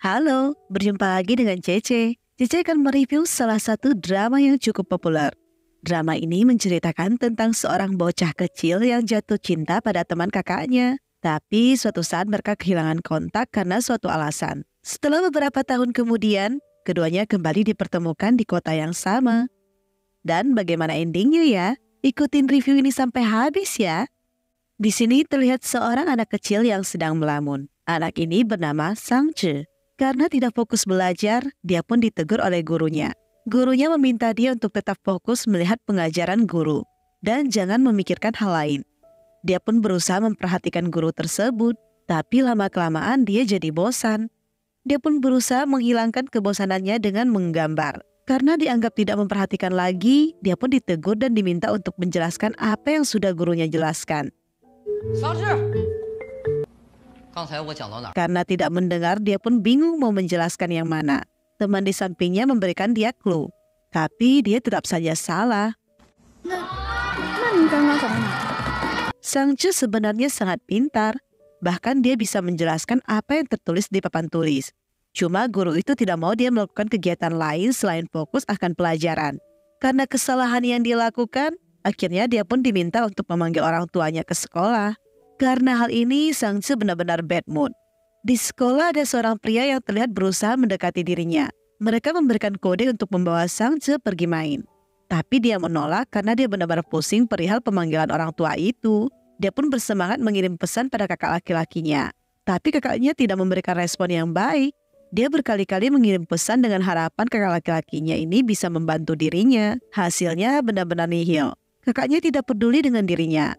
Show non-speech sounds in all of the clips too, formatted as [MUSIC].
Halo, berjumpa lagi dengan Cece. Cece akan mereview salah satu drama yang cukup populer. Drama ini menceritakan tentang seorang bocah kecil yang jatuh cinta pada teman kakaknya. Tapi suatu saat mereka kehilangan kontak karena suatu alasan. Setelah beberapa tahun kemudian, keduanya kembali dipertemukan di kota yang sama. Dan bagaimana endingnya ya? Ikutin review ini sampai habis ya. Di sini terlihat seorang anak kecil yang sedang melamun. Anak ini bernama Sang Che. Karena tidak fokus belajar, dia pun ditegur oleh gurunya. Gurunya meminta dia untuk tetap fokus melihat pengajaran guru dan jangan memikirkan hal lain. Dia pun berusaha memperhatikan guru tersebut, tapi lama-kelamaan dia jadi bosan. Dia pun berusaha menghilangkan kebosanannya dengan menggambar. Karena dianggap tidak memperhatikan lagi, dia pun ditegur dan diminta untuk menjelaskan apa yang sudah gurunya jelaskan. Karena tidak mendengar, dia pun bingung mau menjelaskan yang mana. Teman di sampingnya memberikan dia clue, tapi dia tetap saja salah. Sang Chu sebenarnya sangat pintar, bahkan dia bisa menjelaskan apa yang tertulis di papan tulis. Cuma guru itu tidak mau dia melakukan kegiatan lain selain fokus akan pelajaran. Karena kesalahan yang dilakukan, akhirnya dia pun diminta untuk memanggil orang tuanya ke sekolah. Karena hal ini, Sang Tzu benar-benar bad mood. Di sekolah ada seorang pria yang terlihat berusaha mendekati dirinya. Mereka memberikan kode untuk membawa Sang Tzu pergi main. Tapi dia menolak karena dia benar-benar pusing perihal pemanggilan orang tua itu. Dia pun bersemangat mengirim pesan pada kakak laki-lakinya. Tapi kakaknya tidak memberikan respon yang baik. Dia berkali-kali mengirim pesan dengan harapan kakak laki-lakinya ini bisa membantu dirinya. Hasilnya benar-benar nihil. Kakaknya tidak peduli dengan dirinya.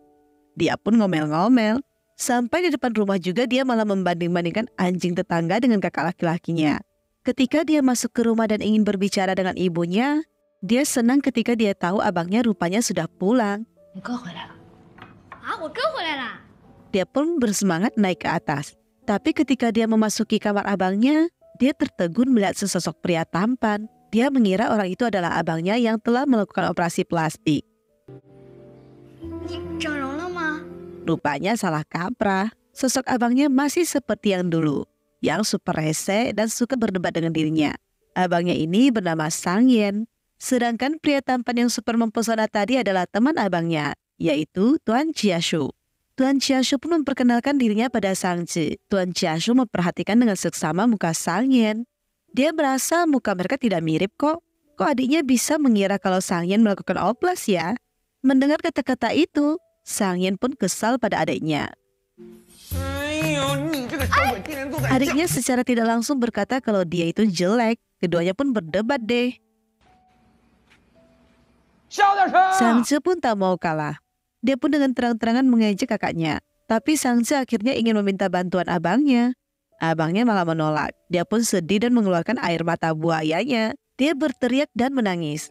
Dia pun ngomel-ngomel. Sampai di depan rumah juga dia malah membanding-bandingkan anjing tetangga dengan kakak laki-lakinya. Ketika dia masuk ke rumah dan ingin berbicara dengan ibunya, dia senang ketika dia tahu abangnya rupanya sudah pulang. Dia pun bersemangat naik ke atas. Tapi ketika dia memasuki kamar abangnya, dia tertegun melihat sesosok pria tampan. Dia mengira orang itu adalah abangnya yang telah melakukan operasi plastik. Rupanya salah kaprah. Sosok abangnya masih seperti yang dulu, yang super rese dan suka berdebat dengan dirinya. Abangnya ini bernama Sang Yen. Sedangkan pria tampan yang super mempesona tadi adalah teman abangnya, yaitu Tuan Chiashu. Tuan Chiashu pun memperkenalkan dirinya pada Sang Ji. Tuan Chiashu memperhatikan dengan seksama muka Sang Yen. Dia merasa muka mereka tidak mirip kok. Kok adiknya bisa mengira kalau Sang Yen melakukan oplas ya? Mendengar kata-kata itu, Sang Yen pun kesal pada adiknya. Adiknya secara tidak langsung berkata kalau dia itu jelek. Keduanya pun berdebat deh. Sang Ji pun tak mau kalah. Dia pun dengan terang-terangan mengejek kakaknya. Tapi Sang Sangja akhirnya ingin meminta bantuan abangnya. Abangnya malah menolak. Dia pun sedih dan mengeluarkan air mata buayanya. Dia berteriak dan menangis.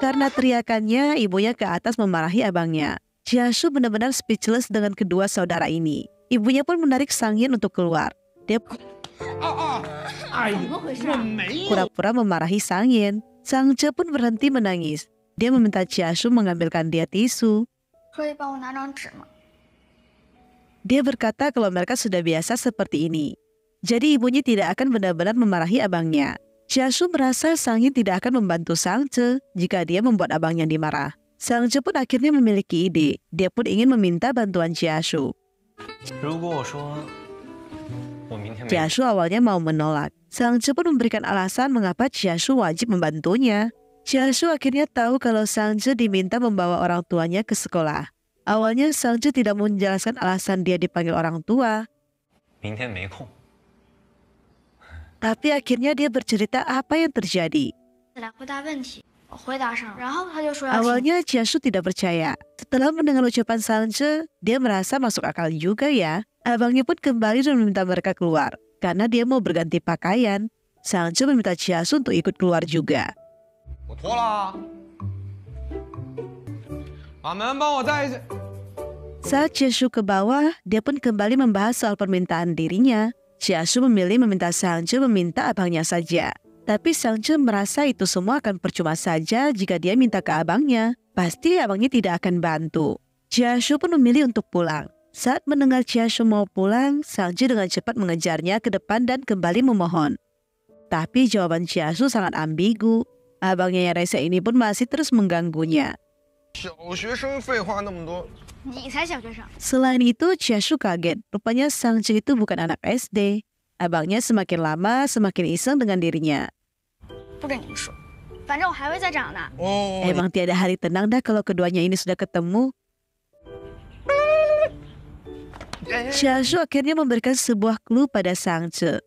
Karena teriakannya, ibunya ke atas memarahi abangnya. Jiasu benar-benar speechless dengan kedua saudara ini. Ibunya pun menarik Sangyin untuk keluar. Dia pura-pura memarahi Sangyin. Sang Ce pun berhenti menangis. Dia meminta Chiasu mengambilkan dia tisu. Dia berkata kalau mereka sudah biasa seperti ini. Jadi ibunya tidak akan benar-benar memarahi abangnya. Chiasu merasa Sang Yin tidak akan membantu Sang Ce jika dia membuat abangnya dimarah. Sang Ce pun akhirnya memiliki ide. Dia pun ingin meminta bantuan Chiasu. Chiasu awalnya mau menolak. Sang Ce pun memberikan alasan mengapa Chiasu wajib membantunya. Xiaoshu akhirnya tahu kalau Sangju diminta membawa orang tuanya ke sekolah. Awalnya Sangju tidak menjelaskan alasan dia dipanggil orang tua. Tapi akhirnya dia bercerita apa yang terjadi. Awalnya Xiaoshu tidak percaya. Setelah mendengar ucapan Sangju, dia merasa masuk akal juga ya. Abangnya pun kembali dan meminta mereka keluar. Karena dia mau berganti pakaian. Sangju meminta Xiaoshu untuk ikut keluar juga. 我脱了。把门帮我带一下。Saat Chiasu ke bawah, dia pun kembali membahas soal permintaan dirinya. Chiasu memilih meminta Sangju meminta abangnya saja. Tapi Sang Che merasa itu semua akan percuma saja jika dia minta ke abangnya. Pasti abangnya tidak akan bantu. Chiashu pun memilih untuk pulang. Saat mendengar Chiashu mau pulang, Sang Che dengan cepat mengejarnya ke depan dan kembali memohon. Tapi jawaban Chiashu sangat ambigu. Abangnya yang rese ini pun masih terus mengganggunya. Selain itu, Chiashu kaget. Rupanya Sang Che itu bukan anak SD. Abangnya semakin lama semakin iseng dengan dirinya. Emang tiada hari tenang dah kalau keduanya ini sudah ketemu. Xiaoshu akhirnya memberikan sebuah clue pada Sang Che.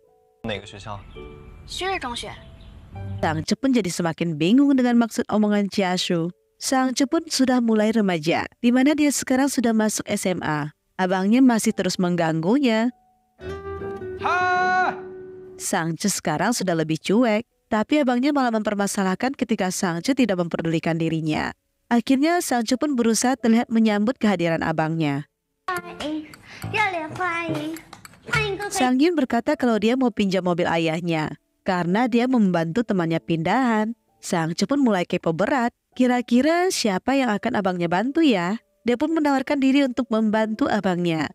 Sang Che pun jadi semakin bingung dengan maksud omongan Xiaoshu. Sang Che pun sudah mulai remaja, di mana dia sekarang sudah masuk SMA. Abangnya masih terus mengganggunya. Sang Che sekarang sudah lebih cuek, tapi abangnya malah mempermasalahkan ketika Sang Che tidak memperdulikan dirinya. Akhirnya Sang Che pun berusaha terlihat menyambut kehadiran abangnya. Sang Yun berkata kalau dia mau pinjam mobil ayahnya karena dia membantu temannya pindahan. Sang Che pun mulai kepo berat. Kira-kira siapa yang akan abangnya bantu ya? Dia pun menawarkan diri untuk membantu abangnya.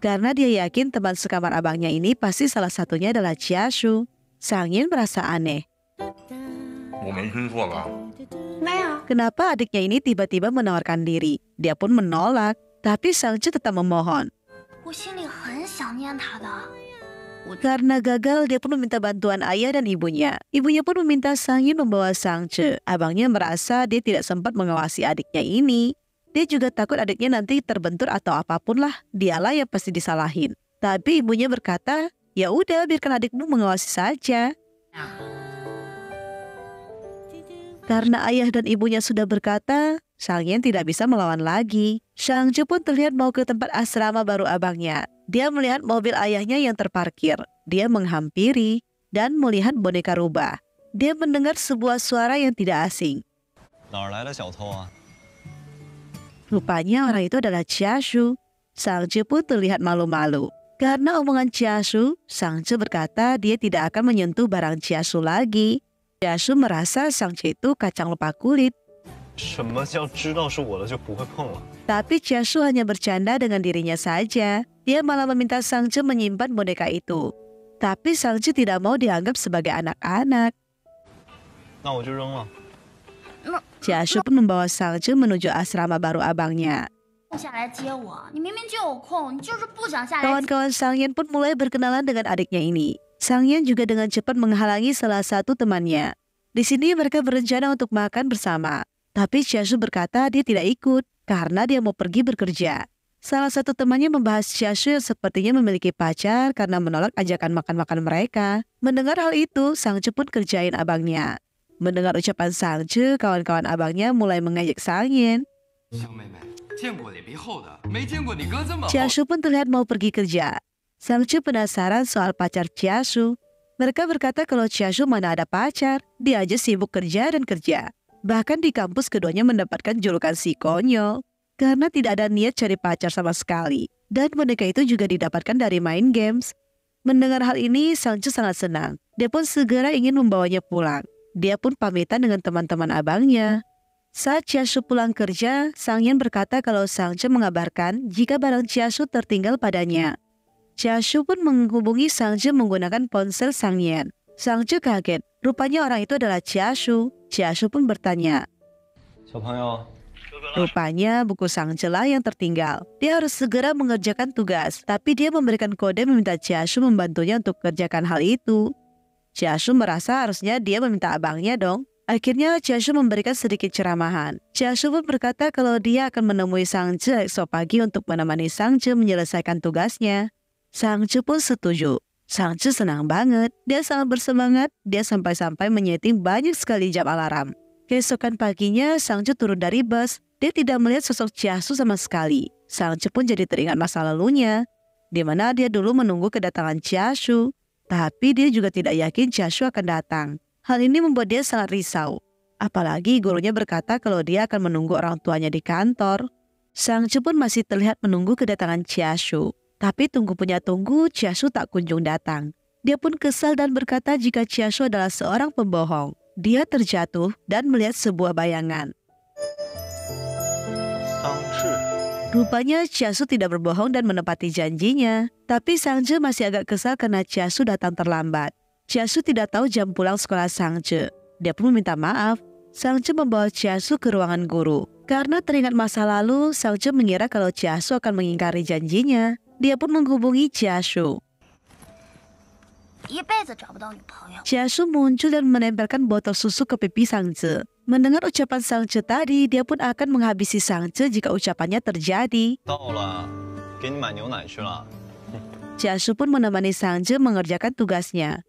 Karena dia yakin teman sekamar abangnya ini pasti salah satunya adalah Chiashu. Sang Yin merasa aneh. Kenapa adiknya ini tiba-tiba menawarkan diri? Dia pun menolak, tapi Sang Che tetap memohon. Karena gagal, dia pun meminta bantuan ayah dan ibunya. Ibunya pun meminta Sang Yin membawa Sang Che. Abangnya merasa dia tidak sempat mengawasi adiknya ini. Dia juga takut adiknya nanti terbentur atau apa pun lah. Dialah yang pasti disalahin. Tapi ibunya berkata, ya udah biarkan adikmu mengawasi saja. Karena ayah dan ibunya sudah berkata, Sang Yen tidak bisa melawan lagi. Shang Ju pun terlihat mau ke tempat asrama baru abangnya. Dia melihat mobil ayahnya yang terparkir. Dia menghampiri dan melihat boneka rubah. Dia mendengar sebuah suara yang tidak asing. Rupanya orang itu adalah Chiashu. Sang pun terlihat malu-malu. Karena omongan Chiashu, Sang Che berkata dia tidak akan menyentuh barang Chiashu lagi. Chiashu merasa Sang itu kacang lupa kulit. Tapi Chiashu hanya bercanda dengan dirinya saja. Dia malah meminta Sang Che menyimpan boneka itu. Tapi Sang Che tidak mau dianggap sebagai anak-anak. Chiashu pun membawa Salju menuju asrama baru abangnya. Kawan-kawan Sangyen pun mulai berkenalan dengan adiknya ini. Sangyen juga dengan cepat menghalangi salah satu temannya. Di sini mereka berencana untuk makan bersama. Tapi Chiashu berkata dia tidak ikut karena dia mau pergi bekerja. Salah satu temannya membahas Chiashu yang sepertinya memiliki pacar karena menolak ajakan makan-makan mereka. Mendengar hal itu, Sang pun kerjain abangnya. Mendengar ucapan Sang Che, kawan-kawan abangnya mulai mengejek Sang Yin. Chiashu pun terlihat mau pergi kerja. Sang Che penasaran soal pacar Chiashu. Mereka berkata kalau Chiashu mana ada pacar, dia aja sibuk kerja dan kerja. Bahkan di kampus keduanya mendapatkan julukan si konyol. Karena tidak ada niat cari pacar sama sekali. Dan boneka itu juga didapatkan dari main games. Mendengar hal ini, Sang Che sangat senang. Dia pun segera ingin membawanya pulang. Dia pun pamitan dengan teman-teman abangnya. Saat Chiasu pulang kerja, Sang Yan berkata kalau Sang Che mengabarkan jika barang Chiasu tertinggal padanya. Chiasu pun menghubungi Sang Che menggunakan ponsel Sang Yan. Sang Che kaget, rupanya orang itu adalah Chiasu. Chiasu pun bertanya, Rupanya buku Sang Che lah yang tertinggal. Dia harus segera mengerjakan tugas, tapi dia memberikan kode meminta Chiasu membantunya untuk kerjakan hal itu. Chiashu merasa harusnya dia meminta abangnya dong. Akhirnya Chiashu memberikan sedikit ceramahan. Chiashu pun berkata kalau dia akan menemui Sang Che esok pagi untuk menemani Sang Che menyelesaikan tugasnya. Sang Che pun setuju. Sang Che senang banget. Dia sangat bersemangat. Dia sampai-sampai menyeting banyak sekali jam alarm. Keesokan paginya, Sang Che turun dari bus. Dia tidak melihat sosok Chiasu sama sekali. Sang Che pun jadi teringat masa lalunya, di mana dia dulu menunggu kedatangan Chiasu. Tapi dia juga tidak yakin Joshua akan datang. Hal ini membuat dia sangat risau. Apalagi gurunya berkata kalau dia akan menunggu orang tuanya di kantor. Sang Chu pun masih terlihat menunggu kedatangan Chiashu. Tapi tunggu punya tunggu, Chiashu tak kunjung datang. Dia pun kesal dan berkata jika Chiashu adalah seorang pembohong. Dia terjatuh dan melihat sebuah bayangan. Rupanya Chiasu tidak berbohong dan menepati janjinya. Tapi Sangje masih agak kesal karena Chiasu datang terlambat. Chiasu tidak tahu jam pulang sekolah Sangje. Dia pun meminta maaf. Sangje membawa Chiasu ke ruangan guru. Karena teringat masa lalu, Sangje mengira kalau Chiasu akan mengingkari janjinya. Dia pun menghubungi Chiasu. Chiasu muncul dan menempelkan botol susu ke pipi Sangje. Mendengar ucapan Sangje tadi, dia pun akan menghabisi Sangje jika ucapannya terjadi. Chiasu pun menemani Sangje mengerjakan tugasnya.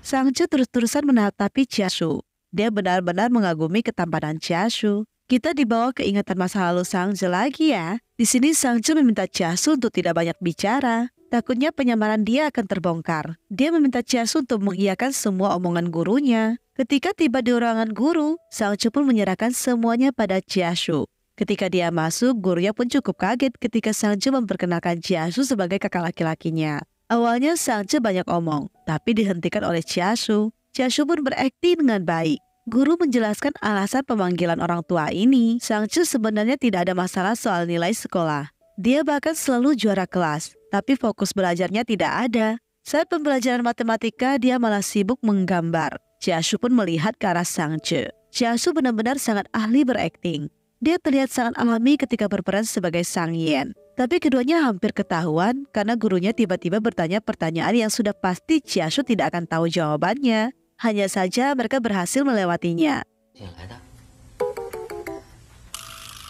Sangje terus-terusan menatapi Chiasu. Dia benar-benar mengagumi ketampanan Chiasu. Kita dibawa keingetan masa lalu Sangje lagi ya. Di sini Sangje meminta Chiasu untuk tidak banyak bicara. Takutnya penyamaran dia akan terbongkar. Dia meminta Chiasu untuk mengiyakan semua omongan gurunya. Ketika tiba di ruangan guru, Sangje pun menyerahkan semuanya pada Chiasu. Ketika dia masuk, gurunya pun cukup kaget ketika Sangje memperkenalkan Chiasu sebagai kakak laki-lakinya. Awalnya Sangje banyak omong, tapi dihentikan oleh Chiasu. Chiasu pun berakting dengan baik. Guru menjelaskan alasan pemanggilan orang tua ini. Sangche sebenarnya tidak ada masalah soal nilai sekolah. Dia bahkan selalu juara kelas, tapi fokus belajarnya tidak ada. Saat pembelajaran matematika, dia malah sibuk menggambar. Chiasu pun melihat ke arah Sangche. Chiasu benar-benar sangat ahli berakting. Dia terlihat sangat alami ketika berperan sebagai Sang Yen. Tapi keduanya hampir ketahuan karena gurunya tiba-tiba bertanya pertanyaan yang sudah pasti Chiasu tidak akan tahu jawabannya. Hanya saja mereka berhasil melewatinya.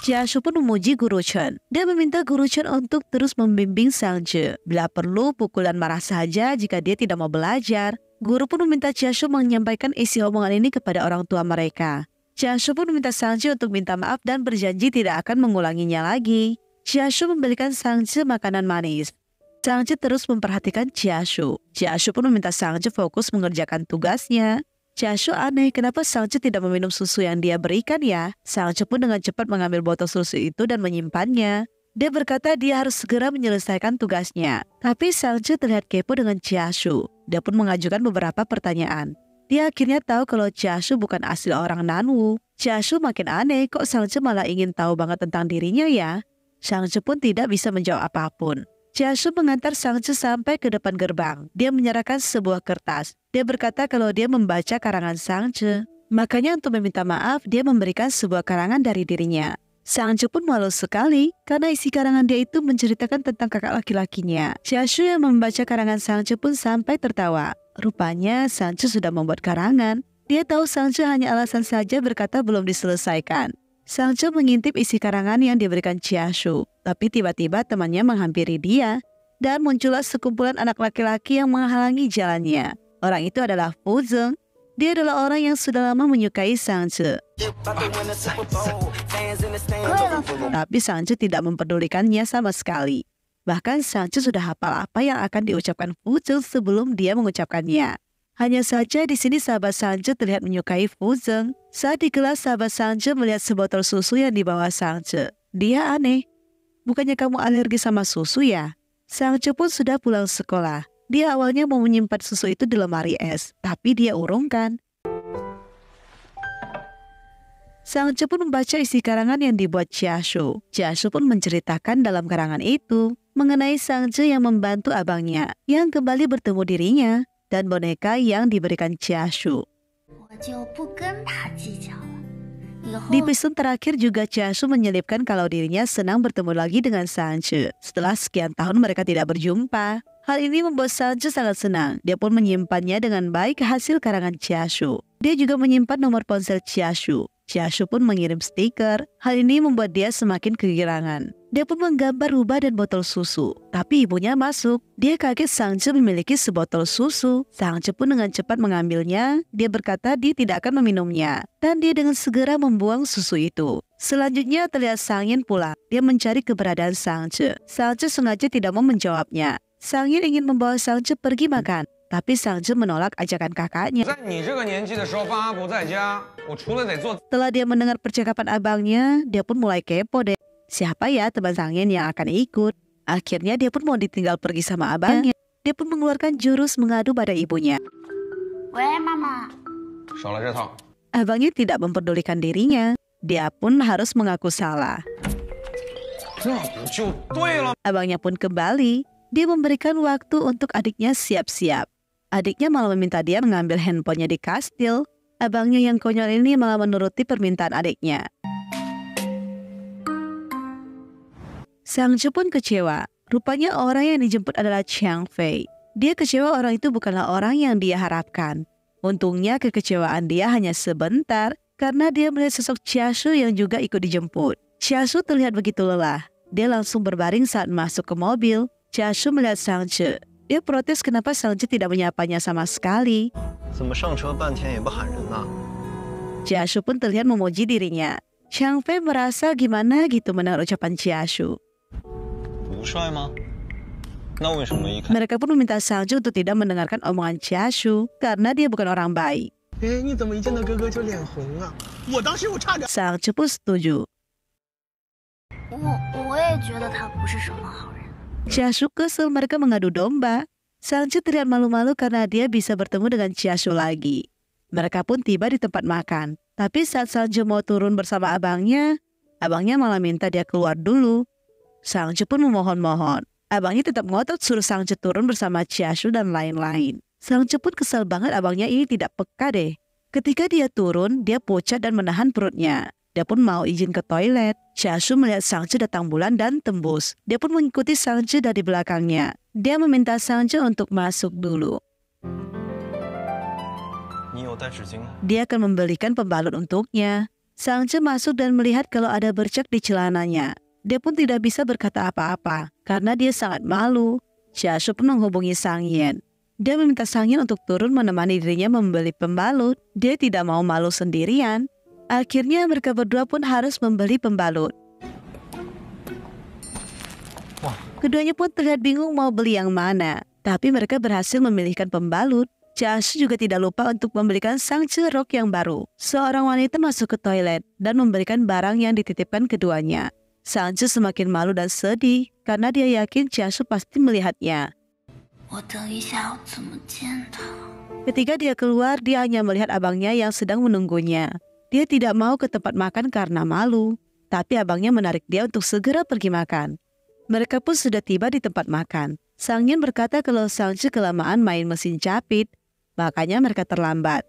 Chiasu pun memuji Guru Chen. Dia meminta Guru Chen untuk terus membimbing Sangje. Bila perlu, pukulan marah saja jika dia tidak mau belajar. Guru pun meminta Chiasu menyampaikan isi omongan ini kepada orang tua mereka. Chiasu pun meminta Sangje untuk minta maaf dan berjanji tidak akan mengulanginya lagi. Chiasu memberikan Sangje makanan manis. Sangje terus memperhatikan Chiasu. Chiasu pun meminta Sangje fokus mengerjakan tugasnya. Chiasu aneh kenapa Sangje tidak meminum susu yang dia berikan ya. Sangje pun dengan cepat mengambil botol susu itu dan menyimpannya. Dia berkata dia harus segera menyelesaikan tugasnya. Tapi Sangje terlihat kepo dengan Chiasu. Dia pun mengajukan beberapa pertanyaan. Dia akhirnya tahu kalau Chiasu bukan asli orang Nanwu. Chiasu makin aneh kok Sangje malah ingin tahu banget tentang dirinya ya. Sangje pun tidak bisa menjawab apa pun. Chiasu mengantar Sangche sampai ke depan gerbang. Dia menyerahkan sebuah kertas. Dia berkata kalau dia membaca karangan Sangche. Makanya untuk meminta maaf, dia memberikan sebuah karangan dari dirinya. Sangche pun malu sekali karena isi karangan dia itu menceritakan tentang kakak laki-lakinya. Chiasu yang membaca karangan Sangche pun sampai tertawa. Rupanya Sangche sudah membuat karangan. Dia tahu Sangche hanya alasan saja berkata belum diselesaikan. Sangche mengintip isi karangan yang diberikan Chiasu. Tapi tiba-tiba temannya menghampiri dia dan muncullah sekumpulan anak laki-laki yang menghalangi jalannya. Orang itu adalah Fu Zeng. Dia adalah orang yang sudah lama menyukai Sangche. Tapi Sangche tidak memperdulikannya sama sekali. Bahkan Sangche sudah hafal apa yang akan diucapkan Fu Zeng sebelum dia mengucapkannya. Hanya saja di sini sahabat Sangche terlihat menyukai Fu Zeng. Saat di kelas sahabat Sangche melihat sebotol susu yang dibawa Sangche. Dia aneh. Bukannya kamu alergi sama susu ya? Sang Cu pun sudah pulang sekolah. Dia awalnya mau menyimpan susu itu di lemari es, tapi dia urungkan. Sang Cu pun membaca isi karangan yang dibuat Chiashu. Chiashu pun menceritakan dalam karangan itu mengenai Sang Cu yang membantu abangnya yang kembali bertemu dirinya dan boneka yang diberikan Chiashu. Di episode terakhir juga Chasu menyelipkan kalau dirinya senang bertemu lagi dengan Sanche. Setelah sekian tahun mereka tidak berjumpa. Hal ini membuat Sanche sangat senang. Dia pun menyimpannya dengan baik hasil karangan Chiasu. Dia juga menyimpan nomor ponsel Chiasu. Chiasu pun mengirim stiker. Hal ini membuat dia semakin kegirangan. Dia pun menggambar rubah dan botol susu. Tapi ibunya masuk. Dia kaget Sangce memiliki sebotol susu. Sangce pun dengan cepat mengambilnya. Dia berkata dia tidak akan meminumnya. Dan dia dengan segera membuang susu itu. Selanjutnya terlihat Sangin pulang. Dia mencari keberadaan Sangce. Sangce sengaja tidak mau menjawabnya. Sangin ingin membawa Sangce pergi makan. Tapi Sangce menolak ajakan kakaknya. Setelah dia mendengar percakapan abangnya, dia pun mulai kepo deh. Siapa ya teman Sangin yang akan ikut? Akhirnya dia pun mau ditinggal pergi sama abangnya. Dia pun mengeluarkan jurus mengadu pada ibunya. Abangnya tidak memperdulikan dirinya. Dia pun harus mengaku salah. Abangnya pun kembali. Dia memberikan waktu untuk adiknya siap-siap. Adiknya malah meminta dia mengambil handphonenya di kastil. Abangnya yang konyol ini malah menuruti permintaan adiknya. Sang Chu pun kecewa. Rupanya orang yang dijemput adalah Chiang Fei. Dia kecewa orang itu bukanlah orang yang dia harapkan. Untungnya kekecewaan dia hanya sebentar karena dia melihat sosok Chiasu yang juga ikut dijemput. Chiasu terlihat begitu lelah. Dia langsung berbaring saat masuk ke mobil. Chiasu melihat Sang Che. Dia protes kenapa Che tidak menyapanya sama sekali. Chiasu pun terlihat memuji dirinya. Chiang Fei merasa gimana gitu mendengar ucapan Chiasu. Mereka pun meminta Che untuk tidak mendengarkan omongan Chiasu karena dia bukan orang baik. Sang Che pun setuju. Chiasu kesel mereka mengadu domba. Sangju terlihat malu-malu karena dia bisa bertemu dengan Chiasu lagi. Mereka pun tiba di tempat makan. Tapi saat Sangju mau turun bersama abangnya, abangnya malah minta dia keluar dulu. Sangju pun memohon-mohon. Abangnya tetap ngotot suruh Sangju turun bersama Chiasu dan lain-lain. Sangju pun kesal banget abangnya ini tidak peka deh. Ketika dia turun, dia pucat dan menahan perutnya. Dia pun mau izin ke toilet. Xiaoshu melihat Sangche datang bulan dan tembus. Dia pun mengikuti Sangche dari belakangnya. Dia meminta Sangche untuk masuk dulu. Dia akan membelikan pembalut untuknya. Sangche masuk dan melihat kalau ada bercak di celananya. Dia pun tidak bisa berkata apa-apa karena dia sangat malu. Xiaoshu pun menghubungi Sang Yen. Dia meminta Sang Yen untuk turun menemani dirinya membeli pembalut. Dia tidak mau malu sendirian. Akhirnya mereka berdua pun harus membeli pembalut. Keduanya pun terlihat bingung mau beli yang mana. Tapi mereka berhasil memilihkan pembalut. Chasu juga tidak lupa untuk membelikan sang cerok yang baru. Seorang wanita masuk ke toilet dan memberikan barang yang dititipkan keduanya. Sang Chu semakin malu dan sedih karena dia yakin Chasu pasti melihatnya. Ketika dia keluar, dia hanya melihat abangnya yang sedang menunggunya. Dia tidak mau ke tempat makan karena malu, tapi abangnya menarik dia untuk segera pergi makan. Mereka pun sudah tiba di tempat makan. Sang Yin berkata kalau Sang Chu kelamaan main mesin capit, makanya mereka terlambat.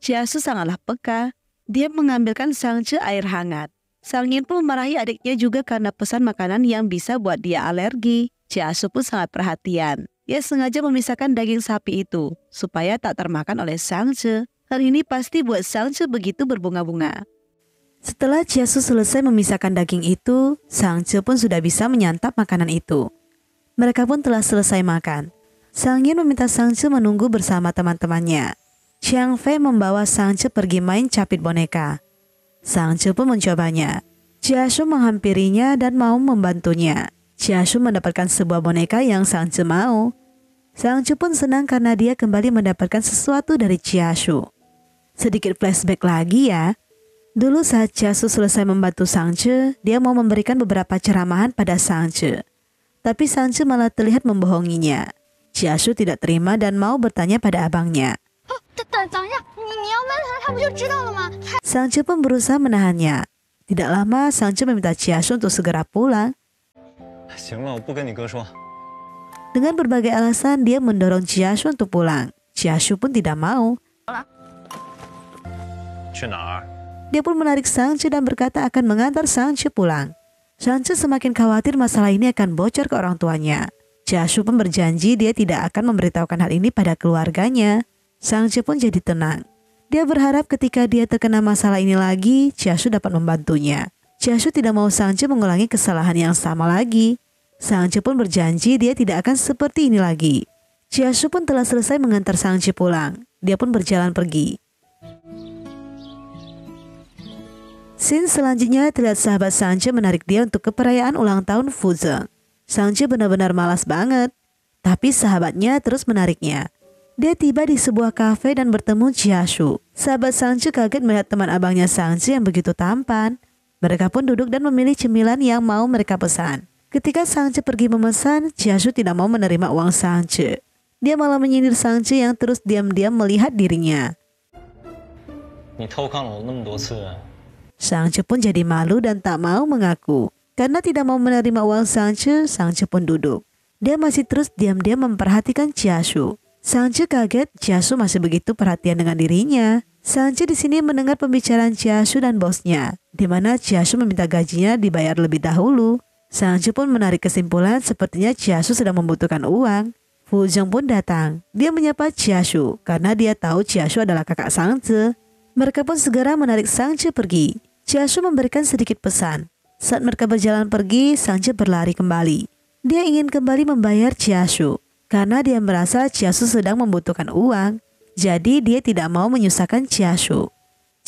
Chiasu sangatlah peka. Dia mengambilkan Sang Chu air hangat. Sang Yin pun memarahi adiknya juga karena pesan makanan yang bisa buat dia alergi. Chiasu pun sangat perhatian. Dia sengaja memisahkan daging sapi itu supaya tak termakan oleh Sang Chu. Hal ini pasti buat Sangche begitu berbunga-bunga. Setelah Chiasu selesai memisahkan daging itu, Sangche pun sudah bisa menyantap makanan itu. Mereka pun telah selesai makan. Sang Yin meminta Sangche menunggu bersama teman-temannya. Chiang Fei membawa Sangche pergi main capit boneka. Sangche pun mencobanya. Chiasu menghampirinya dan mau membantunya. Chiasu mendapatkan sebuah boneka yang Sangche mau. Sangche pun senang karena dia kembali mendapatkan sesuatu dari Chiasu. Sedikit flashback lagi ya. Dulu saat Chasu selesai membantu Sangche, dia mau memberikan beberapa ceramahan pada Sangche. Tapi Sangche malah terlihat membohonginya. Chasu tidak terima dan mau bertanya pada abangnya. Sangche pun berusaha menahannya. Tidak lama, Sangche meminta Chiasu untuk segera pulang. Dengan berbagai alasan, dia mendorong Chiasu untuk pulang. Chiasu pun tidak mau. Dia pun menarik Sangche dan berkata akan mengantar Sangche pulang. Sangche semakin khawatir masalah ini akan bocor ke orang tuanya. Jashu pun berjanji dia tidak akan memberitahukan hal ini pada keluarganya. Sangche pun jadi tenang. Dia berharap ketika dia terkena masalah ini lagi, Jashu dapat membantunya. Jashu tidak mau Sangche mengulangi kesalahan yang sama lagi. Sangche pun berjanji dia tidak akan seperti ini lagi. Jashu pun telah selesai mengantar Sangche pulang. Dia pun berjalan pergi. Scene selanjutnya terlihat sahabat Sanche menarik dia untuk ke perayaan ulang tahun Fuzeng. Sanche benar-benar malas banget, tapi sahabatnya terus menariknya. Dia tiba di sebuah kafe dan bertemu Chiashu. Sahabat Sanche kaget melihat teman abangnya Sanche yang begitu tampan. Mereka pun duduk dan memilih cemilan yang mau mereka pesan. Ketika Sangce pergi memesan, Chiasu tidak mau menerima uang Sangce. Dia malah menyindir Sangce yang terus diam-diam melihat dirinya. Sangce pun jadi malu dan tak mau mengaku. Karena tidak mau menerima uang Sangce, Sangce pun duduk. Dia masih terus diam-diam memperhatikan Chiasu. Sangce kaget Chiasu masih begitu perhatian dengan dirinya. Sangce di sini mendengar pembicaraan Chiasu dan bosnya, di mana Chiasu meminta gajinya dibayar lebih dahulu. Sangce pun menarik kesimpulan sepertinya Chiasu sedang membutuhkan uang. Fujong pun datang. Dia menyapa Chiasu karena dia tahu Chiasu adalah kakak Sangce. Mereka pun segera menarik Sangce pergi. Chiasu memberikan sedikit pesan. Saat mereka berjalan pergi, Sangce berlari kembali. Dia ingin kembali membayar Chiasu karena dia merasa Chiasu sedang membutuhkan uang. Jadi dia tidak mau menyusahkan Chiasu.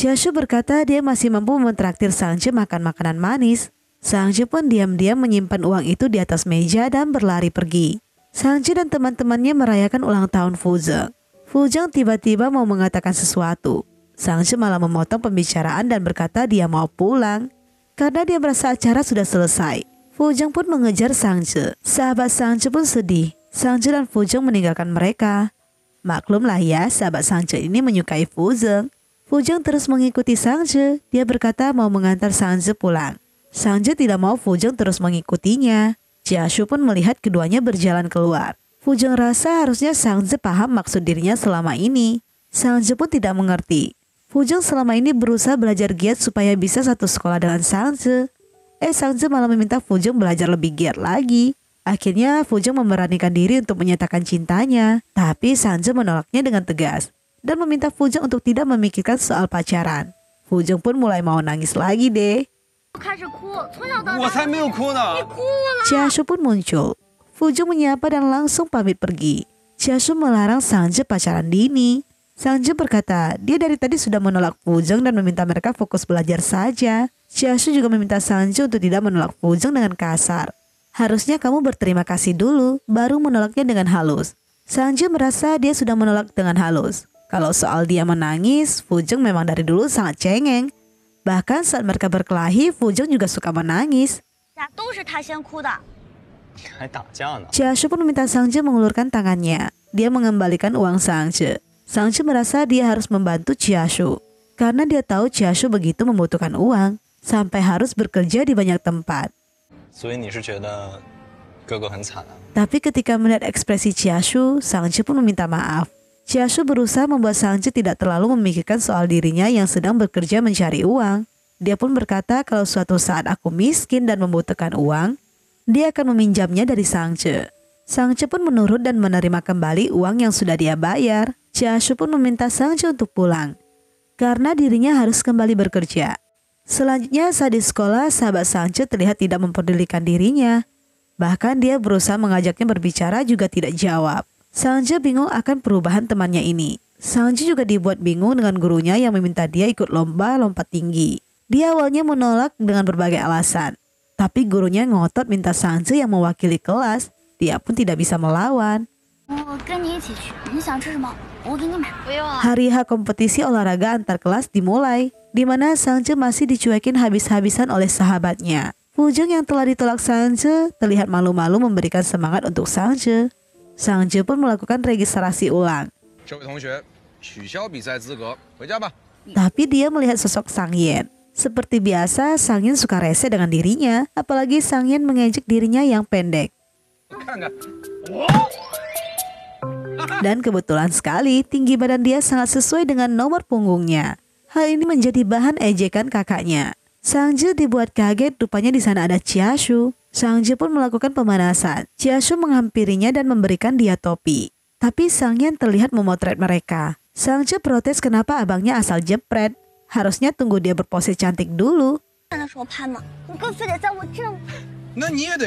Chiasu berkata dia masih mampu mentraktir Sangce makan makanan manis. Sangce pun diam-diam menyimpan uang itu di atas meja dan berlari pergi. Sangce dan teman-temannya merayakan ulang tahun Fuzeng. Fuzeng tiba-tiba mau mengatakan sesuatu. Sangce malah memotong pembicaraan dan berkata dia mau pulang. Karena dia merasa acara sudah selesai, Fujang pun mengejar Sangce. Sahabat Sangce pun sedih. Sangce dan Fujang meninggalkan mereka. Maklumlah ya, sahabat Sangce ini menyukai Fuzeng. Fujang terus mengikuti Sangce. Dia berkata mau mengantar Sangce pulang. Sangce tidak mau Fujang terus mengikutinya. Jiashu pun melihat keduanya berjalan keluar. Fujang rasa harusnya Sangze paham maksud dirinya selama ini. Sangze pun tidak mengerti. Fujang selama ini berusaha belajar giat supaya bisa satu sekolah dengan Sangze. Eh Sangze malah meminta Fujang belajar lebih giat lagi. Akhirnya Fujang memberanikan diri untuk menyatakan cintanya. Tapi Sangze menolaknya dengan tegas. Dan meminta Fujang untuk tidak memikirkan soal pacaran. Fujang pun mulai mau nangis lagi deh. Jiashu pun muncul. Fujang menyapa dan langsung pamit pergi. Jiashu melarang Sangze pacaran dini. Sangju berkata, dia dari tadi sudah menolak Fujeng dan meminta mereka fokus belajar saja. Xiaoshu juga meminta Sangju untuk tidak menolak Fujeng dengan kasar. Harusnya kamu berterima kasih dulu, baru menolaknya dengan halus. Sangju merasa dia sudah menolak dengan halus. Kalau soal dia menangis, Fujeng memang dari dulu sangat cengeng. Bahkan saat mereka berkelahi, Fujeng juga suka menangis. Xiaoshu pun meminta Sangju mengulurkan tangannya. Dia mengembalikan uang Sangju. Sangchi merasa dia harus membantu Chiashu karena dia tahu Chiashu begitu membutuhkan uang sampai harus bekerja di banyak tempat. Tapi ketika melihat ekspresi Chiashu, Sangchi pun meminta maaf. Chiashu berusaha membuat Sangchi tidak terlalu memikirkan soal dirinya yang sedang bekerja mencari uang. Dia pun berkata kalau suatu saat aku miskin dan membutuhkan uang, dia akan meminjamnya dari Sangche. Sangche pun menurut dan menerima kembali uang yang sudah dia bayar. Jiashu pun meminta Sangche untuk pulang karena dirinya harus kembali bekerja. Selanjutnya saat di sekolah, sahabat Sangche terlihat tidak memperdulikan dirinya. Bahkan dia berusaha mengajaknya berbicara juga tidak jawab. Sangche bingung akan perubahan temannya ini. Sangche juga dibuat bingung dengan gurunya yang meminta dia ikut lomba lompat tinggi. Dia awalnya menolak dengan berbagai alasan. Tapi gurunya ngotot minta Sangche yang mewakili kelas. Dia pun tidak bisa melawan. Hari H kompetisi olahraga antar kelas dimulai, di mana Sangce masih dicuekin habis-habisan oleh sahabatnya. Fujeng yang telah ditolak Sangce terlihat malu-malu memberikan semangat untuk Sangce. Sangce pun melakukan registrasi ulang. Tapi dia melihat sosok Sang Yen. Seperti biasa, Sang Yen suka rese dengan dirinya, apalagi Sang Yen mengejek dirinya yang pendek. Dan kebetulan sekali tinggi badan dia sangat sesuai dengan nomor punggungnya. Hal ini menjadi bahan ejekan kakaknya. Sangje dibuat kaget rupanya di sana ada Chiashu. Sangje pun melakukan pemanasan. Chiashu menghampirinya dan memberikan dia topi. Tapi Sangyan terlihat memotret mereka. Sangje protes kenapa abangnya asal jepret. Harusnya tunggu dia berpose cantik dulu.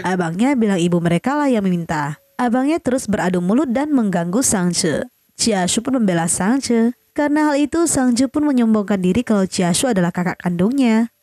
Abangnya bilang ibu mereka lah yang meminta. Abangnya terus beradu mulut dan mengganggu Sangche. Chiashu pun membela Sangche. Karena hal itu, Sangche pun menyombongkan diri kalau Chiashu adalah kakak kandungnya.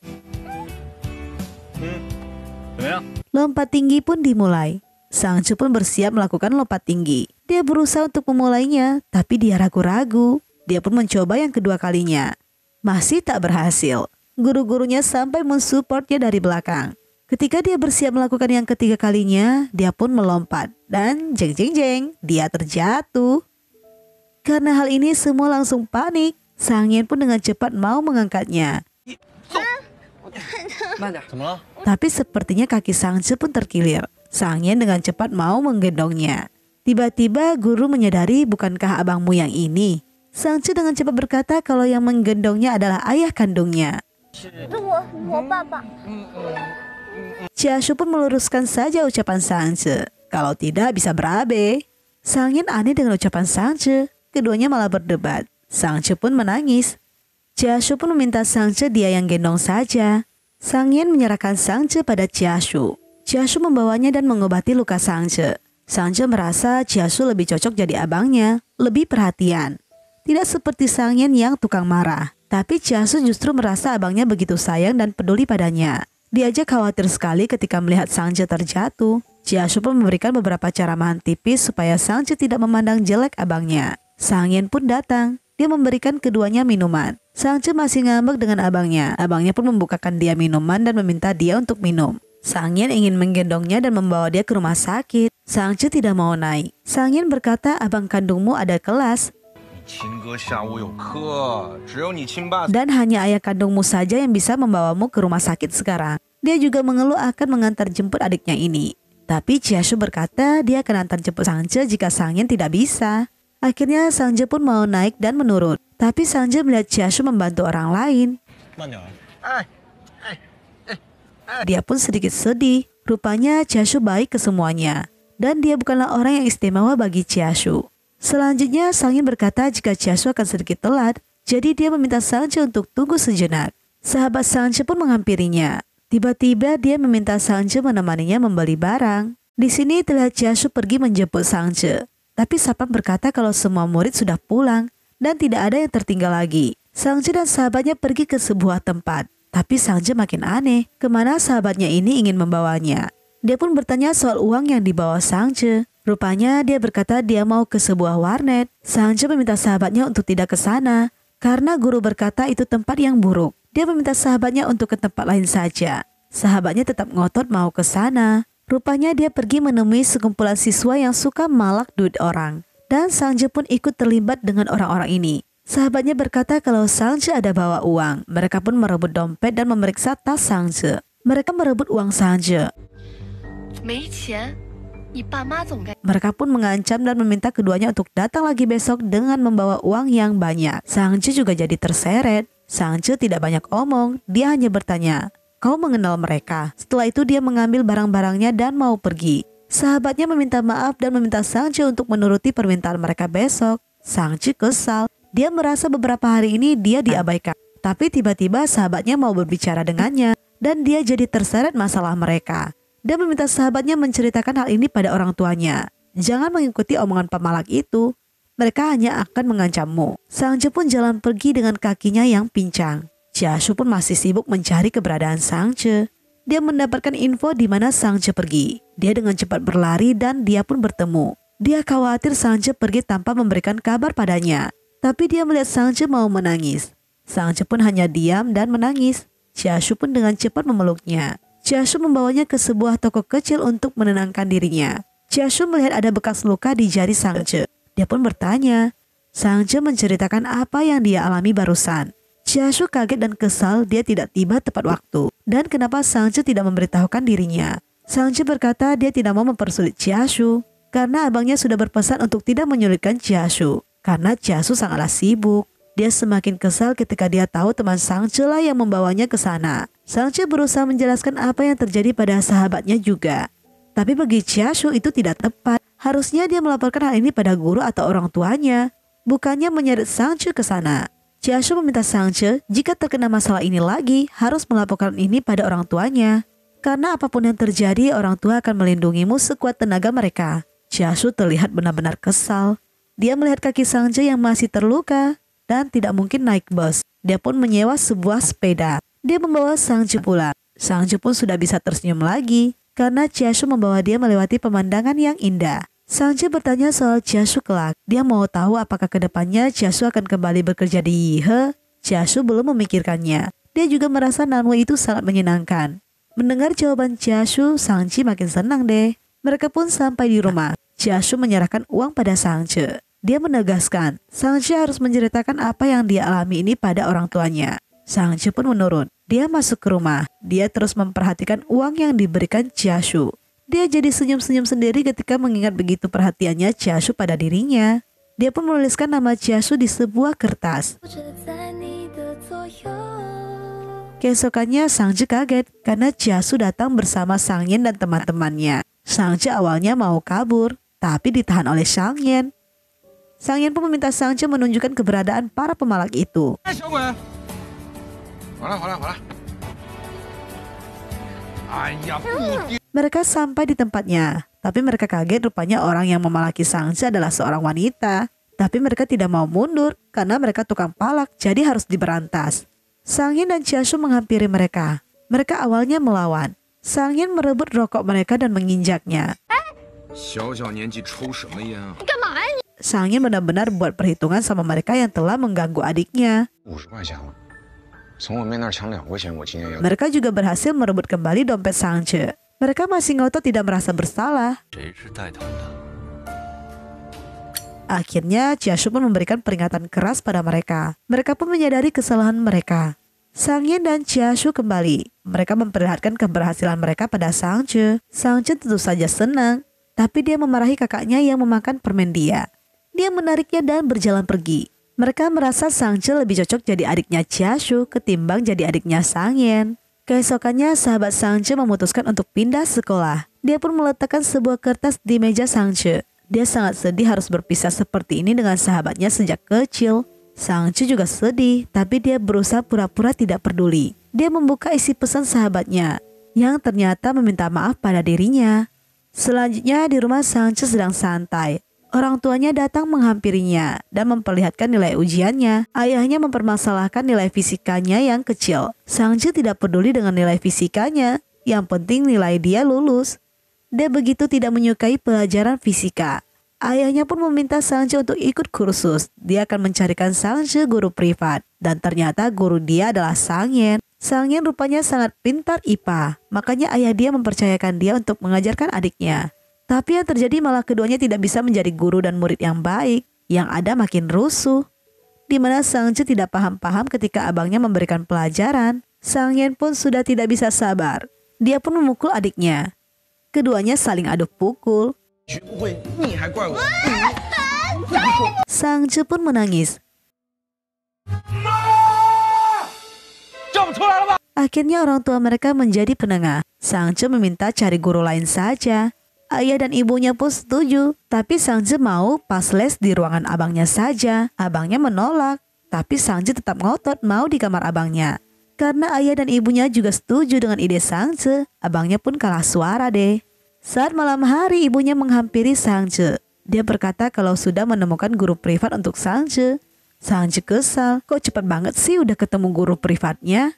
Lompat tinggi pun dimulai. Sangche pun bersiap melakukan lompat tinggi. Dia berusaha untuk memulainya, tapi dia ragu-ragu. Dia pun mencoba yang kedua kalinya. Masih tak berhasil. Guru-gurunya sampai mensupportnya dari belakang. Ketika dia bersiap melakukan yang ketiga kalinya, dia pun melompat dan jeng jeng jeng, dia terjatuh. Karena hal ini semua langsung panik. Sang Yen pun dengan cepat mau mengangkatnya. Tapi sepertinya kaki Sang Ce pun terkilir. Sang Yen dengan cepat mau menggendongnya. Tiba-tiba guru menyadari bukankah abangmu yang ini? Sang Ce dengan cepat berkata kalau yang menggendongnya adalah ayah kandungnya. Ciashu pun meluruskan saja ucapan Sangce. Kalau tidak bisa berabe. Sangin aneh dengan ucapan Sangce. Keduanya malah berdebat. Sangce pun menangis. Ciashu pun meminta Sangce dia yang gendong saja. Sangin menyerahkan Sangce pada Ciashu. Ciashu membawanya dan mengobati luka Sangce. Sangce merasa Ciashu lebih cocok jadi abangnya, lebih perhatian. Tidak seperti Sangin yang tukang marah. Tapi Ciashu justru merasa abangnya begitu sayang dan peduli padanya. Diajak khawatir sekali ketika melihat Sangje terjatuh. Jiasu pun memberikan beberapa cara mahan tipis supaya Sangje tidak memandang jelek abangnya. Sang Yen pun datang. Dia memberikan keduanya minuman. Sangje masih ngambek dengan abangnya. Abangnya pun membukakan dia minuman dan meminta dia untuk minum. Sang Yen ingin menggendongnya dan membawa dia ke rumah sakit. Sangje tidak mau naik. Sang Yen berkata abang kandungmu ada kelas. Dan hanya ayah kandungmu saja yang bisa membawamu ke rumah sakit sekarang. Dia juga mengeluh akan mengantar jemput adiknya ini. Tapi Chiashu berkata dia akan antar jemput Sangje jika Sangyen tidak bisa. Akhirnya Sangje pun mau naik dan menurut. Tapi Sangje melihat Chiashu membantu orang lain. Dia pun sedikit sedih. Rupanya Chiashu baik ke semuanya. Dan dia bukanlah orang yang istimewa bagi Chiashu. Selanjutnya, Sangin berkata jika Chiasu akan sedikit telat, jadi dia meminta Sangje untuk tunggu sejenak. Sahabat Sangje pun menghampirinya. Tiba-tiba dia meminta Sangje menemaninya membeli barang. Di sini terlihat Chiasu pergi menjemput Sangje. Tapi Sapan berkata kalau semua murid sudah pulang dan tidak ada yang tertinggal lagi. Sangje dan sahabatnya pergi ke sebuah tempat. Tapi Sangje makin aneh, ke mana sahabatnya ini ingin membawanya. Dia pun bertanya soal uang yang dibawa Sangje. Rupanya dia berkata dia mau ke sebuah warnet. Sanjo meminta sahabatnya untuk tidak ke sana karena guru berkata itu tempat yang buruk. Dia meminta sahabatnya untuk ke tempat lain saja. Sahabatnya tetap ngotot mau ke sana. Rupanya dia pergi menemui sekumpulan siswa yang suka malak duit orang. Dan Sangje pun ikut terlibat dengan orang-orang ini. Sahabatnya berkata kalau Sangje ada bawa uang. Mereka pun merebut dompet dan memeriksa tas Sangje. Mereka merebut uang Sangje. Mereka pun mengancam dan meminta keduanya untuk datang lagi besok dengan membawa uang yang banyak. Sang Sangju juga jadi terseret. Sang Sangju tidak banyak omong, dia hanya bertanya, Kau mengenal mereka. Setelah itu dia mengambil barang-barangnya dan mau pergi. Sahabatnya meminta maaf dan meminta Sang Sangju untuk menuruti permintaan mereka besok. Sang Sangju kesal. Dia merasa beberapa hari ini dia diabaikan. Tapi tiba-tiba sahabatnya mau berbicara dengannya dan dia jadi terseret masalah mereka dan meminta sahabatnya menceritakan hal ini pada orang tuanya. Jangan mengikuti omongan pemalak itu, mereka hanya akan mengancammu. Sangje pun jalan pergi dengan kakinya yang pincang. Jiasu pun masih sibuk mencari keberadaan Sangje. Dia mendapatkan info di mana Sangje pergi. Dia dengan cepat berlari dan dia pun bertemu. Dia khawatir Sangje pergi tanpa memberikan kabar padanya. Tapi dia melihat Sangje mau menangis. Sangje pun hanya diam dan menangis. Jiasu pun dengan cepat memeluknya. Jiasu membawanya ke sebuah toko kecil untuk menenangkan dirinya. Jiasu melihat ada bekas luka di jari Sangje. Dia pun bertanya. Sangje menceritakan apa yang dia alami barusan. Jiasu kaget dan kesal dia tidak tiba tepat waktu. Dan kenapa Sangje tidak memberitahukan dirinya. Sangje berkata dia tidak mau mempersulit Jiasu. Karena abangnya sudah berpesan untuk tidak menyulitkan Jiasu. Karena Jiasu sangatlah sibuk. Dia semakin kesal ketika dia tahu teman Sangce lah yang membawanya ke sana. Sangce berusaha menjelaskan apa yang terjadi pada sahabatnya juga. Tapi bagi Chiashu itu tidak tepat. Harusnya dia melaporkan hal ini pada guru atau orang tuanya. Bukannya menyeret Sangce ke sana. Chiashu meminta Sangce jika terkena masalah ini lagi harus melaporkan ini pada orang tuanya. Karena apa pun yang terjadi orang tua akan melindungimu sekuat tenaga mereka. Chiashu terlihat benar-benar kesal. Dia melihat kaki Sangce yang masih terluka dan tidak mungkin naik bus. Dia pun menyewa sebuah sepeda. Dia membawa Sang Ju pulang. Sang Ju pun sudah bisa tersenyum lagi karena Chiasu membawa dia melewati pemandangan yang indah. Sang Ju bertanya soal Chiasu kelak. Dia mau tahu apakah ke depannya Chiasu akan kembali bekerja di Yihe. Chiasu belum memikirkannya. Dia juga merasa Nanwe itu sangat menyenangkan. Mendengar jawaban Jiashu, Sangji makin senang deh. Mereka pun sampai di rumah. Jiashu menyerahkan uang pada Sangje. Dia menegaskan, Sangje harus menceritakan apa yang dia alami ini pada orang tuanya. Sangje pun menurun. Dia masuk ke rumah. Dia terus memperhatikan uang yang diberikan Jiashu. Dia jadi senyum-senyum sendiri ketika mengingat begitu perhatiannya Jiashu pada dirinya. Dia pun menuliskan nama Jiashu di sebuah kertas. Keesokannya Sangje kaget karena Jiashu datang bersama Sangyen dan teman-temannya. Sangje awalnya mau kabur, tapi ditahan oleh Sangyen. Sangyen pun meminta Sangje menunjukkan keberadaan para pemalak itu. Mereka sampai di tempatnya, tapi mereka kaget rupanya orang yang memalaki Sangje adalah seorang wanita. Tapi mereka tidak mau mundur karena mereka tukang palak, jadi harus diberantas. Sangin dan Chiasu menghampiri mereka. Mereka awalnya melawan. Sangin merebut rokok mereka dan menginjaknya. Sangin benar-benar buat perhitungan sama mereka yang telah mengganggu adiknya. Mereka juga berhasil merebut kembali dompet Sangche. Mereka masih ngotot tidak merasa bersalah. Akhirnya, Chiasu pun memberikan peringatan keras pada mereka. Mereka pun menyadari kesalahan mereka. Sangye dan Chiasu kembali. Mereka memperlihatkan keberhasilan mereka pada Sangche. Sangche tentu saja senang, tapi dia memarahi kakaknya yang memakan permen dia. Dia menariknya dan berjalan pergi. Mereka merasa Sangche lebih cocok jadi adiknya Chiasu ketimbang jadi adiknya Sangyen. Keesokannya, sahabat Sangche memutuskan untuk pindah sekolah. Dia pun meletakkan sebuah kertas di meja Sangche. Dia sangat sedih harus berpisah seperti ini dengan sahabatnya sejak kecil. Sang Chu juga sedih, tapi dia berusaha pura-pura tidak peduli. Dia membuka isi pesan sahabatnya, yang ternyata meminta maaf pada dirinya. Selanjutnya di rumah Sang Chu sedang santai. Orang tuanya datang menghampirinya dan memperlihatkan nilai ujiannya. Ayahnya mempermasalahkan nilai fisikanya yang kecil. Sang Chu tidak peduli dengan nilai fisikanya. Yang penting nilai dia lulus. Dia begitu tidak menyukai pelajaran fisika. Ayahnya pun meminta Sangje untuk ikut kursus. Dia akan mencarikan Sangje guru privat. Dan ternyata guru dia adalah Sangyen. Sangyen rupanya sangat pintar IPA. Makanya ayah dia mempercayakan dia untuk mengajarkan adiknya. Tapi yang terjadi malah keduanya tidak bisa menjadi guru dan murid yang baik. Yang ada makin rusuh. Di mana Sangje tidak paham-paham ketika abangnya memberikan pelajaran. Sangyen pun sudah tidak bisa sabar. Dia pun memukul adiknya. Keduanya saling adu pukul. Sang Chu pun menangis. Akhirnya orang tua mereka menjadi penengah. Sang Chu meminta cari guru lain saja. Ayah dan ibunya pun setuju, tapi Sang Chu mau pas les di ruangan abangnya saja. Abangnya menolak, tapi Sang Chu tetap ngotot mau di kamar abangnya. Karena ayah dan ibunya juga setuju dengan ide Sang Chu, abangnya pun kalah suara deh. Saat malam hari ibunya menghampiri Sangce. Dia berkata kalau sudah menemukan guru privat untuk Sangce. Sangce kesal, kok cepat banget sih udah ketemu guru privatnya?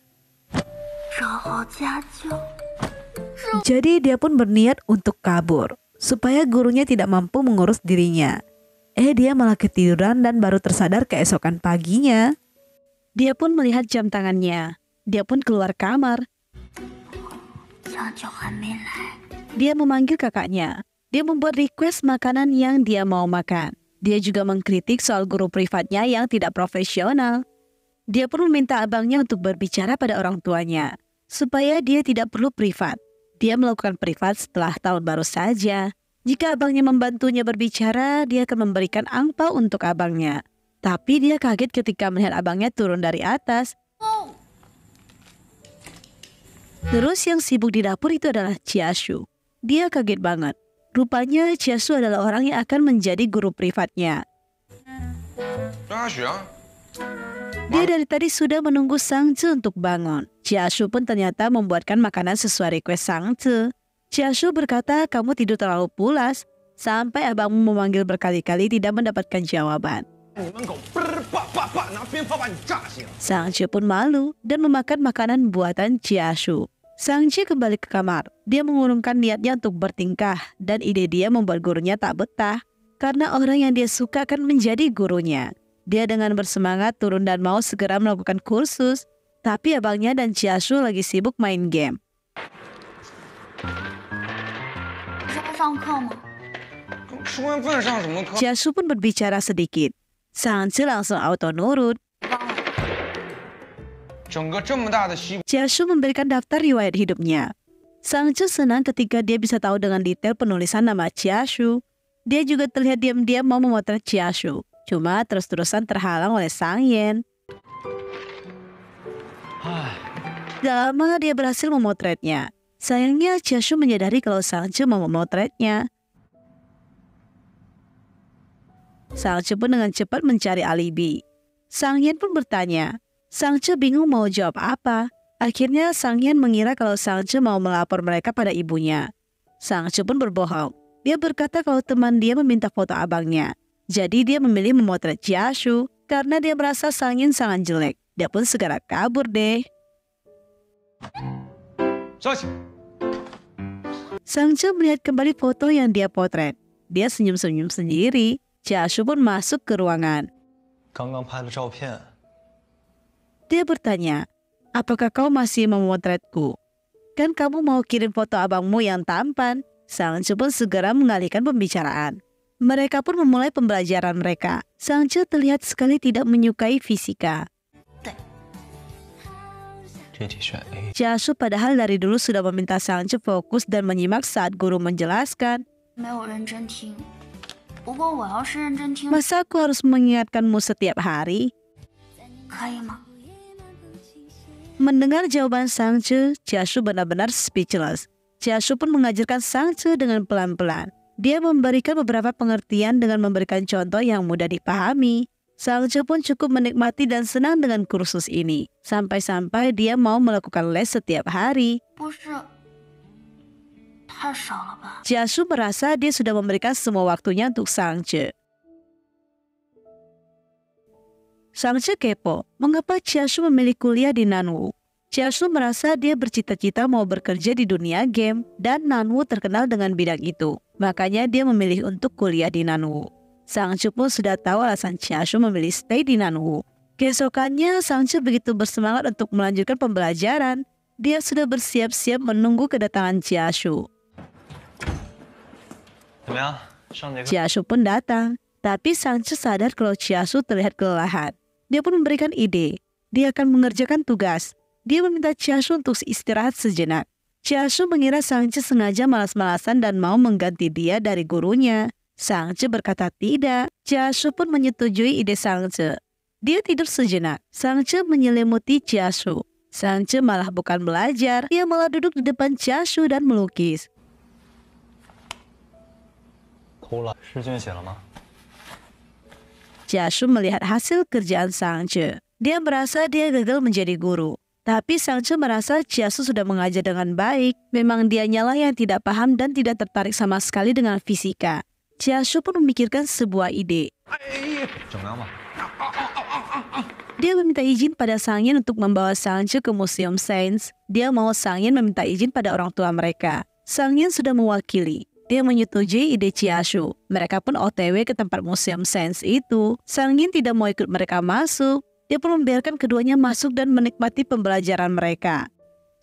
Jadi dia pun berniat untuk kabur, supaya gurunya tidak mampu mengurus dirinya. Eh dia malah ketiduran dan baru tersadar keesokan paginya. Dia pun melihat jam tangannya. Dia pun keluar kamar. Dia memanggil kakaknya. Dia membuat request makanan yang dia mau makan. Dia juga mengkritik soal guru privatnya yang tidak profesional. Dia pun meminta abangnya untuk berbicara pada orang tuanya, supaya dia tidak perlu privat. Dia melakukan privat setelah tahun baru saja. Jika abangnya membantunya berbicara, dia akan memberikan angpau untuk abangnya. Tapi dia kaget ketika melihat abangnya turun dari atas. Terus yang sibuk di dapur itu adalah Chiashu. Dia kaget banget. Rupanya Chiasu adalah orang yang akan menjadi guru privatnya. Dia dari tadi sudah menunggu Sang Tzu untuk bangun. Chiasu pun ternyata membuatkan makanan sesuai request Sang Tzu. Chiasu berkata kamu tidur terlalu pulas sampai abangmu memanggil berkali-kali tidak mendapatkan jawaban. Sang Tzu pun malu dan memakan makanan buatan Chiasu. Sang Chi kembali ke kamar. Dia mengurungkan niatnya untuk bertingkah dan ide dia membuat gurunya tak betah karena orang yang dia suka akan menjadi gurunya. Dia dengan bersemangat turun dan mau segera melakukan kursus, tapi abangnya dan Chiasu lagi sibuk main game. Chiasu pun berbicara sedikit. Sangci langsung auto nurut. Chiasu memberikan daftar riwayat hidupnya. Sangci senang ketika dia bisa tahu dengan detail penulisan nama Chiasu. Dia juga terlihat diam-diam mau memotret Chiasu. Cuma terus-terusan terhalang oleh Sang Yen. 唉，Gak lama dia berhasil memotretnya. Sayangnya Chiasu menyadari kalau Sangce mau memotretnya. Sangce pun dengan cepat mencari alibi. Sang Yen pun bertanya. Sangce bingung mau jawab apa. Akhirnya Sang Yen mengira kalau Sangce mau melapor mereka pada ibunya. Sangce pun berbohong. Dia berkata kalau teman dia meminta foto abangnya. Jadi dia memilih memotret Jiashu karena dia merasa Sangin sangat jelek. Dia pun segera kabur deh. Sangce melihat kembali foto yang dia potret. Dia senyum-senyum sendiri. Jiashu pun masuk ke ruangan. Dia bertanya, apakah kau masih memotretku? Kan kamu mau kirim foto abangmu yang tampan. Sangce pun segera mengalihkan pembicaraan. Mereka pun memulai pembelajaran mereka. Sangce terlihat sekali tidak menyukai fisika. Jasu padahal dari dulu sudah meminta Sangce fokus dan menyimak saat guru menjelaskan. Masa aku harus mengingatkanmu setiap hari? Mendengar jawaban Sangce, Jasu benar-benar speechless. Jasu pun mengajarkan Sangce dengan pelan-pelan. Dia memberikan beberapa pengertian dengan memberikan contoh yang mudah dipahami. Sangce pun cukup menikmati dan senang dengan kursus ini, sampai-sampai dia mau melakukan les setiap hari. Jasu merasa dia sudah memberikan semua waktunya untuk Sangce. Sangce kepo, mengapa Jasu memilih kuliah di Nanwu? Jasu merasa dia bercita-cita mau bekerja di dunia game dan Nanwu terkenal dengan bidang itu. Makanya dia memilih untuk kuliah di Nanwu. Sang pun sudah tahu alasan Chia Shu memilih stay di Nanwu. Keesokannya, Sang Chu begitu bersemangat untuk melanjutkan pembelajaran. Dia sudah bersiap-siap menunggu kedatangan Chia Shu. Chia Shu pun datang, tapi Sang Chu sadar kalau Chia Shu terlihat kelelahan. Dia pun memberikan ide. Dia akan mengerjakan tugas. Dia meminta Chia Shu untuk istirahat sejenak. Jiasu mengira Sangce sengaja malas-malasan dan mau mengganti dia dari gurunya. Sangce berkata tidak. Jiasu pun menyetujui ide Sangce. Dia tidur sejenak. Sangce menyelimuti Jiasu. Sangce malah bukan belajar, ia malah duduk di depan Jiasu dan melukis. Jiasu melihat hasil kerjaan Sangce. Dia merasa dia gagal menjadi guru. Tapi Sang Sangce merasa Chia Su sudah mengajar dengan baik. Memang dia nyala yang tidak paham dan tidak tertarik sama sekali dengan fisika. Chia Su pun memikirkan sebuah ide. Dia meminta izin pada Sang Yin untuk membawa Sang Sangce ke Museum Sains. Dia mau Sang Yin meminta izin pada orang tua mereka. Sang Yin sudah mewakili. Dia menyetujui ide Chia Su. Mereka pun OTW ke tempat Museum Sains itu. Sang Yin tidak mau ikut mereka masuk. Dia pun membiarkan keduanya masuk dan menikmati pembelajaran mereka.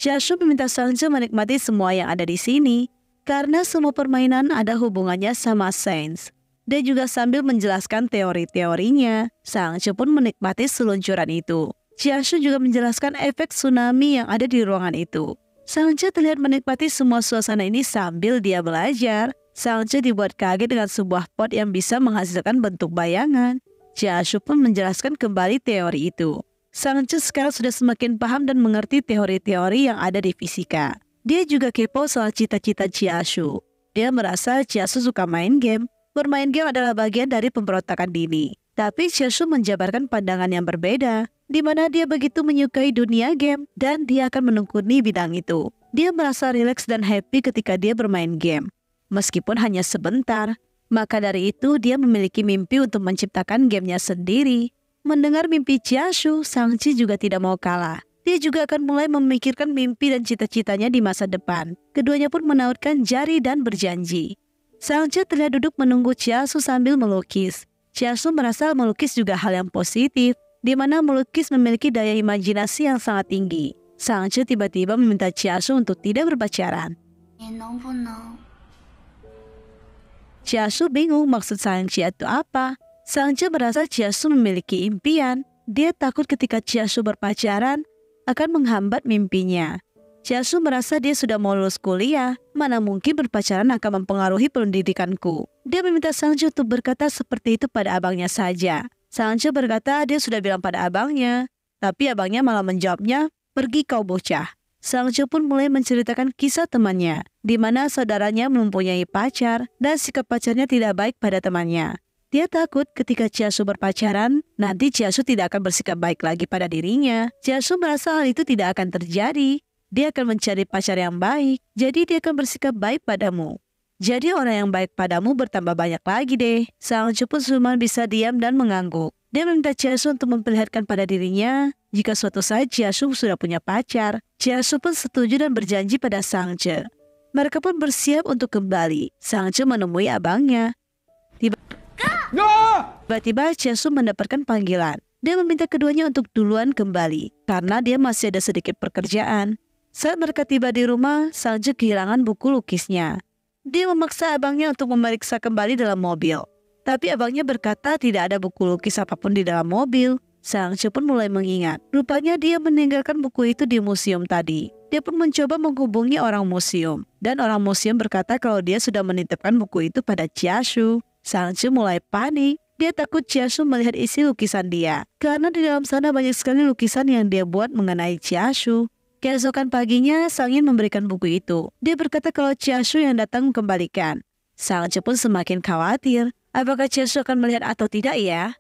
Chiasu meminta Sangce menikmati semua yang ada di sini. Karena semua permainan ada hubungannya sama Sains. Dia juga sambil menjelaskan teori-teorinya. Sangce pun menikmati seluncuran itu. Chiasu juga menjelaskan efek tsunami yang ada di ruangan itu. Sangce terlihat menikmati semua suasana ini sambil dia belajar. Sangce dibuat kaget dengan sebuah pot yang bisa menghasilkan bentuk bayangan. Chiasu pun menjelaskan kembali teori itu. Sangce sekarang sudah semakin paham dan mengerti teori-teori yang ada di fisika. Dia juga kepo soal cita-cita Chiasu. Dia merasa Chiasu suka main game. Bermain game adalah bagian dari pemberontakan dini. Tapi Chiasu menjabarkan pandangan yang berbeda, di mana dia begitu menyukai dunia game dan dia akan menekuni bidang itu. Dia merasa rileks dan happy ketika dia bermain game. Meskipun hanya sebentar, maka dari itu dia memiliki mimpi untuk menciptakan gamenya sendiri. Mendengar mimpi Chiasu, Sangchi juga tidak mau kalah. Dia juga akan mulai memikirkan mimpi dan cita-citanya di masa depan. Keduanya pun menautkan jari dan berjanji. Sangche terlihat duduk menunggu Chiasu sambil melukis. Chiasu merasa melukis juga hal yang positif, di mana melukis memiliki daya imajinasi yang sangat tinggi. Sangche tiba-tiba meminta Chiasu untuk tidak berpacaran. 你能不能 Chiasu bingung maksud Sang Chia itu apa. Sang Chia merasa Chiasu memiliki impian. Dia takut ketika Chiasu berpacaran akan menghambat mimpinya. Chiasu merasa dia sudah mau lulus kuliah, mana mungkin berpacaran akan mempengaruhi pendidikanku. Dia meminta Sang Chia untuk berkata seperti itu pada abangnya saja. Sang Chia berkata dia sudah bilang pada abangnya, tapi abangnya malah menjawabnya, pergi kau bocah. Sang Cho pun mulai menceritakan kisah temannya, di mana saudaranya mempunyai pacar dan sikap pacarnya tidak baik pada temannya. Dia takut ketika Chiasu berpacaran, nanti Chiasu tidak akan bersikap baik lagi pada dirinya. Chiasu merasa hal itu tidak akan terjadi. Dia akan mencari pacar yang baik, jadi dia akan bersikap baik padamu. Jadi orang yang baik padamu bertambah banyak lagi deh. Sang Cho pun cuma bisa diam dan mengangguk. Dia meminta Chiasu untuk memperlihatkan pada dirinya jika suatu saat Chiasu sudah punya pacar, Chiasu pun setuju dan berjanji pada Sangce. Mereka pun bersiap untuk kembali. Sangce menemui abangnya. Tiba-tiba Chiasu mendapatkan panggilan. Dia meminta keduanya untuk duluan kembali karena dia masih ada sedikit pekerjaan. Saat mereka tiba di rumah, Sangce kehilangan buku lukisnya. Dia memaksa abangnya untuk memeriksa kembali dalam mobil. Tapi abangnya berkata tidak ada buku lukis apa pun di dalam mobil. Sang Che pun mulai mengingat. Rupanya dia meninggalkan buku itu di museum tadi. Dia pun mencoba menghubungi orang museum. Dan orang museum berkata kalau dia sudah menitipkan buku itu pada Chiasu. Sang Che mulai panik. Dia takut Chiasu melihat isi lukisan dia. Karena di dalam sana banyak sekali lukisan yang dia buat mengenai Chiasu. Keesokan paginya, Sang Yin memberikan buku itu. Dia berkata kalau Chiasu yang datang mengembalikan. Sang Che pun semakin khawatir. Apakah Chiasu akan melihat atau tidak ya?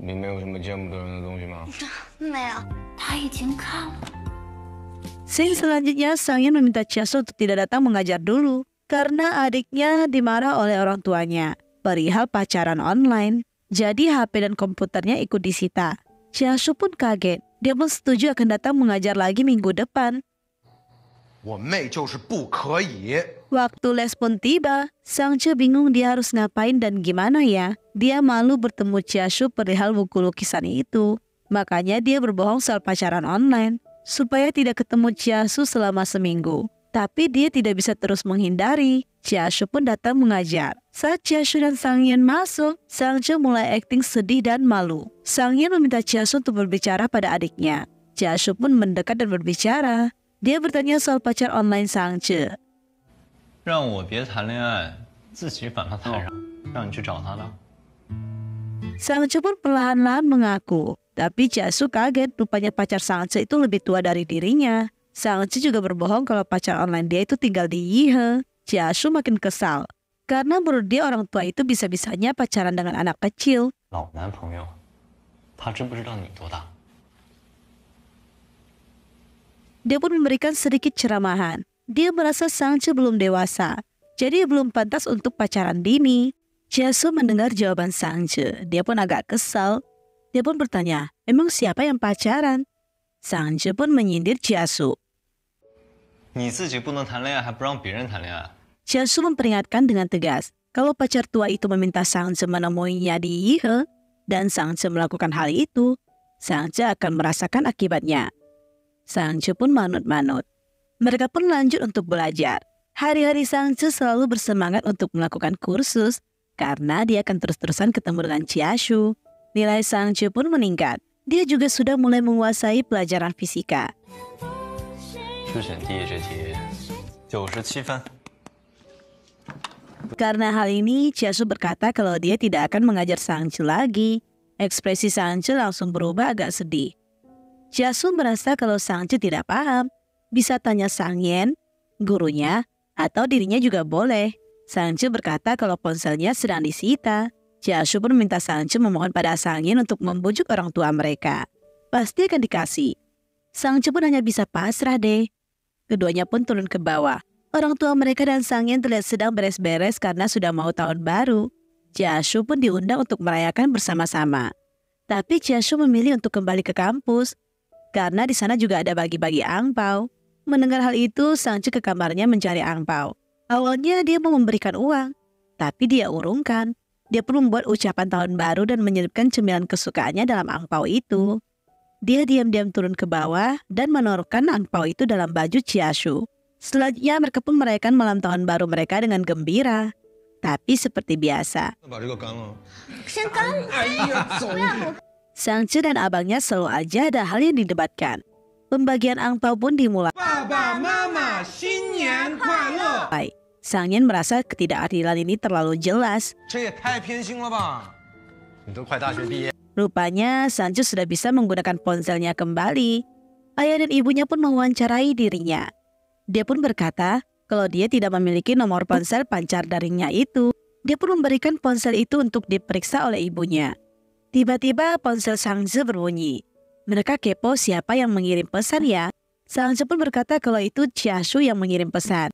里[LAUGHS] 面有什么见不得人的东西吗？没有，他已经看了。 Scene selanjutnya, Sang Yin meminta Chiasu untuk tidak datang mengajar dulu karena adiknya dimarah oleh orang tuanya perihal pacaran online. Jadi HP dan komputernya ikut disita. Chiasu pun kaget. Dia pun setuju akan datang mengajar lagi minggu depan. Waktu les pun tiba, Sang Che bingung dia harus ngapain dan gimana ya. Dia malu bertemu Chiashu perihal buku lukisan itu. Makanya dia berbohong soal pacaran online, supaya tidak ketemu Chiashu selama seminggu. Tapi dia tidak bisa terus menghindari. Chiashu pun datang mengajar. Saat Chiashu dan Sang Yen masuk, Sang Che mulai akting sedih dan malu. Sang Yen meminta Chiashu untuk berbicara pada adiknya. Chiashu pun mendekat dan berbicara. Dia bertanya soal pacar online Sang Che. 让我别谈恋爱，自己反了摊上，让你去找他的。 Sang Che pun perlahan-lahan mengaku. Tapi Chiasu kaget rupanya pacar Sang Che itu lebih tua dari dirinya. Sang Che juga berbohong kalau pacar online dia itu tinggal di Yihe. Chiasu makin kesal. Karena menurut dia orang tua itu bisa-bisanya pacaran dengan anak kecil. 老男朋友，他知不知道你多大？ Dia pun memberikan sedikit ceramahan. Dia merasa Sangce belum dewasa, jadi belum pantas untuk pacaran dini. Jasu mendengar jawaban Sangce. Dia pun agak kesal. Dia pun bertanya, emang siapa yang pacaran? Sangce pun menyindir Jasu. Jasu memperingatkan dengan tegas kalau pacar tua itu meminta Sangce menemuinya di Yihe dan Sangce melakukan hal itu, Sangce akan merasakan akibatnya. Sang Che pun manut-manut. Mereka pun lanjut untuk belajar. Hari-hari Sang Che selalu bersemangat untuk melakukan kursus, karena dia akan terus-terusan ketemu dengan Chiasu. Nilai Sang Che pun meningkat. Dia juga sudah mulai menguasai pelajaran fisika. 之前第一这题九十七分。 Karena hal ini, Chiasu berkata kalau dia tidak akan mengajar Sang Che lagi. Ekspresi Sang Che langsung berubah agak sedih. Chiasu merasa kalau Sang Che tidak paham. Bisa tanya Sang Yen, gurunya, atau dirinya juga boleh. Sang Che berkata kalau ponselnya sedang disita. Chiasu pun minta Sang Che memohon pada Sang Yen untuk membujuk orang tua mereka. Pasti akan dikasih. Sang Che pun hanya bisa pasrah deh. Keduanya pun turun ke bawah. Orang tua mereka dan Sang Yen terlihat sedang beres-beres karena sudah mau tahun baru. Chiasu pun diundang untuk merayakan bersama-sama. Tapi Chiasu memilih untuk kembali ke kampus karena di sana juga ada bagi-bagi angpau. Mendengar hal itu, Sang Che ke kamarnya mencari angpau. Awalnya dia mau memberikan uang, tapi dia urungkan. Dia pun membuat ucapan tahun baru dan menyelipkan cemilan kesukaannya dalam angpau itu. Dia diam-diam turun ke bawah dan menaruhkan angpau itu dalam baju Chiasu. Selanjutnya mereka pun merayakan malam tahun baru mereka dengan gembira. Tapi seperti biasa, Sangce dan abangnya selalu aja ada hal yang didebatkan. Pembagian angpau pun dimulai. Baba, Mama, Xinyan Baik, Sang Yan merasa ketidakadilan ini terlalu jelas. Eh? Rupanya Sangce sudah bisa menggunakan ponselnya kembali. Ayah dan ibunya pun mewawancarai dirinya. Dia pun berkata kalau dia tidak memiliki nomor ponsel pancar daringnya itu. Dia pun memberikan ponsel itu untuk diperiksa oleh ibunya. Tiba-tiba ponsel Sang Ce berbunyi. Mereka kepo siapa yang mengirim pesan ya. Sang Ce pun berkata kalau itu Chiashu yang mengirim pesan.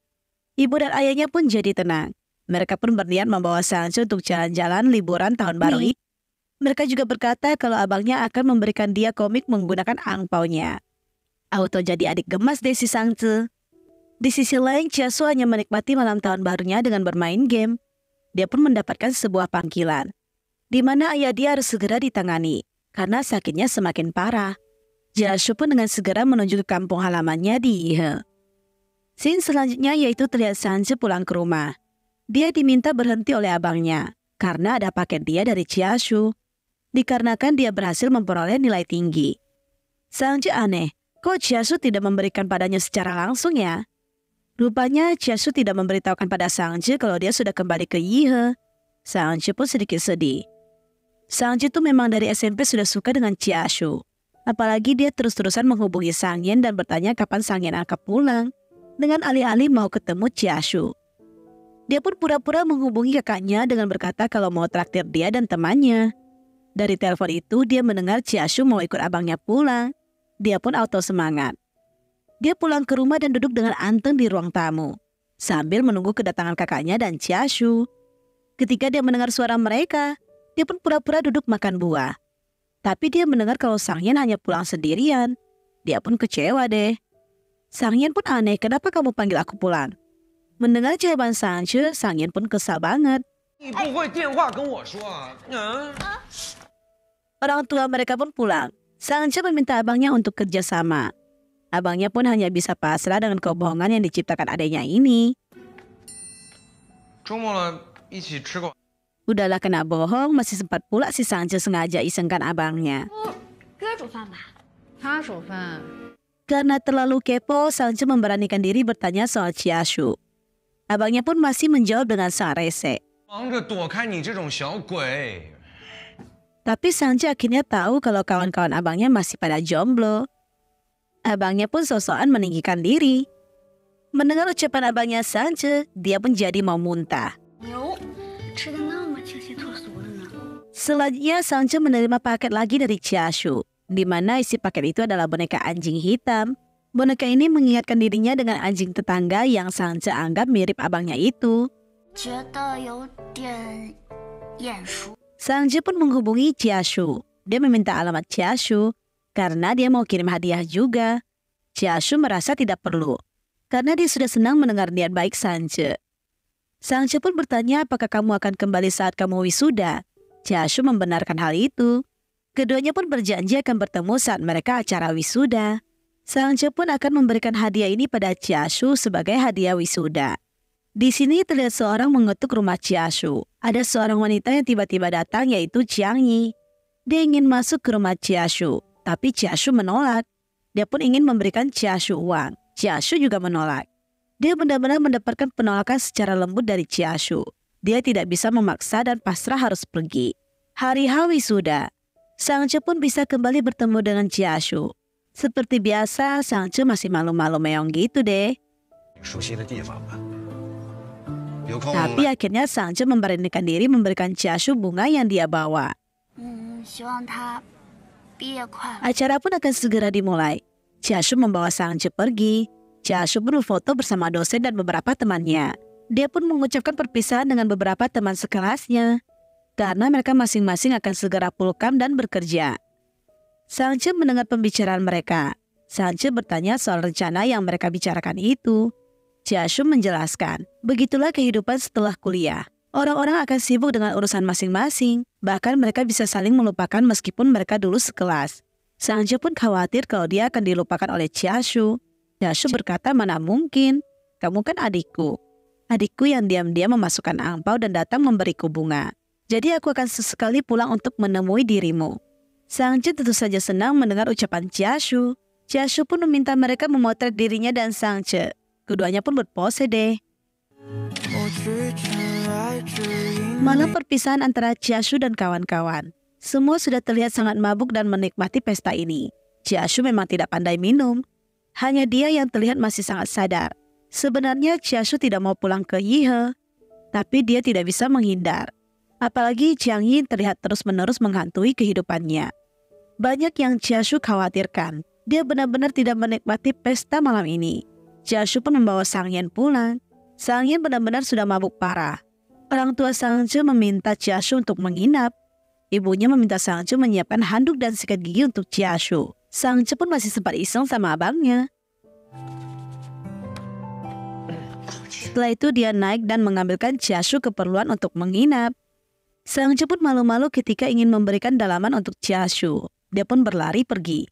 Ibu dan ayahnya pun jadi tenang. Mereka pun berniat membawa Sang Ce untuk jalan-jalan liburan tahun baru ini. Mereka juga berkata kalau abangnya akan memberikan dia komik menggunakan angpaunya. Auto jadi adik gemas deh si. Di sisi lain, Chiasu hanya menikmati malam tahun barunya dengan bermain game. Dia pun mendapatkan sebuah panggilan, di mana ayah dia harus segera ditangani karena sakitnya semakin parah. Chiasu pun dengan segera menuju ke kampung halamannya di Ihe. Scene selanjutnya yaitu terlihat Sanji pulang ke rumah. Dia diminta berhenti oleh abangnya karena ada paket dia dari Chiasu. Dikarenakan dia berhasil memperoleh nilai tinggi. Sanji aneh, kok Chiasu tidak memberikan padanya secara langsung ya? Rupanya Chiasu tidak memberitahukan pada Sangji kalau dia sudah kembali ke Yihe. Sangji pun sedikit sedih. Sangji tuh memang dari SMP sudah suka dengan Chiasu. Apalagi dia terus-terusan menghubungi Sang Yen dan bertanya kapan Sang Yen akan pulang. Dengan alih-alih mau ketemu Chiasu. Dia pun pura-pura menghubungi kakaknya dengan berkata kalau mau traktir dia dan temannya. Dari telepon itu dia mendengar Chiasu mau ikut abangnya pulang. Dia pun auto semangat. Dia pulang ke rumah dan duduk dengan anteng di ruang tamu, sambil menunggu kedatangan kakaknya dan Chiasu. Ketika dia mendengar suara mereka, dia pun pura-pura duduk makan buah. Tapi dia mendengar kalau Sang Hyun hanya pulang sendirian. Dia pun kecewa deh. Sang Hyun pun aneh, kenapa kamu panggil aku pulang? Mendengar jawaban Sang Hyun, Sang Hyun pun kesal banget. Ah. Orang tua mereka pun pulang. Sang Yan meminta abangnya untuk kerjasama. Abangnya pun hanya bisa pasrah dengan kebohongan yang diciptakan adanya ini. 周末了，一起吃个。 Udahlah kena bohong, masih sempat pula si Sangce sengaja isengkan abangnya. 给我煮饭吧。他煮饭， Karena terlalu kepo, Sangce memberanikan diri bertanya soal Chiasu. Abangnya pun masih menjawab dengan sangat rese. 忙着躲开你这种小鬼。 Tapi Sangce akhirnya tahu kalau kawan-kawan abangnya masih pada jomblo. Abangnya pun sosokan meninggikan diri. Mendengar ucapan abangnya Sangce, dia pun jadi mau muntah. 牛，吃的那么清新脱俗的呢。 Selanjutnya, Sangce menerima paket lagi dari Chia Shu, di mana isi paket itu adalah boneka anjing hitam. Boneka ini mengingatkan dirinya dengan anjing tetangga yang Sangce anggap mirip abangnya itu. Sangje pun menghubungi Chia Shu. Dia meminta alamat Chia Shu karena dia mau kirim hadiah juga. Chia Shu merasa tidak perlu karena dia sudah senang mendengar niat baik Sangje. Sangje pun bertanya apakah kamu akan kembali saat kamu wisuda. Chiasu membenarkan hal itu. Keduanya pun berjanji akan bertemu saat mereka acara wisuda. Sangje pun akan memberikan hadiah ini pada Chiasu sebagai hadiah wisuda. Di sini terlihat seorang mengetuk rumah Chiasu. Ada seorang wanita yang tiba-tiba datang yaitu Chiang Yi. Dia ingin masuk ke rumah Chiasu, tapi Chiasu menolak. Dia pun ingin memberikan Chiasu uang. Chiasu juga menolak. Dia benar-benar mendapatkan penolakan secara lembut dari Chiashu. Dia tidak bisa memaksa dan pasrah harus pergi. Hari Hawi sudah. Sang Sangce pun bisa kembali bertemu dengan Chiashu. Seperti biasa, Sang Sangce masih malu-malu meong gitu deh. Tapi akhirnya Sang Sangce memberanikan diri memberikan Chiashu bunga yang dia bawa. Acara pun akan segera dimulai. Chiashu membawa Sang Sangce pergi Chiasu pun berfoto bersama dosen dan beberapa temannya. Dia pun mengucapkan perpisahan dengan beberapa teman sekelasnya. Karena mereka masing-masing akan segera pulkam dan bekerja. Sangce mendengar pembicaraan mereka. Sangce bertanya soal rencana yang mereka bicarakan itu. Chiasu menjelaskan, begitulah kehidupan setelah kuliah. Orang-orang akan sibuk dengan urusan masing-masing, bahkan mereka bisa saling melupakan meskipun mereka dulu sekelas. Sangje pun khawatir kalau dia akan dilupakan oleh Chiasu. Chiasu berkata mana mungkin, kamu kan adikku. adikku yang diam-diam memasukkan angpau dan datang memberiku bunga. Jadi aku akan sesekali pulang untuk menemui dirimu. Sang Chen tentu saja senang mendengar ucapan Chiashu. Chiashu pun meminta mereka memotret dirinya dan Sang Che. Keduanya pun berpose deh. Malam perpisahan antara Chiashu dan kawan-kawan. Semua sudah terlihat sangat mabuk dan menikmati pesta ini. Chiashu memang tidak pandai minum. Hanya dia yang terlihat masih sangat sadar. Sebenarnya Chiashu tidak mau pulang ke Yihe, tapi dia tidak bisa menghindar. Apalagi Chiang Yin terlihat terus-menerus menghantui kehidupannya. Banyak yang Chiashu khawatirkan. Dia benar-benar tidak menikmati pesta malam ini. Chiashu pun membawa Sang Yen pulang. Sang Yen benar-benar sudah mabuk parah. Orang tua Sang Che meminta Chiashu untuk menginap. Ibunya meminta Sang Che menyiapkan handuk dan sikat gigi untuk Chiashu. Sang pun masih sempat iseng sama abangnya. Setelah itu dia naik dan mengambilkan Chiashu keperluan untuk menginap. Sang pun malu-malu ketika ingin memberikan dalaman untuk Chiashu. Dia pun berlari pergi.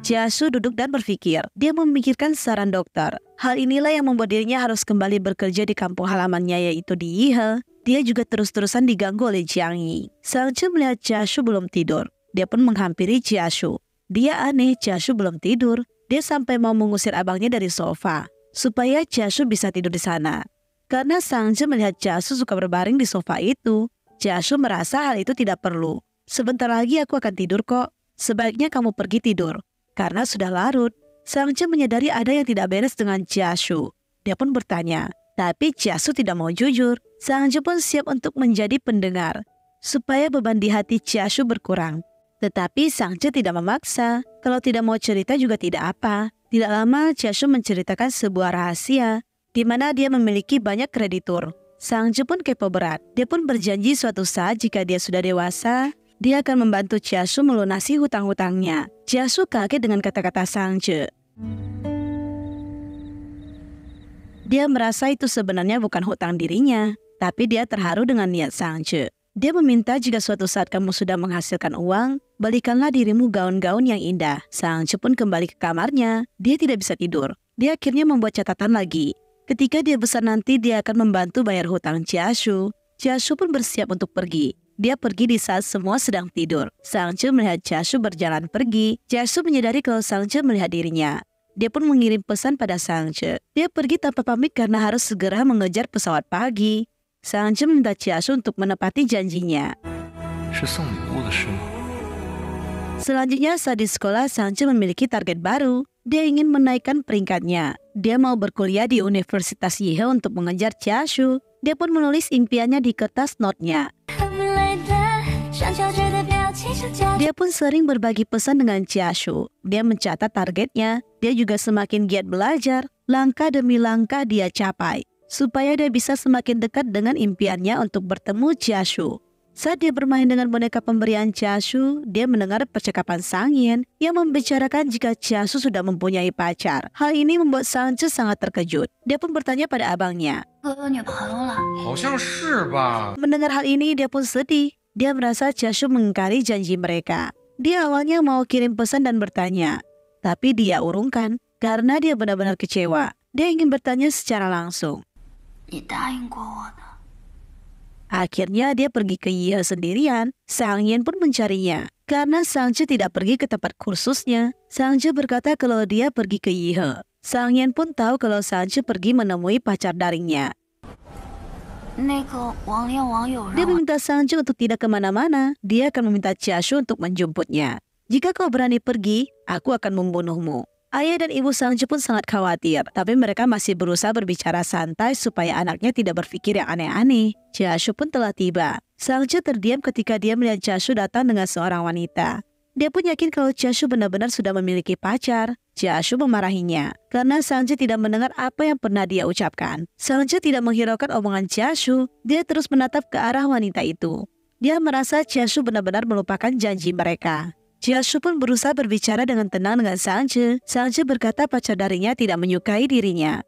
Chiasu duduk dan berpikir. Dia memikirkan saran dokter. Hal inilah yang membuat dirinya harus kembali bekerja di kampung halamannya yaitu di Yihe. Dia juga terus-terusan diganggu oleh Jiang Yi. Sang Che melihat Chiasu belum tidur. Dia pun menghampiri Chiasu. Dia aneh Chiasu belum tidur. Dia sampai mau mengusir abangnya dari sofa supaya Chiasu bisa tidur di sana. Karena Sang Che melihat Chiasu suka berbaring di sofa itu, Chiasu merasa hal itu tidak perlu. Sebentar lagi aku akan tidur kok. Sebaiknya kamu pergi tidur. Karena sudah larut, Sang Chen menyadari ada yang tidak beres dengan Chiasu. Dia pun bertanya, tapi Chiasu tidak mau jujur. Sang Chen pun siap untuk menjadi pendengar, supaya beban di hati Chiasu berkurang. Tetapi Sang Chen tidak memaksa, kalau tidak mau cerita juga tidak apa. Tidak lama Chiasu menceritakan sebuah rahasia, di mana dia memiliki banyak kreditur. Sang Chen pun kepo berat. Dia pun berjanji suatu saat jika dia sudah dewasa, dia akan membantu Chiasu melunasi hutang-hutangnya. Chiasu kaget dengan kata-kata Sang Che. Dia merasa itu sebenarnya bukan hutang dirinya, tapi dia terharu dengan niat Sang Che. Dia meminta jika suatu saat kamu sudah menghasilkan uang, balikanlah dirimu gaun-gaun yang indah. Sang Che pun kembali ke kamarnya. Dia tidak bisa tidur. Dia akhirnya membuat catatan lagi. Ketika dia besar nanti, dia akan membantu bayar hutang Chiasu. Chiasu pun bersiap untuk pergi. Dia pergi di saat semua sedang tidur. Sang Che melihat Chasu berjalan pergi. Chasu menyadari kalau Sang Che melihat dirinya. Dia pun mengirim pesan pada Sang Che. Dia pergi tanpa pamit karena harus segera mengejar pesawat pagi. Sang Che meminta Chasu untuk menepati janjinya. Selanjutnya saat di sekolah, Sang Che memiliki target baru. Dia ingin menaikkan peringkatnya. Dia mau berkuliah di Universitas Yihe untuk mengejar Chiashu. Dia pun menulis impiannya di kertas notnya. Dia pun sering berbagi pesan dengan Chiashu. Dia mencatat targetnya. Dia juga semakin giat belajar. Langkah demi langkah dia capai. Supaya dia bisa semakin dekat dengan impiannya untuk bertemu Chiashu. Saat dia bermain dengan boneka pemberian Chiashu, dia mendengar percakapan Sang Yen yang membicarakan jika Chiashu sudah mempunyai pacar. Hal ini membuat Sang sangat terkejut. Dia pun bertanya pada abangnya. Mendengar hal ini, dia pun sedih. Dia merasa Chiashu mengingkari janji mereka. Dia awalnya mau kirim pesan dan bertanya, tapi dia urungkan karena dia benar-benar kecewa. Dia ingin bertanya secara langsung. Akhirnya dia pergi ke Yia sendirian. Sang Yen pun mencarinya. Karena Sang Che tidak pergi ke tempat kursusnya, Sang Che berkata kalau dia pergi ke Yihe. Sang Yen pun tahu kalau Sang Che pergi menemui pacar daringnya. Dia meminta Sanju untuk tidak ke mana-mana. Dia akan meminta Chiashu untuk menjemputnya. Jika kau berani pergi, aku akan membunuhmu. Ayah dan ibu Sangju pun sangat khawatir, tapi mereka masih berusaha berbicara santai supaya anaknya tidak berpikir yang aneh-aneh. Chiashu pun telah tiba. Sangju terdiam ketika dia melihat Chiashu datang dengan seorang wanita. Dia pun yakin kalau Chiashu benar-benar sudah memiliki pacar. Chiashu memarahinya karena Sangje tidak mendengar apa yang pernah dia ucapkan. Sangje tidak menghiraukan omongan Chiashu. Dia terus menatap ke arah wanita itu. Dia merasa Chiashu benar-benar melupakan janji mereka. Jiashu pun berusaha berbicara dengan tenang dengan Sangje. Sangje berkata pacar darinya tidak menyukai dirinya.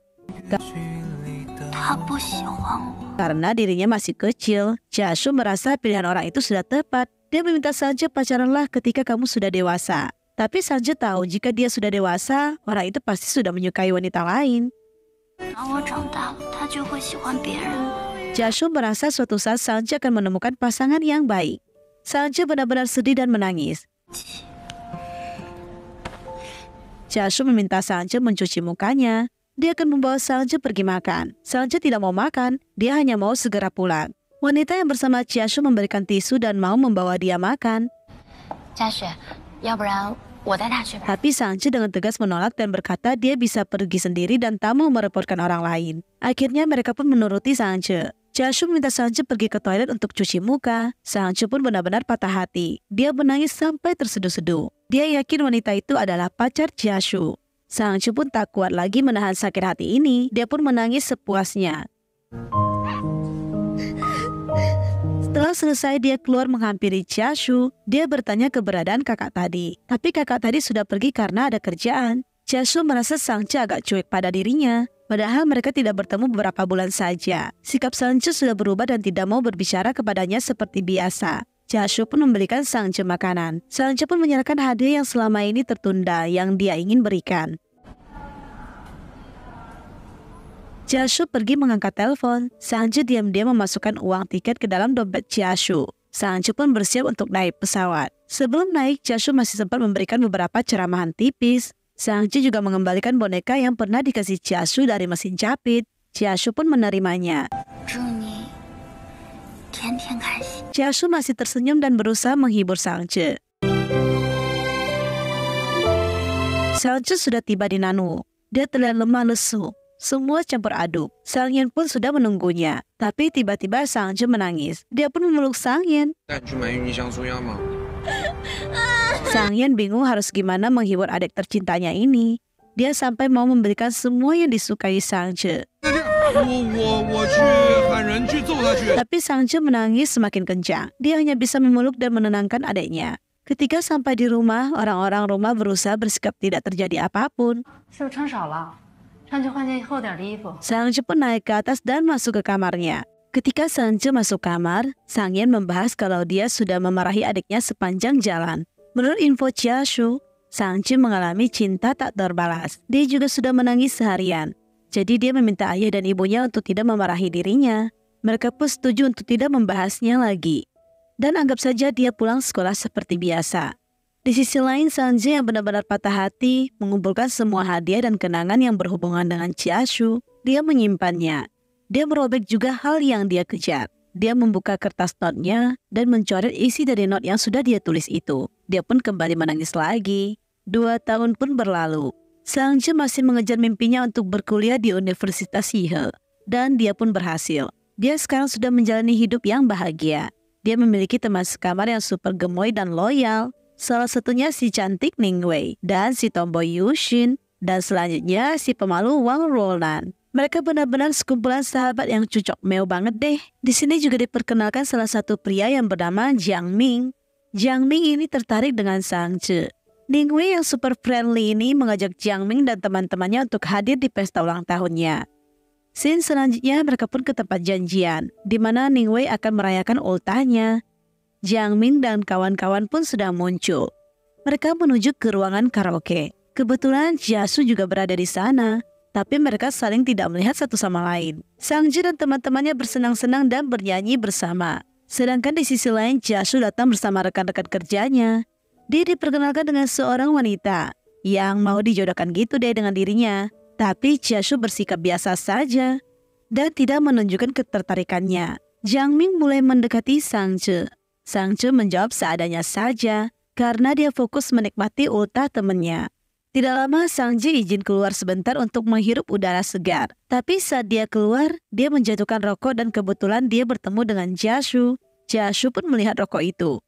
Karena dirinya masih kecil, Jiashu merasa pilihan orang itu sudah tepat. Dia meminta Sangje pacaranlah ketika kamu sudah dewasa. Tapi Sangje tahu jika dia sudah dewasa, orang itu pasti sudah menyukai wanita lain. Jiashu merasa suatu saat Sangje akan menemukan pasangan yang baik. Sangje benar-benar sedih dan menangis. Jasu meminta Sangce mencuci mukanya. Dia akan membawa Sangce pergi makan. Sangce tidak mau makan, dia hanya mau segera pulang. Wanita yang bersama Jasu memberikan tisu dan mau membawa dia makan. Tapi Sangce dengan tegas menolak dan berkata dia bisa pergi sendiri dan tak mau merepotkan orang lain. Akhirnya mereka pun menuruti Sangce. Jashu meminta Sanje pergi ke toilet untuk cuci muka. Sanje pun benar-benar patah hati. Dia menangis sampai terseduh-seduh. Dia yakin wanita itu adalah pacar Jashu. Sanje pun tak kuat lagi menahan sakit hati ini. Dia pun menangis sepuasnya. Setelah selesai dia keluar menghampiri Jashu, dia bertanya keberadaan kakak tadi. Tapi kakak tadi sudah pergi karena ada kerjaan. Jashu merasa Sangche agak cuek pada dirinya. Padahal mereka tidak bertemu beberapa bulan saja. Sikap Sangche sudah berubah dan tidak mau berbicara kepadanya seperti biasa. Jashu pun memberikan Sangche makanan. Sangche pun menyerahkan hadiah yang selama ini tertunda yang dia ingin berikan. Jashu pergi mengangkat telepon. Sangju diam-diam memasukkan uang tiket ke dalam dompet Jashu. Sangju pun bersiap untuk naik pesawat. Sebelum naik, Jashu masih sempat memberikan beberapa ceramahan tipis. Sangji juga mengembalikan boneka yang pernah dikasih Chiasu dari mesin jahit. Chiasu pun menerimanya. Chiasu masih tersenyum dan berusaha menghibur Sangji. Sangji sudah tiba di Nanu. Dia terlihat lemah lesu. Semua campur aduk. Sang Yen pun sudah menunggunya. Tapi tiba-tiba Sang menangis. Dia pun memeluk Sang Yen. [LAUGHS] Sang Yan bingung harus gimana menghibur adik tercintanya ini. Dia sampai mau memberikan semua yang disukai Sang Je. Tapi Sang Je menangis semakin kencang. Dia hanya bisa memeluk dan menenangkan adiknya. Ketika sampai di rumah, orang-orang rumah berusaha bersikap tidak terjadi apa pun. Sang Je pun naik ke atas dan masuk ke kamarnya. Ketika Sang Je masuk kamar, Sang Yan membahas kalau dia sudah memarahi adiknya sepanjang jalan. Menurut info Chiashu, Sang Je mengalami cinta tak terbalas. Dia juga sudah menangis seharian. Jadi dia meminta ayah dan ibunya untuk tidak memarahi dirinya. Mereka pun setuju untuk tidak membahasnya lagi. Dan anggap saja dia pulang sekolah seperti biasa. Di sisi lain, Sanje yang benar-benar patah hati mengumpulkan semua hadiah dan kenangan yang berhubungan dengan Chiashu. Dia menyimpannya. Dia merobek juga hal yang dia kejar. Dia membuka kertas notnya dan mencoret isi dari not yang sudah dia tulis itu. Dia pun kembali menangis lagi. Dua tahun pun berlalu. Sangje masih mengejar mimpinya untuk berkuliah di Universitas Yale. Dan dia pun berhasil. Dia sekarang sudah menjalani hidup yang bahagia. Dia memiliki teman sekamar yang super gemoy dan loyal. Salah satunya si cantik Ning Wei dan si tomboy Yushin. Dan selanjutnya si pemalu Wang Roland. Mereka benar-benar sekumpulan sahabat yang cocok meo banget deh. Di sini juga diperkenalkan salah satu pria yang bernama Jiang Ming. Jiang Ming ini tertarik dengan Sang Che. Ning Wei yang super friendly ini mengajak Jiang Ming dan teman-temannya untuk hadir di pesta ulang tahunnya. Scene selanjutnya mereka pun ke tempat janjian, di mana Ning Wei akan merayakan ultahnya. Jiang Ming dan kawan-kawan pun sudah muncul. Mereka menuju ke ruangan karaoke. Kebetulan Jiasu juga berada di sana, tapi mereka saling tidak melihat satu sama lain. Sang Ji dan teman-temannya bersenang-senang dan bernyanyi bersama. Sedangkan di sisi lain Jiasu datang bersama rekan-rekan kerjanya. Dia diperkenalkan dengan seorang wanita yang mau dijodohkan gitu deh dengan dirinya. Tapi Jiasu bersikap biasa saja dan tidak menunjukkan ketertarikannya. Jiang Ming mulai mendekati Sang Je. Sang Je menjawab seadanya saja karena dia fokus menikmati ultah temannya. Tidak lama, Sang Ji izin keluar sebentar untuk menghirup udara segar. Tapi saat dia keluar, dia menjatuhkan rokok dan kebetulan dia bertemu dengan Jiashu. Jiashu pun melihat rokok itu.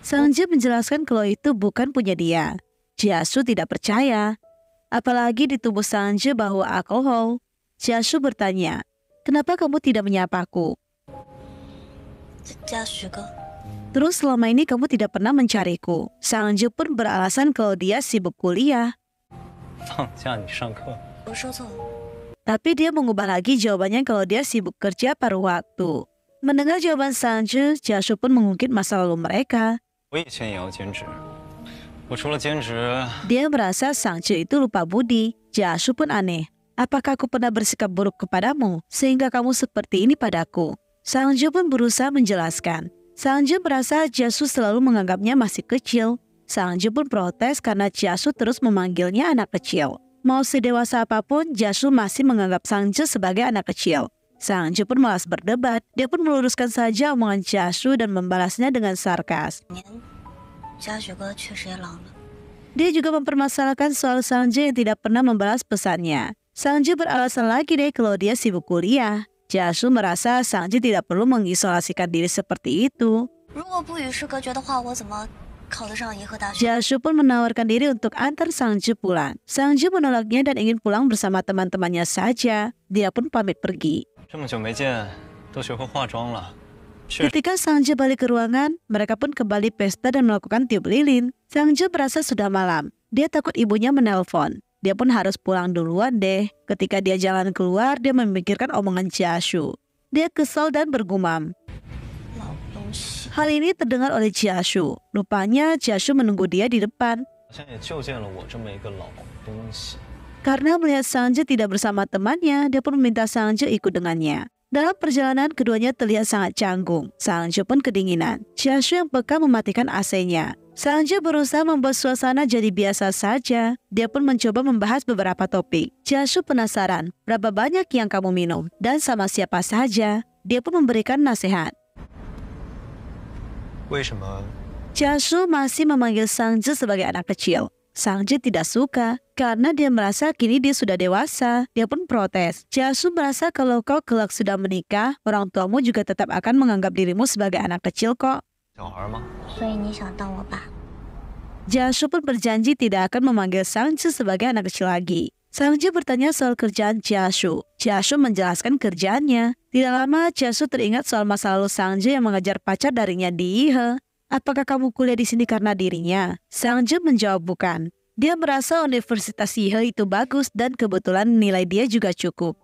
Sang Ji menjelaskan kalau itu bukan punya dia. Jiashu tidak percaya. Apalagi di tubuh Sang Ji bahwa alkohol. Jiashu bertanya, kenapa kamu tidak menyapaku? Terus selama ini kamu tidak pernah mencariku. Sangju pun beralasan kalau dia sibuk kuliah. Tapi dia mengubah lagi jawabannya kalau dia sibuk kerja paruh waktu. Mendengar jawaban Sangju, Jashu pun mengungkit masa lalu mereka. Dia merasa Sangju itu lupa budi. Jashu pun aneh. Apakah aku pernah bersikap buruk kepadamu sehingga kamu seperti ini padaku? Sangju pun berusaha menjelaskan. Sangju merasa Jasu selalu menganggapnya masih kecil. Sangju pun protes karena Jasu terus memanggilnya anak kecil. Mau sedewasa apa pun, Jasu masih menganggap Sangju sebagai anak kecil. Sangju pun malas berdebat. Dia pun meluruskan saja omongan Jasu dan membalasnya dengan sarkas. Dia juga mempermasalahkan soal Sangju yang tidak pernah membalas pesannya. Sangju beralasan lagi deh kalau dia sibuk kuliah. Jasu merasa Sangji tidak perlu mengisolasikan diri seperti itu. Jasu pun menawarkan diri untuk antar Sangju pulang. Sangju menolaknya dan ingin pulang bersama teman-temannya saja. Dia pun pamit pergi. Ketika Sangju balik ke ruangan, mereka pun kembali pesta dan melakukan tiup lilin. Sangju merasa sudah malam. Dia takut ibunya menelpon. Dia pun harus pulang duluan deh. Ketika dia jalan keluar, dia memikirkan omongan Jiashu. Dia kesal dan bergumam. Hal ini terdengar oleh Jiashu. Rupanya Jiashu menunggu dia di depan. Karena melihat Sangje tidak bersama temannya, dia pun meminta Sangje ikut dengannya. Dalam perjalanan, keduanya terlihat sangat canggung. Sanjo pun kedinginan. Jiasu yang peka mematikan AC-nya. Sanjo berusaha membuat suasana jadi biasa saja. Dia pun mencoba membahas beberapa topik. Jiasu penasaran, berapa banyak yang kamu minum? Dan sama siapa saja? Dia pun memberikan nasihat. Jiasu masih memanggil Sanjo sebagai anak kecil. Sangji tidak suka karena dia merasa kini dia sudah dewasa. Dia pun protes. Jasu merasa kalau kau kelak sudah menikah, orang tuamu juga tetap akan menganggap dirimu sebagai anak kecil kok. Jasu pun berjanji tidak akan memanggil Sangji sebagai anak kecil lagi. Sangji bertanya soal kerjaan Jasu. Jasu menjelaskan kerjaannya. Tidak lama Jasu teringat soal masa lalu Sangji yang mengejar pacar darinya di Ihe. Apakah kamu kuliah di sini karena dirinya? Sangju menjawab bukan. Dia merasa Universitas Ihe itu bagus dan kebetulan nilai dia juga cukup.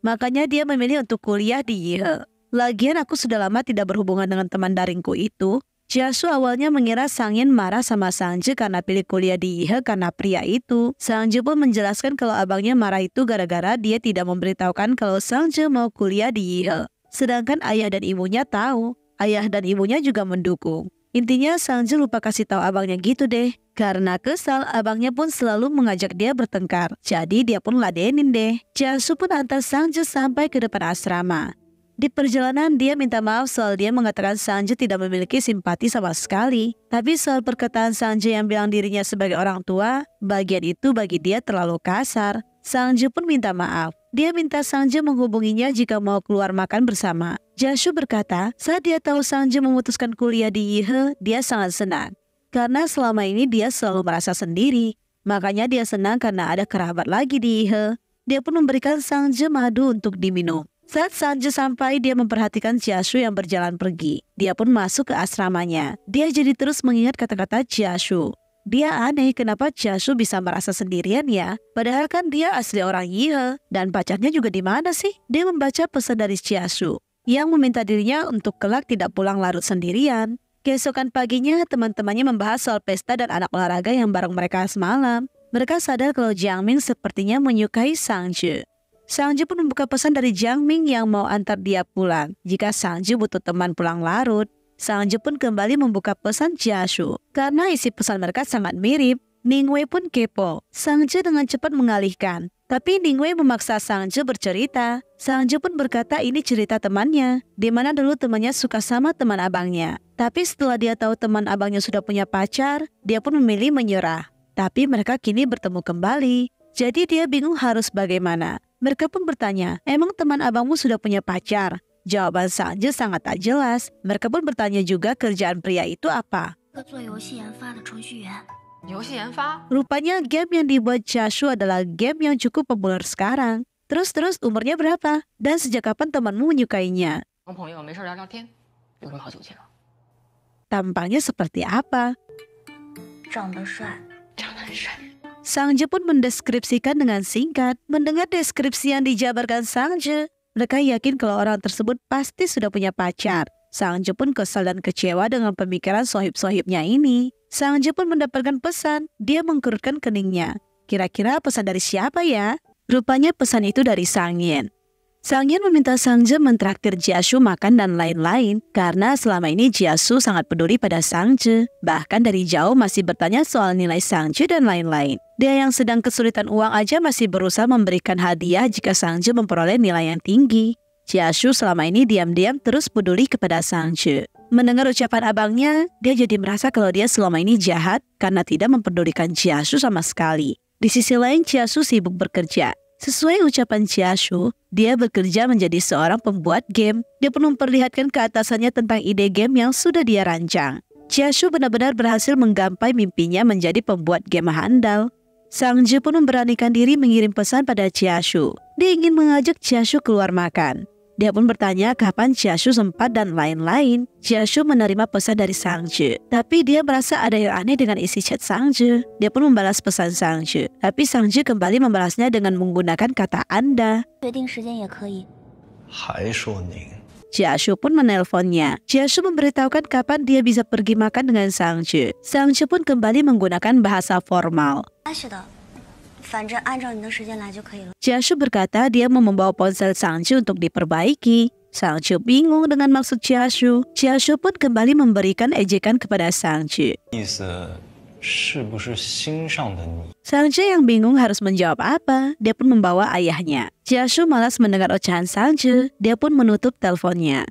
Makanya dia memilih untuk kuliah di Ihe. Lagian aku sudah lama tidak berhubungan dengan teman daringku itu. Jiasu awalnya mengira Sangin marah sama Sangju karena pilih kuliah di Ihe karena pria itu. Sangju pun menjelaskan kalau abangnya marah itu gara-gara dia tidak memberitahukan kalau Sangju mau kuliah di Ihe. Sedangkan ayah dan ibunya tahu. Ayah dan ibunya juga mendukung. Intinya Sangju lupa kasih tahu abangnya gitu deh. Karena kesal, abangnya pun selalu mengajak dia bertengkar. Jadi dia pun ladenin deh. Jiasu pun antar Sangju sampai ke depan asrama. Di perjalanan dia minta maaf soal dia mengatakan Sanju tidak memiliki simpati sama sekali. Tapi soal perkataan Sanju yang bilang dirinya sebagai orang tua, bagian itu bagi dia terlalu kasar. Sanju pun minta maaf. Dia minta Sanju menghubunginya jika mau keluar makan bersama. Jashu berkata, saat dia tahu Sanju memutuskan kuliah di Ihe, dia sangat senang. Karena selama ini dia selalu merasa sendiri. Makanya dia senang karena ada kerabat lagi di Ihe. Dia pun memberikan Sanju madu untuk diminum. Saat Sanju sampai, dia memperhatikan Jiashu yang berjalan pergi. Dia pun masuk ke asramanya. Dia jadi terus mengingat kata-kata Jiashu. Dia aneh kenapa Jiashu bisa merasa sendirian ya. Padahal kan dia asli orang Yihe. Dan pacarnya juga di mana sih? Dia membaca pesan dari Jiashu. Yang meminta dirinya untuk kelak tidak pulang larut sendirian. Keesokan paginya, teman-temannya membahas soal pesta dan anak olahraga yang bareng mereka semalam. Mereka sadar kalau Jiangming sepertinya menyukai Sangju. Sangju pun membuka pesan dari Jiang Ming yang mau antar dia pulang. Jika Sangju butuh teman pulang larut, Sangju pun kembali membuka pesan Jiashu. Karena isi pesan mereka sangat mirip, Ningwei pun kepo. Sangju dengan cepat mengalihkan. Tapi Ningwei memaksa Sangju bercerita. Sangju pun berkata ini cerita temannya, di mana dulu temannya suka sama teman abangnya. Tapi setelah dia tahu teman abangnya sudah punya pacar, dia pun memilih menyerah. Tapi mereka kini bertemu kembali, jadi dia bingung harus bagaimana. Mereka pun bertanya, emang teman abangmu sudah punya pacar? Jawaban Sangju sangat tak jelas. Mereka pun bertanya juga kerjaan pria itu apa. Rupanya game yang dibuat Jashu adalah game yang cukup populer sekarang. Terus terus umurnya berapa dan sejak kapan temanmu menyukainya? Tampangnya seperti apa? Sangje pun mendeskripsikan dengan singkat. Mendengar deskripsi yang dijabarkan Sangje, mereka yakin kalau orang tersebut pasti sudah punya pacar. Sangje pun kesal dan kecewa dengan pemikiran sohib-sohibnya ini. Sangje pun mendapatkan pesan, dia mengkerutkan keningnya. Kira-kira pesan dari siapa ya? Rupanya pesan itu dari Sang Yen. Sang Yen meminta Sang Je mentraktir Jiasu makan dan lain-lain karena selama ini Jiasu sangat peduli pada Sang Je. Bahkan dari jauh masih bertanya soal nilai Sang Je dan lain-lain. Dia yang sedang kesulitan uang aja masih berusaha memberikan hadiah jika Sang Je memperoleh nilai yang tinggi. Jiasu selama ini diam-diam terus peduli kepada Sang Che. Mendengar ucapan abangnya, dia jadi merasa kalau dia selama ini jahat karena tidak mempedulikan Jiasu sama sekali. Di sisi lain, Jiasu sibuk bekerja. Sesuai ucapan Jiasu, dia bekerja menjadi seorang pembuat game. Dia pun memperlihatkan ke atasannya tentang ide game yang sudah dia rancang. Jiasu benar-benar berhasil menggapai mimpinya menjadi pembuat game handal. Sang Je pun memberanikan diri mengirim pesan pada Jiasu. Dia ingin mengajak Jiasu keluar makan. Dia pun bertanya kapan Jiashu sempat dan lain-lain. Jiashu menerima pesan dari Sangju, tapi dia merasa ada yang aneh dengan isi chat Sangju. Dia pun membalas pesan Sangju, tapi Sangju kembali membalasnya dengan menggunakan kata Anda. Jiashu pun menelponnya. Jiashu memberitahukan kapan dia bisa pergi makan dengan Sangju. Sangju pun kembali menggunakan bahasa formal. Jashu berkata dia mau membawa ponsel Sangju untuk diperbaiki. Sangju bingung dengan maksud Jashu. Jashu pun kembali memberikan ejekan kepada Sangju. Sangju yang bingung harus menjawab apa, dia pun membawa ayahnya. Jashu malas mendengar ocehan Sangju, dia pun menutup teleponnya.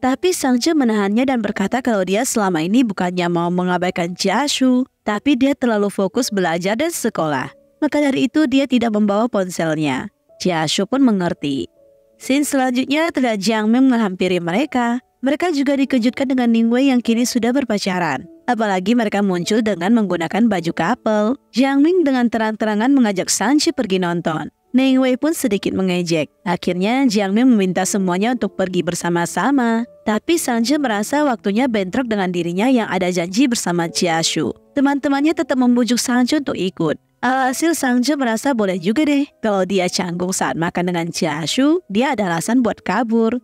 Tapi Sangju menahannya dan berkata kalau dia selama ini bukannya mau mengabaikan Jiasu, tapi dia terlalu fokus belajar dan sekolah. Maka dari itu dia tidak membawa ponselnya. Jiasu pun mengerti. Scene selanjutnya terlihat Jiang Ming menghampiri mereka. Mereka juga dikejutkan dengan Ning Wei yang kini sudah berpacaran. Apalagi mereka muncul dengan menggunakan baju couple. Jiang Ming dengan terang-terangan mengajak Sanchi pergi nonton. Ning Wei pun sedikit mengejek. Akhirnya Jiang Ming meminta semuanya untuk pergi bersama-sama. Tapi Sanji merasa waktunya bentrok dengan dirinya yang ada janji bersama Jiashu. Teman-temannya tetap membujuk Sanji untuk ikut. Alhasil Sanji merasa boleh juga deh. Kalau dia canggung saat makan dengan Jiashu, dia ada alasan buat kabur.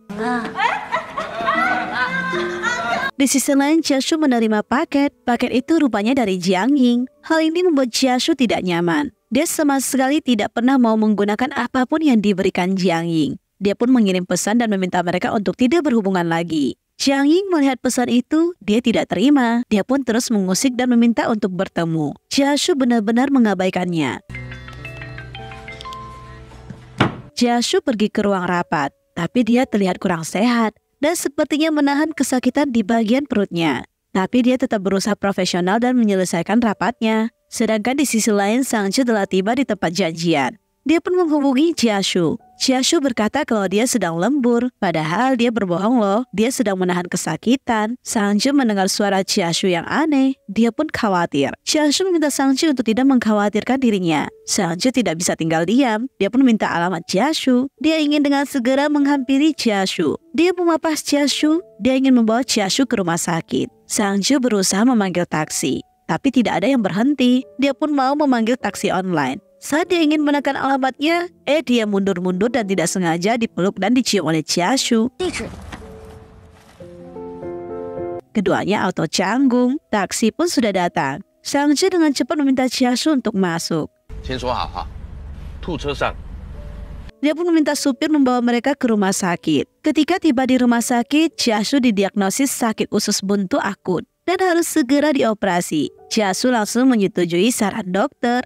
Di sisi lain, Jiashu menerima paket. Paket itu rupanya dari Jiang Ying. Hal ini membuat Jiashu tidak nyaman. Dia sama sekali tidak pernah mau menggunakan apa pun yang diberikan Jiang Ying. Dia pun mengirim pesan dan meminta mereka untuk tidak berhubungan lagi. Jiang Ying melihat pesan itu, dia tidak terima. Dia pun terus mengusik dan meminta untuk bertemu. Jiashu benar-benar mengabaikannya. Jiashu pergi ke ruang rapat, tapi dia terlihat kurang sehat dan sepertinya menahan kesakitan di bagian perutnya. Tapi dia tetap berusaha profesional dan menyelesaikan rapatnya. Sedangkan di sisi lain, Sang Chu telah tiba di tempat janjian. Dia pun menghubungi Jiashu. Jiashu berkata kalau dia sedang lembur, padahal dia berbohong loh. Dia sedang menahan kesakitan. Sang Chu mendengar suara Jiashu yang aneh. Dia pun khawatir. Jiashu meminta Sang Chu untuk tidak mengkhawatirkan dirinya. Sang Chu tidak bisa tinggal diam. Dia pun minta alamat Jiashu. Dia ingin dengan segera menghampiri Jiashu. Dia memapas Jiashu. Dia ingin membawa Jiashu ke rumah sakit. Sang Chu berusaha memanggil taksi. Tapi tidak ada yang berhenti, dia pun mau memanggil taksi online. Saat dia ingin menekan alamatnya, eh dia mundur-mundur dan tidak sengaja dipeluk dan dicium oleh Chiashu. Keduanya auto canggung, taksi pun sudah datang. Sangji dengan cepat meminta Chiashu untuk masuk. Dia pun meminta supir membawa mereka ke rumah sakit. Ketika tiba di rumah sakit, Chiashu didiagnosis sakit usus buntu akut dan harus segera dioperasi. Jasu langsung menyetujui saran dokter.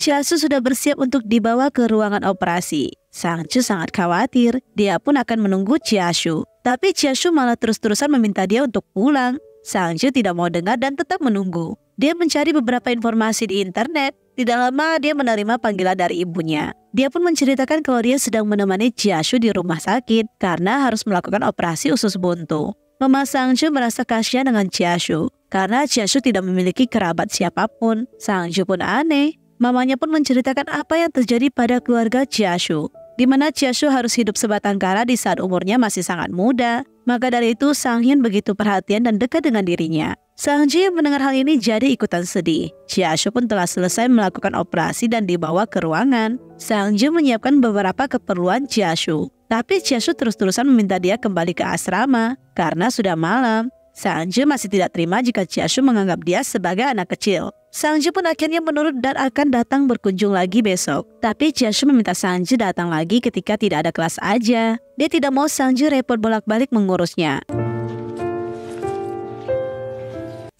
Jasu sudah bersiap untuk dibawa ke ruangan operasi. Sang Chu sangat khawatir, dia pun akan menunggu Jiasu. Tapi Jiasu malah terus-terusan meminta dia untuk pulang. Sang Chu tidak mau dengar dan tetap menunggu. Dia mencari beberapa informasi di internet tidak lama dia menerima panggilan dari ibunya. Dia pun menceritakan kalau dia sedang menemani Chiasu di rumah sakit karena harus melakukan operasi usus buntu. Mama Sang Chu merasa kasihan dengan Chiasu karena Chiasu tidak memiliki kerabat siapa pun. Sang Chu pun aneh Mamanya pun menceritakan apa yang terjadi pada keluarga Chiashu. Di mana Chiashu harus hidup sebatang kara di saat umurnya masih sangat muda. Maka dari itu Sang Hyun begitu perhatian dan dekat dengan dirinya. Sang Ji mendengar hal ini jadi ikutan sedih. Chiashu pun telah selesai melakukan operasi dan dibawa ke ruangan. Sang Ji menyiapkan beberapa keperluan Chiashu. Tapi Chiashu terus-terusan meminta dia kembali ke asrama karena sudah malam. Sangju masih tidak terima jika Chiashu menganggap dia sebagai anak kecil. Sanji pun akhirnya menurut dan akan datang berkunjung lagi besok. Tapi Jiashu meminta Sanji datang lagi ketika tidak ada kelas aja. Dia tidak mau Sanji repot bolak-balik mengurusnya.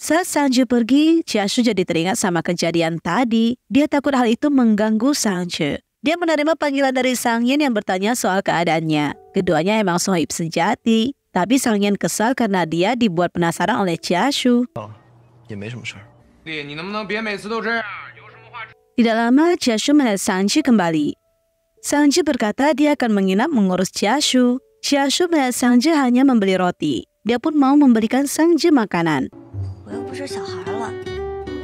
Saat Sangju pergi, Jiashu jadi teringat sama kejadian tadi. Dia takut hal itu mengganggu Sangju. Dia menerima panggilan dari Sang Yin yang bertanya soal keadaannya. Keduanya emang sohib sejati. Tapi Sang Yin kesal karena dia dibuat penasaran oleh Jiashu. Oh, ya, 你能不能别每次都这样？有什么话 Tidak lama, Chiashu melihat Sangji kembali. Sangji berkata dia akan menginap mengurus Chiashu. Chiashu melihat Sangji hanya membeli roti. Dia pun mau memberikan Sangji makanan. 我又不是小孩了，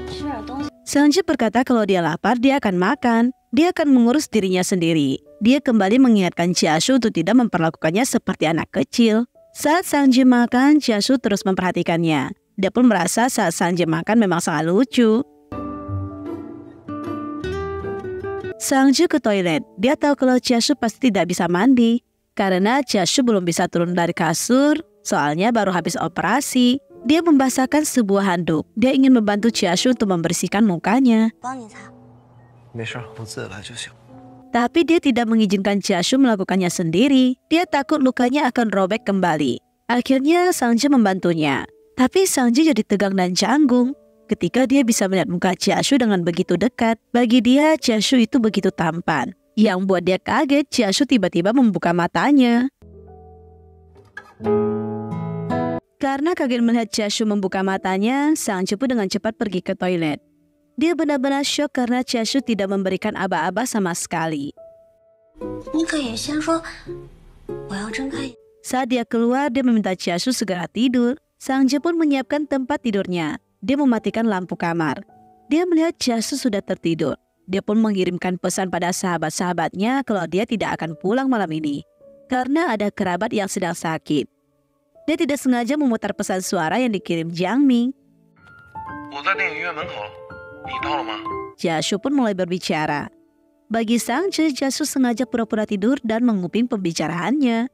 吃点东西。 Sangji berkata kalau dia lapar, dia akan makan. Dia akan mengurus dirinya sendiri. Dia kembali mengingatkan Chiashu untuk tidak memperlakukannya seperti anak kecil. Saat Sangji makan, Chiashu terus memperhatikannya. Dia pun merasa saat Sanje makan memang sangat lucu. Sangju ke toilet. Dia tahu kalau Chiasu pasti tidak bisa mandi. Karena Chiasu belum bisa turun dari kasur, soalnya baru habis operasi. Dia membasahkan sebuah handuk. Dia ingin membantu Chiasu untuk membersihkan mukanya. Tapi dia tidak mengizinkan Chiasu melakukannya sendiri. Dia takut lukanya akan robek kembali. Akhirnya Sangju membantunya. Tapi Sangji jadi tegang dan canggung ketika dia bisa melihat muka Jiashu dengan begitu dekat. Bagi dia, Jiashu itu begitu tampan. Yang buat dia kaget, Jiashu tiba-tiba membuka matanya. Karena kaget melihat Shu membuka matanya, Sang pun dengan cepat pergi ke toilet. Dia benar-benar shock karena Jiashu tidak memberikan aba-aba sama sekali. Saat dia keluar, dia meminta Jiashu segera tidur. Sangje pun menyiapkan tempat tidurnya. Dia mematikan lampu kamar. Dia melihat Chiashu sudah tertidur. Dia pun mengirimkan pesan pada sahabat-sahabatnya kalau dia tidak akan pulang malam ini. Karena ada kerabat yang sedang sakit. Dia tidak sengaja memutar pesan suara yang dikirim Jiang Ming. 我在电影院门口，你到了吗？ Jashu pun mulai berbicara. Bagi Sangje, Jashu sengaja pura-pura tidur dan menguping pembicaraannya.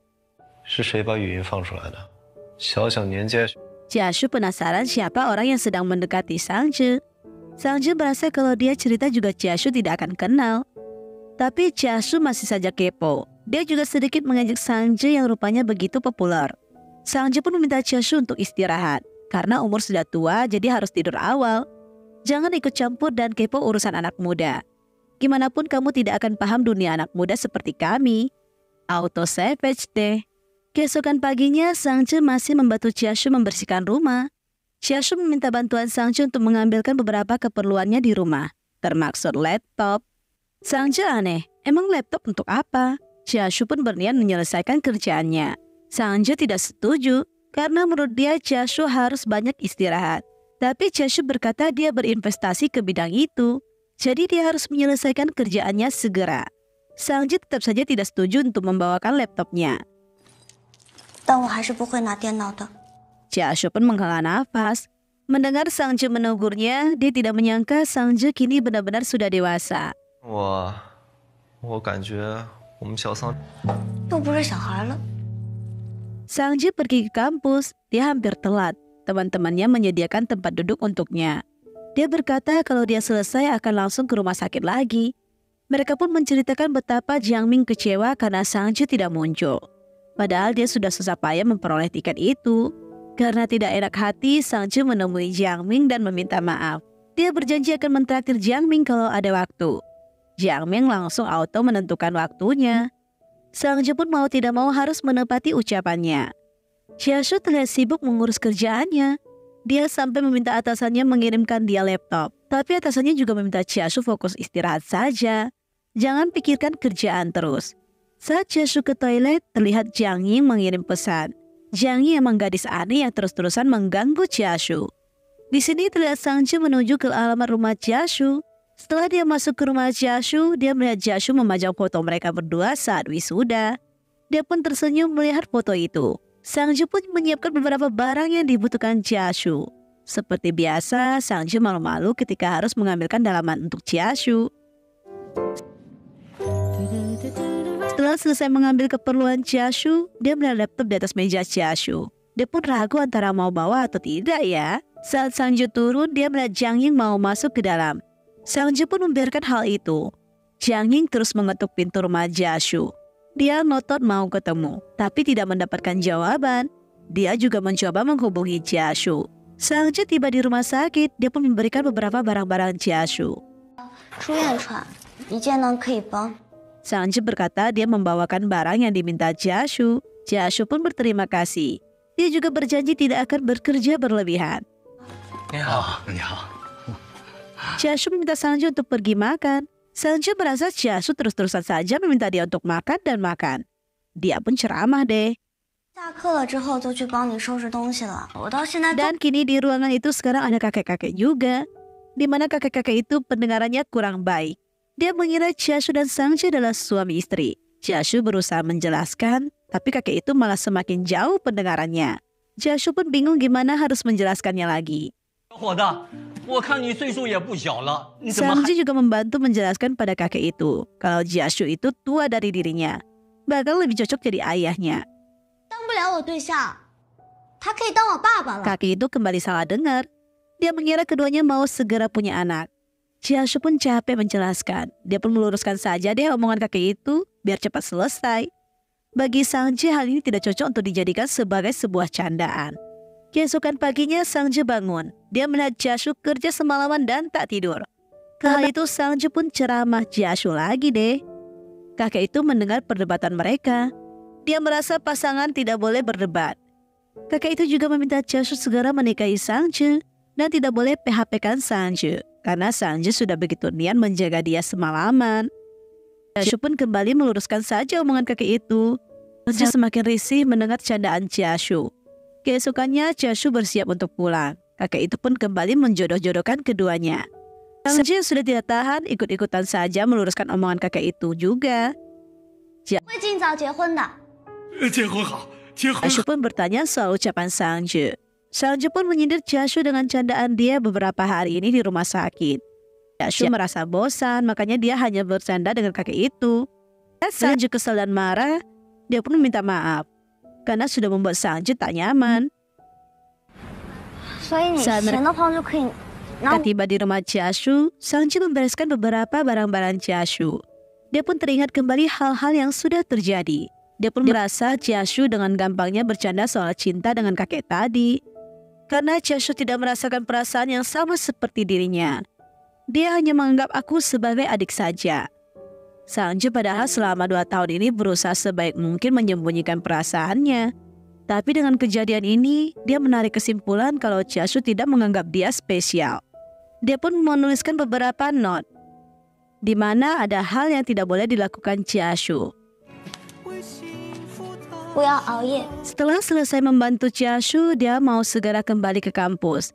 是谁把语音放出来的？ Jiasu penasaran siapa orang yang sedang mendekati Sangje. Sangje merasa kalau dia cerita juga Jiasu tidak akan kenal. Tapi Jiasu masih saja kepo. Dia juga sedikit mengajak Sangje yang rupanya begitu populer. Sangje pun meminta Jiasu untuk istirahat. Karena umur sudah tua jadi harus tidur awal. Jangan ikut campur dan kepo urusan anak muda. Gimana pun kamu tidak akan paham dunia anak muda seperti kami. Auto savage deh. Keesokan paginya, Sangche masih membantu Chiashu membersihkan rumah. Chiashu meminta bantuan Sangche untuk mengambilkan beberapa keperluannya di rumah, termaksud laptop. Sangche aneh, emang laptop untuk apa? Chiashu pun berniat menyelesaikan kerjaannya. Sangche tidak setuju, karena menurut dia Chiashu harus banyak istirahat. Tapi Chiashu berkata dia berinvestasi ke bidang itu, jadi dia harus menyelesaikan kerjaannya segera. Sangji tetap saja tidak setuju untuk membawakan laptopnya. 但我还是不会拿电脑的。 Jashu pun menghela nafas. Mendengar Sangju menegurnya, dia tidak menyangka Sangju kini benar-benar sudah dewasa. 我我感觉我们小桑又不是小孩了， Sangju pergi ke kampus, dia hampir telat. Teman-temannya menyediakan tempat duduk untuknya. Dia berkata kalau dia selesai akan langsung ke rumah sakit lagi. Mereka pun menceritakan betapa Jiang Ming kecewa karena Sangju tidak muncul. Padahal dia sudah susah payah memperoleh tiket itu. Karena tidak enak hati, Sangju menemui Jiang Ming dan meminta maaf. Dia berjanji akan mentraktir Jiang Ming kalau ada waktu. Jiang Ming langsung auto menentukan waktunya. Sangju pun mau tidak mau harus menepati ucapannya. Chiashu terlihat sibuk mengurus kerjaannya. Dia sampai meminta atasannya mengirimkan dia laptop. Tapi atasannya juga meminta Chiashu fokus istirahat saja. Jangan pikirkan kerjaan terus. Saat Chiashu ke toilet, terlihat Jiang Ying mengirim pesan. Jiang Ying emang gadis aneh yang terus-terusan mengganggu Chiashu. Di sini terlihat Sangju menuju ke alamat rumah Chiashu. Setelah dia masuk ke rumah Jiashu, dia melihat Jiashu memajang foto mereka berdua saat wisuda. Dia pun tersenyum melihat foto itu. Sangju pun menyiapkan beberapa barang yang dibutuhkan Jiashu. Seperti biasa, Sangju malu-malu ketika harus mengambilkan dalaman untuk Jiashu. Setelah selesai mengambil keperluan Jiashu, dia melihat laptop di atas meja Jiashu. Dia pun ragu antara mau bawa atau tidak ya. Saat Sangju turun, dia melihat Jiang Ying mau masuk ke dalam. Sangju pun membiarkan hal itu. Jiang Ying terus mengetuk pintu rumah Jiashu. Dia ngotot mau ketemu, tapi tidak mendapatkan jawaban. Dia juga mencoba menghubungi Jiashu. Sangju tiba di rumah sakit, dia pun memberikan beberapa barang-barang Jiashu. 住院穿，一件呢可以帮。 Sanji berkata dia membawakan barang yang diminta Jashu. Jashu pun berterima kasih. Dia juga berjanji tidak akan bekerja berlebihan. Ah, Jashu meminta Sanji untuk pergi makan. Sanji merasa Jashu terus-terusan saja meminta dia untuk makan dan makan. Dia pun ceramah deh. Dan kini di ruangan itu sekarang ada kakek-kakek juga, di mana kakek-kakek itu pendengarannya kurang baik. Dia mengira Chiasu dan Sangji adalah suami istri. Chiasu berusaha menjelaskan, tapi kakek itu malah semakin jauh pendengarannya. Chiasu pun bingung gimana harus menjelaskannya lagi. Sangji juga membantu menjelaskan pada kakek itu kalau Jiashu itu tua dari dirinya, bakal lebih cocok jadi ayahnya. Kakek itu kembali salah dengar. Dia mengira keduanya mau segera punya anak. Jiashu pun capek menjelaskan. Dia pun meluruskan saja deh omongan kakek itu biar cepat selesai. Bagi Sangji hal ini tidak cocok untuk dijadikan sebagai sebuah candaan. Keesokan paginya Sangji bangun. Dia melihat Jiashu kerja semalaman dan tak tidur. Kala itu Sangji pun ceramah Jiashu lagi deh. Kakek itu mendengar perdebatan mereka. Dia merasa pasangan tidak boleh berdebat. Kakek itu juga meminta Jiashu segera menikahi Sangju dan tidak boleh PHP-kan Sanju karena Sanju sudah begitu niat menjaga dia semalaman. Jashu pun kembali meluruskan saja omongan kakek itu. Sanju semakin risih mendengar candaan Jashu. Keesokannya Jashu bersiap untuk pulang. Kakek itu pun kembali menjodoh-jodohkan keduanya. Sanju sudah tidak tahan ikut-ikutan saja meluruskan omongan kakek itu juga. Jashu pun bertanya soal ucapan Sanju. Sang Jepun menyindir Jashu dengan candaan dia beberapa hari ini di rumah sakit. Jashu ya. merasa bosan, makanya dia hanya bercanda dengan kakek itu. Sanju kesal dan marah, dia pun meminta maaf karena sudah membuat Sanju tak nyaman. Saat mereka tiba di rumah Jashu, Sanju membereskan beberapa barang-barang Jashu. Dia pun teringat kembali hal-hal yang sudah terjadi. Dia pun dia merasa Jashu dengan gampangnya bercanda soal cinta dengan kakek tadi. Karena Jiashu tidak merasakan perasaan yang sama seperti dirinya. Dia hanya menganggap aku sebagai adik saja. Sangju padahal selama dua tahun ini berusaha sebaik mungkin menyembunyikan perasaannya. Tapi dengan kejadian ini, dia menarik kesimpulan kalau Jiashu tidak menganggap dia spesial. Dia pun menuliskan beberapa not, di mana ada hal yang tidak boleh dilakukan Jiashu. Oh, Setelah selesai membantu Chiasu, dia mau segera kembali ke kampus.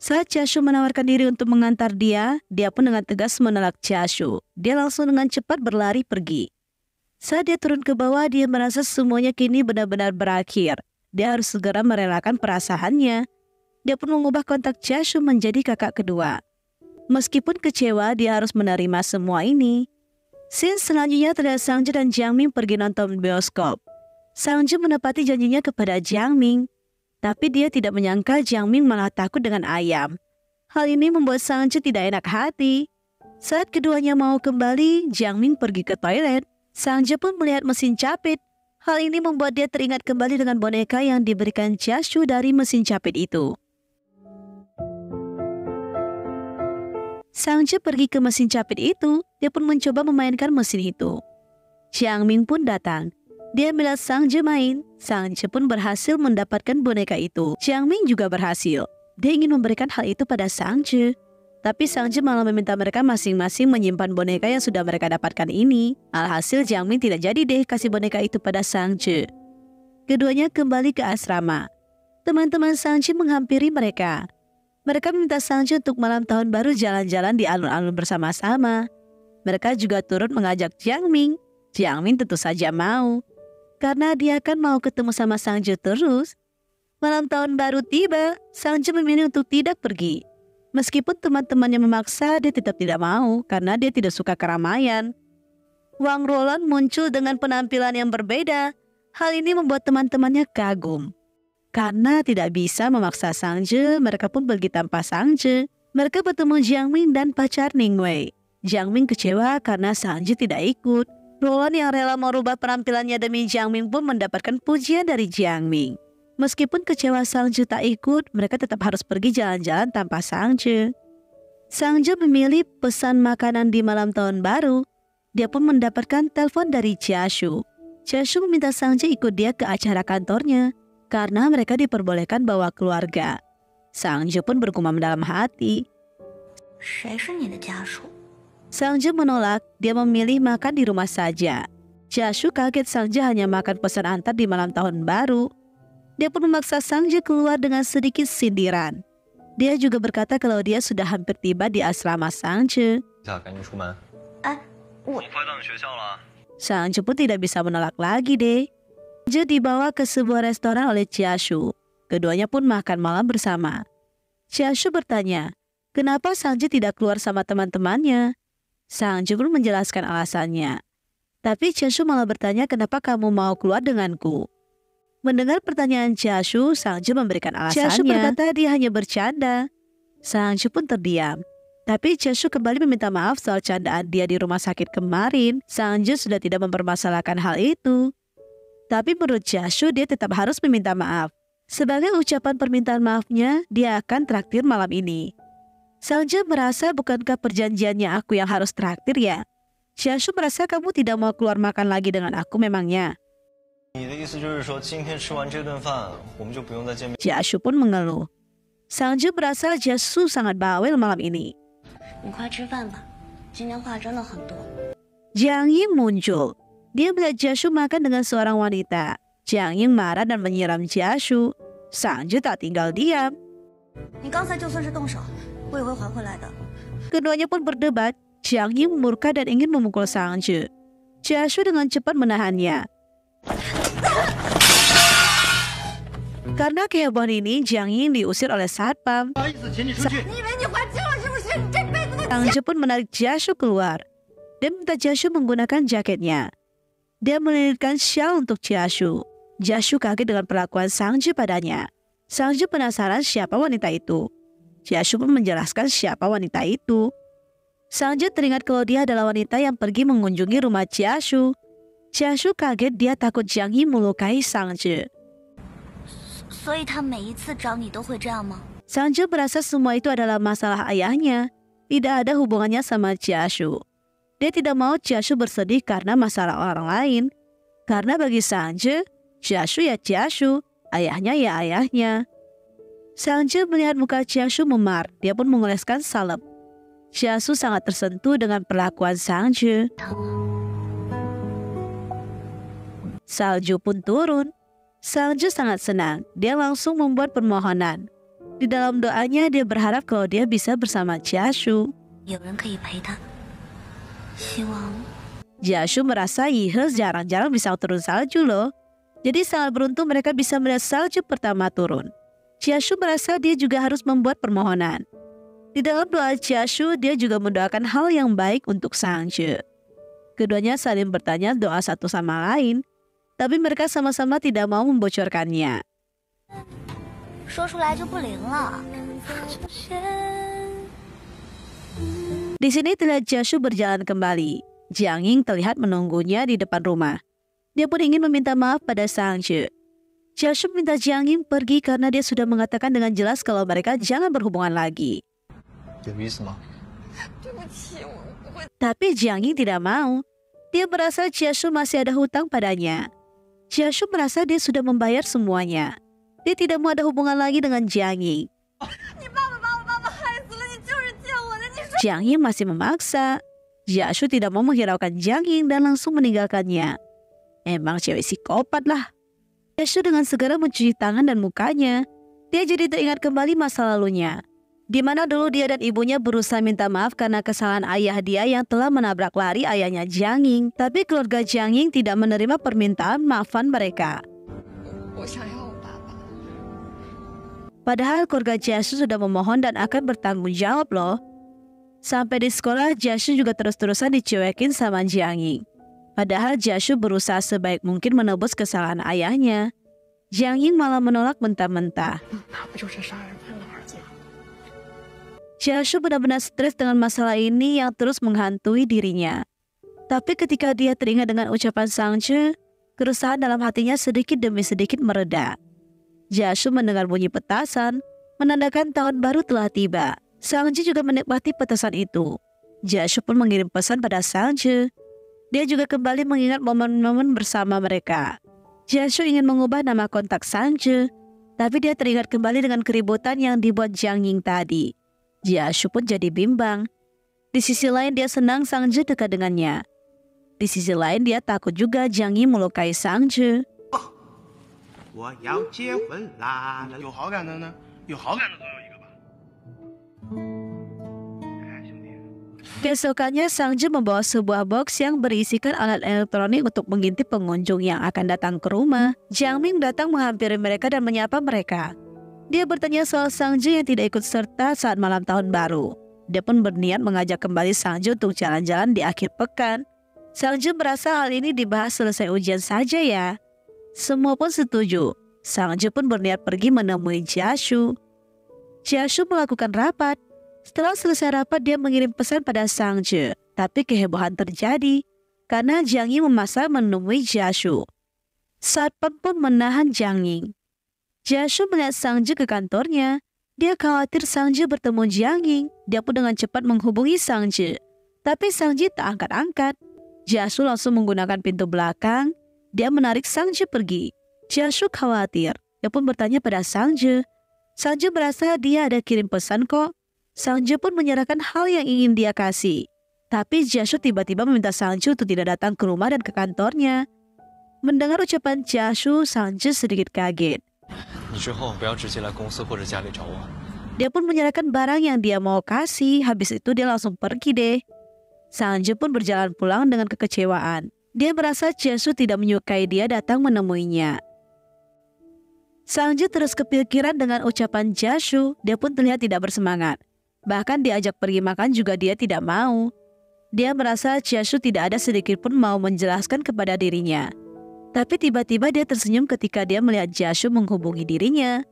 Saat Chiasu menawarkan diri untuk mengantar dia, dia pun dengan tegas menolak Chiasu. Dia langsung dengan cepat berlari pergi. Saat dia turun ke bawah, dia merasa semuanya kini benar-benar berakhir. Dia harus segera merelakan perasaannya. Dia pun mengubah kontak Chiasu menjadi kakak kedua. Meskipun kecewa, dia harus menerima semua ini. Scene selanjutnya terlihat Sangja dan Jiangming pergi nonton bioskop. Sangju menepati janjinya kepada Jiangming, tapi dia tidak menyangka Jiangming malah takut dengan ayam. Hal ini membuat Sangju tidak enak hati. Saat keduanya mau kembali, Jiangming pergi ke toilet. Sangju pun melihat mesin capit. Hal ini membuat dia teringat kembali dengan boneka yang diberikan Jiashu dari mesin capit itu. Sangju pergi ke mesin capit itu, dia pun mencoba memainkan mesin itu. Jiangming pun datang. Dia melihat Sangju main. Sangju pun berhasil mendapatkan boneka itu. Jiangming juga berhasil. Dia ingin memberikan hal itu pada Sangju. Tapi Sangju malah meminta mereka masing-masing menyimpan boneka yang sudah mereka dapatkan ini. Alhasil Jiangming tidak jadi deh kasih boneka itu pada Sangju. Keduanya kembali ke asrama. Teman-teman Sangju menghampiri mereka. Mereka meminta Sangju untuk malam tahun baru jalan-jalan di alun-alun bersama-sama. Mereka juga turut mengajak Jiang Ming. Jiang Ming tentu saja mau. Karena dia akan mau ketemu sama Sangju terus. Malam tahun baru tiba, Sangju memilih untuk tidak pergi. Meskipun teman-temannya memaksa, dia tetap tidak mau karena dia tidak suka keramaian. Wang Roland muncul dengan penampilan yang berbeda. Hal ini membuat teman-temannya kagum. Karena tidak bisa memaksa Sangje, mereka pun pergi tanpa Sangje. Mereka bertemu Jiang Ming dan pacar Ning Wei. Jiang Ming kecewa karena Sangje tidak ikut. Roland yang rela merubah penampilannya demi Jiang Ming pun mendapatkan pujian dari Jiang Ming. Meskipun kecewa Sangje tak ikut, mereka tetap harus pergi jalan-jalan tanpa Sangje. Sangje memilih pesan makanan di malam tahun baru. Dia pun mendapatkan telepon dari Jiashu. Jiashu meminta Sangje ikut dia ke acara kantornya karena mereka diperbolehkan bawa keluarga. Sangju pun bergumam dalam hati. 谁是你的家属？ Sangja menolak, dia memilih makan di rumah saja. Jashu kaget Sangja hanya makan pesan antar di malam tahun baru. Dia pun memaksa Sangja keluar dengan sedikit sindiran. Dia juga berkata kalau dia sudah hampir tiba di asrama Sangja. Ah, Sangja pun tidak bisa menolak lagi deh. Je dibawa ke sebuah restoran oleh Jashu. Keduanya pun makan malam bersama. Jashu bertanya, kenapa Sangja tidak keluar sama teman-temannya? Sangju pun menjelaskan alasannya. Tapi Jashu malah bertanya kenapa kamu mau keluar denganku. Mendengar pertanyaan Jashu, Sangju memberikan alasannya. Jashu berkata dia hanya bercanda. Sangju pun terdiam. Tapi Jashu kembali meminta maaf soal candaan dia di rumah sakit kemarin. Sangju sudah tidak mempermasalahkan hal itu. Tapi menurut Jashu dia tetap harus meminta maaf. Sebagai ucapan permintaan maafnya, dia akan traktir malam ini. Sangju merasa bukankah perjanjiannya aku yang harus traktir ya? Jashu merasa kamu tidak mau keluar makan lagi dengan aku memangnya. 你的意思就是说，今天吃完这顿饭，我们就不用再见面？ Jashu pun mengeluh. Sangju merasa Jashu sangat bawel malam ini. 你快吃饭吧，今天话真的很多。 Jiang Ying muncul. Dia melihat Jashu makan dengan seorang wanita. Jiang Ying marah dan menyiram Jashu. Sangju tak tinggal diam. 你刚才就算是动手，我也会还回来的。 Keduanya pun berdebat, Jiang Yi murka dan ingin memukul Sang Ju. Jia Shu dengan cepat menahannya. Karena kehebohan ini, Jiang Yi diusir oleh satpam. Sang Ju pun menarik Jia Shu keluar. dan minta Jia Shu menggunakan jaketnya. Dia melilitkan Xiao untuk Jia Shu. Xu kaget dengan perlakuan Sang Ju padanya. Sang Ju penasaran siapa wanita itu. Yashu pun menjelaskan siapa wanita itu. Sangje teringat kalau dia adalah wanita yang pergi mengunjungi rumah Jiashu. Jiashu kaget dia takut Jiang Yi melukai Sangje. Sangje berasa semua itu adalah masalah ayahnya. Tidak ada hubungannya sama Jiashu. Dia tidak mau Jiashu bersedih karena masalah orang lain. Karena bagi Sangje, Jiashu ya Jiashu, ayahnya ya ayahnya. Seangjil melihat muka Jiasu memar, dia pun mengoleskan salep. Jiasu sangat tersentuh dengan perlakuan Seangjil. Salju pun turun. Sangju sangat senang. Dia langsung membuat permohonan. Di dalam doanya, dia berharap kalau dia bisa bersama Jiashu. Jiashu merasa Yihe jarang-jarang bisa turun salju loh. Jadi sangat beruntung mereka bisa melihat salju pertama turun. Jiashu merasa dia juga harus membuat permohonan. Di dalam doa Jiashu, dia juga mendoakan hal yang baik untuk Sangju. Keduanya saling bertanya doa satu sama lain, tapi mereka sama-sama tidak mau membocorkannya. Di sini terlihat Jiashu berjalan kembali. Jiang Ying terlihat menunggunya di depan rumah. Dia pun ingin meminta maaf pada Sangju. Jashub minta Jiangin pergi karena dia sudah mengatakan dengan jelas kalau mereka jangan berhubungan lagi. Tapi Jiangin tidak mau. Dia merasa Jiashub masih ada hutang padanya. Jiashub merasa dia sudah membayar semuanya. Dia tidak mau ada hubungan lagi dengan Jiangin. Jiangin masih memaksa. Jiashub tidak mau menghiraukan Jiangin dan langsung meninggalkannya. Emang cewek psikopat lah. Yasha dengan segera mencuci tangan dan mukanya. Dia jadi teringat kembali masa lalunya, di mana dulu dia dan ibunya berusaha minta maaf karena kesalahan ayah dia yang telah menabrak lari ayahnya Jiang Ying. Tapi keluarga Jiang Ying tidak menerima permintaan maafan mereka. Padahal keluarga Jiasu sudah memohon dan akan bertanggung jawab loh. Sampai di sekolah, Jiasu juga terus-terusan dicuekin sama Jiang Ying. Padahal Jiaxu berusaha sebaik mungkin menebus kesalahan ayahnya. Jiang Ying malah menolak mentah-mentah. Jiaxu benar-benar stres dengan masalah ini yang terus menghantui dirinya. Tapi ketika dia teringat dengan ucapan Sang Sangce, keresahan dalam hatinya sedikit demi sedikit mereda. Jiaxu mendengar bunyi petasan, menandakan tahun baru telah tiba. Sang Sangce juga menikmati petasan itu. Jiaxu pun mengirim pesan pada Sang Sangce dia juga kembali mengingat momen-momen bersama mereka. Jiasu ingin mengubah nama kontak Sang Che, tapi dia teringat kembali dengan keributan yang dibuat Jiang Ying tadi. Jiashu pun jadi bimbang. Di sisi lain dia senang Sang Je dekat dengannya. Di sisi lain dia takut juga Jiang Yi melukai Sang Je. Keesokannya Sang Je membawa sebuah box yang berisikan alat elektronik untuk mengintip pengunjung yang akan datang ke rumah. Jiang Ming datang menghampiri mereka dan menyapa mereka. Dia bertanya soal Sang Je yang tidak ikut serta saat malam tahun baru. Dia pun berniat mengajak kembali Sang Je untuk jalan-jalan di akhir pekan. Sang Je merasa hal ini dibahas selesai ujian saja ya. Semua pun setuju. Sang Je pun berniat pergi menemui Jiashu. Jiashu melakukan rapat. Setelah selesai rapat dia mengirim pesan pada Sang Je. Tapi kehebohan terjadi karena Jiang Ying memaksa menemui Jiashu. Satpam pun menahan Jiang Ying. Jiashu melihat Sang Je ke kantornya. Dia khawatir Sang Je bertemu Jiang Ying. Dia pun dengan cepat menghubungi Sang Je. Tapi Sang Je tak angkat-angkat. Jiashu langsung menggunakan pintu belakang. Dia menarik Sang Je pergi. Jiashu khawatir. Dia pun bertanya pada Sang Je. Sang Je merasa dia ada kirim pesan kok. Sangju pun menyerahkan hal yang ingin dia kasih. Tapi Jashu tiba-tiba meminta Sangju untuk tidak datang ke rumah dan ke kantornya. Mendengar ucapan Jashu, Sangju sedikit kaget. Dia pun menyerahkan barang yang dia mau kasih, habis itu dia langsung pergi deh. Sanju pun berjalan pulang dengan kekecewaan. Dia merasa Jashu tidak menyukai dia datang menemuinya. Sanju terus kepikiran dengan ucapan Jashu, dia pun terlihat tidak bersemangat. Bahkan diajak pergi makan juga dia tidak mau. Dia merasa Jiasu tidak ada sedikit pun mau menjelaskan kepada dirinya. Tapi tiba-tiba dia tersenyum ketika dia melihat Jiasu menghubungi dirinya.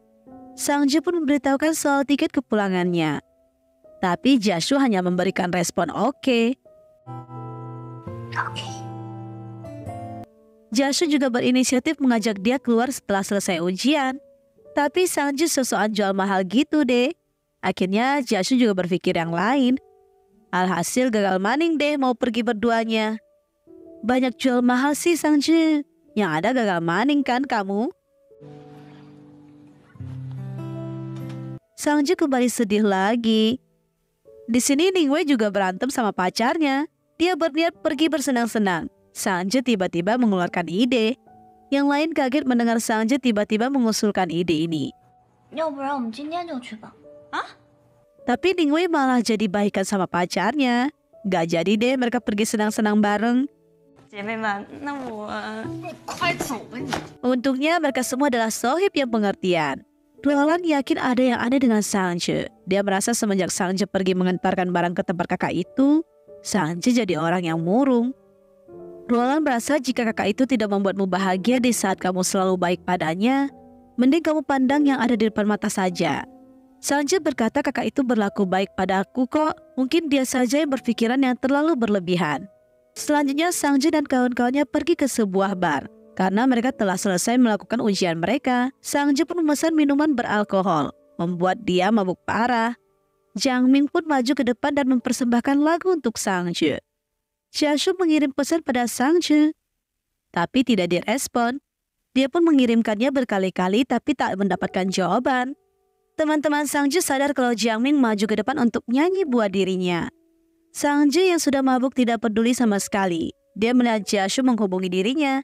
Sang Je pun memberitahukan soal tiket kepulangannya. Tapi Jiasu hanya memberikan respon oke. OK，Jiasu juga berinisiatif mengajak dia keluar setelah selesai ujian. Tapi Sang Je sosokan jual mahal gitu deh. Akhirnya Jiasu juga berpikir yang lain. Alhasil gagal maning deh mau pergi berduanya. Banyak jual mahal sih Sang Je. Yang ada gagal maning kan kamu? Sang Je kembali sedih lagi. Di sini Ning Wei juga berantem sama pacarnya. Dia berniat pergi bersenang-senang. Sang Je tiba-tiba mengeluarkan ide. Yang lain kaget mendengar Sang Je tiba-tiba mengusulkan ide ini. 要不然我们今天就去吧。 Hah? Tapi Ningwei malah jadi baikan sama pacarnya. Gak jadi deh mereka pergi senang-senang bareng. Ya, Untungnya mereka semua adalah sohib yang pengertian. Leolan yakin ada yang aneh dengan Sanje. Dia merasa semenjak Sanje pergi mengantarkan barang ke tempat kakak itu, Sanje jadi orang yang murung. Roland merasa jika kakak itu tidak membuatmu bahagia di saat kamu selalu baik padanya, mending kamu pandang yang ada di depan mata saja. Sangje berkata kakak itu berlaku baik pada aku kok, mungkin dia saja yang berpikiran yang terlalu berlebihan. Selanjutnya Sangje dan kawan-kawannya pergi ke sebuah bar. Karena mereka telah selesai melakukan ujian mereka, Sangje pun memesan minuman beralkohol, membuat dia mabuk parah. Jiang Ming pun maju ke depan dan mempersembahkan lagu untuk Sangje. Jiashu mengirim pesan pada Sangje, tapi tidak direspon. Dia pun mengirimkannya berkali-kali tapi tak mendapatkan jawaban. Teman-teman Sangju sadar kalau Jiang Ming maju ke depan untuk nyanyi buat dirinya. Sangju yang sudah mabuk tidak peduli sama sekali. Dia melihat Jiashu menghubungi dirinya.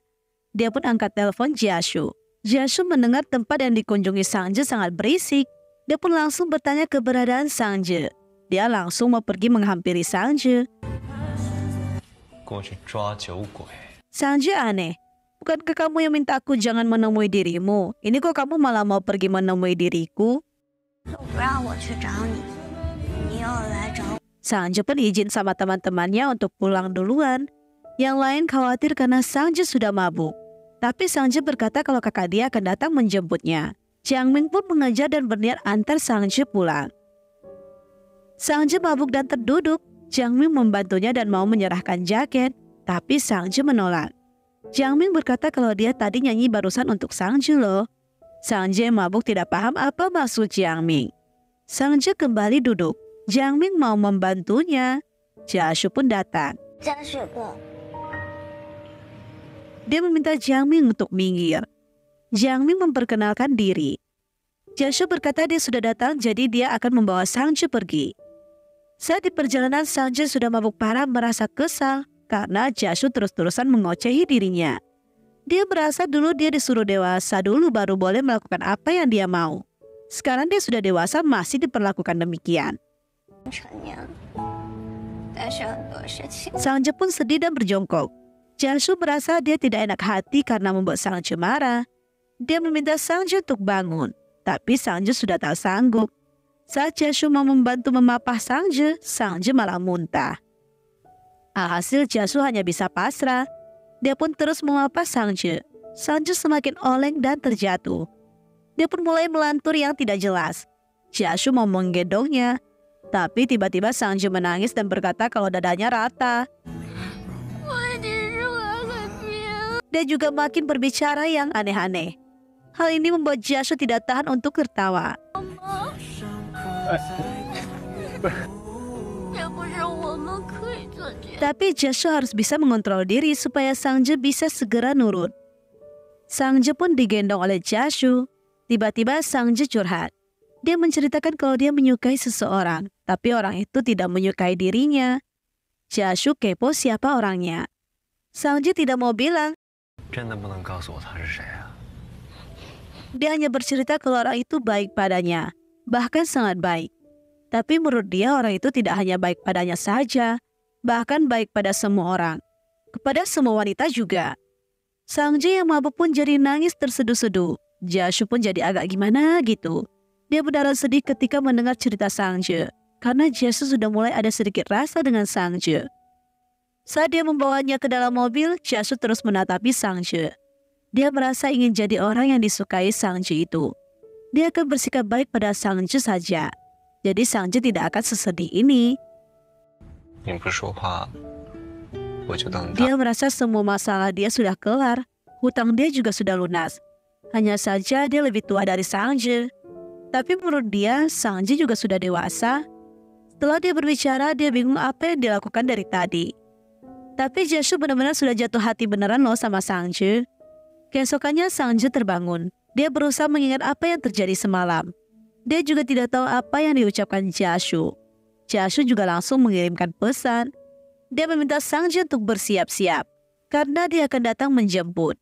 Dia pun angkat telepon Jiashu. Jiashu mendengar tempat yang dikunjungi Sangju sangat berisik. Dia pun langsung bertanya keberadaan Sangju. Dia langsung mau pergi menghampiri Sangju. Sangju aneh. Bukankah kamu yang minta aku jangan menemui dirimu? Ini kok kamu malah mau pergi menemui diriku? 都不让我去找你，你又来找我。 Sangje pun izin sama teman-temannya untuk pulang duluan. Yang lain khawatir karena Sangje sudah mabuk. Tapi Sangje berkata kalau kakak dia akan datang menjemputnya. Jiang Ming pun mengejar dan berniat antar Sangje pulang. Sangje mabuk dan terduduk. Jiang Ming membantunya dan mau menyerahkan jaket. Tapi Sangje menolak. Jiang Ming berkata kalau dia tadi nyanyi barusan untuk Sangje loh. Sang Jie mabuk tidak paham apa maksud Jiang Ming. Sang Jie kembali duduk. Jiang Ming mau membantunya. Jia pun datang. Dia meminta Jiang Ming untuk minggir. Jiang Ming memperkenalkan diri. Jia berkata dia sudah datang jadi dia akan membawa Sang Jie pergi. Saat di perjalanan Sang Jie sudah mabuk parah merasa kesal karena Jia terus-terusan mengocehi dirinya. Dia merasa dulu dia disuruh dewasa dulu baru boleh melakukan apa yang dia mau. Sekarang dia sudah dewasa masih diperlakukan demikian. Sangje pun sedih dan berjongkok. Janshu merasa dia tidak enak hati karena membuat Sangje marah. Dia meminta Sangje untuk bangun, tapi Sangje sudah tak sanggup. Saat Janshu mau membantu memapah Sangje, Sangje malah muntah. Alhasil Janshu hanya bisa pasrah dia pun terus mengapa Sangju. Sangju semakin oleng dan terjatuh. Dia pun mulai melantur yang tidak jelas. Jiashu mau menggendongnya, tapi tiba-tiba Sangju menangis dan berkata kalau dadanya rata. Dia juga makin berbicara yang aneh-aneh. Hal ini membuat Jiashu tidak tahan untuk tertawa. Tapi Joshua harus bisa mengontrol diri supaya Sangje bisa segera nurut. Sangje pun digendong oleh Joshua. Tiba-tiba Sangje curhat. Dia menceritakan kalau dia menyukai seseorang, tapi orang itu tidak menyukai dirinya. Joshua kepo siapa orangnya. Sangje tidak mau bilang. Dia hanya bercerita kalau orang itu baik padanya, bahkan sangat baik. Tapi menurut dia orang itu tidak hanya baik padanya saja, bahkan baik pada semua orang. Kepada semua wanita juga. Sangje yang mabuk pun jadi nangis terseduh-seduh. Jashu pun jadi agak gimana gitu. Dia benar sedih ketika mendengar cerita Sangje, karena Jashu sudah mulai ada sedikit rasa dengan Sangje. Saat dia membawanya ke dalam mobil, Jashu terus menatapi Sangje. Dia merasa ingin jadi orang yang disukai Sangje itu. Dia akan bersikap baik pada Sangje saja. Jadi Sangje tidak akan sesedih ini. 你不说话，我就当大。 Dia merasa semua masalah dia sudah kelar. Hutang dia juga sudah lunas. Hanya saja dia lebih tua dari Sangje. Tapi menurut dia, Sangje juga sudah dewasa. Setelah dia berbicara, dia bingung apa yang dilakukan dari tadi. Tapi Jashu benar-benar sudah jatuh hati beneran loh sama Sangje. Keesokannya Sangje terbangun. Dia berusaha mengingat apa yang terjadi semalam. Dia juga tidak tahu apa yang diucapkan Jashu. Jashu juga langsung mengirimkan pesan. Dia meminta Sangje untuk bersiap-siap karena dia akan datang menjemput.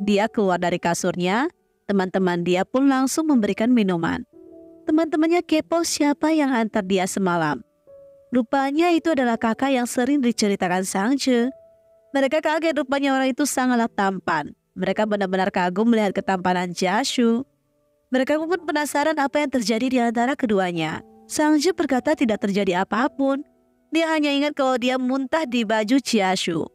Dia keluar dari kasurnya, teman-teman dia pun langsung memberikan minuman. Teman-temannya kepo siapa yang antar dia semalam. Rupanya itu adalah kakak yang sering diceritakan Sangje. Mereka kaget rupanya orang itu sangatlah tampan. Mereka benar-benar kagum melihat ketampanan Jashu. Mereka pun penasaran apa yang terjadi di antara keduanya. Sang Sangji berkata tidak terjadi apa pun. Dia hanya ingat kalau dia muntah di baju Chiashu.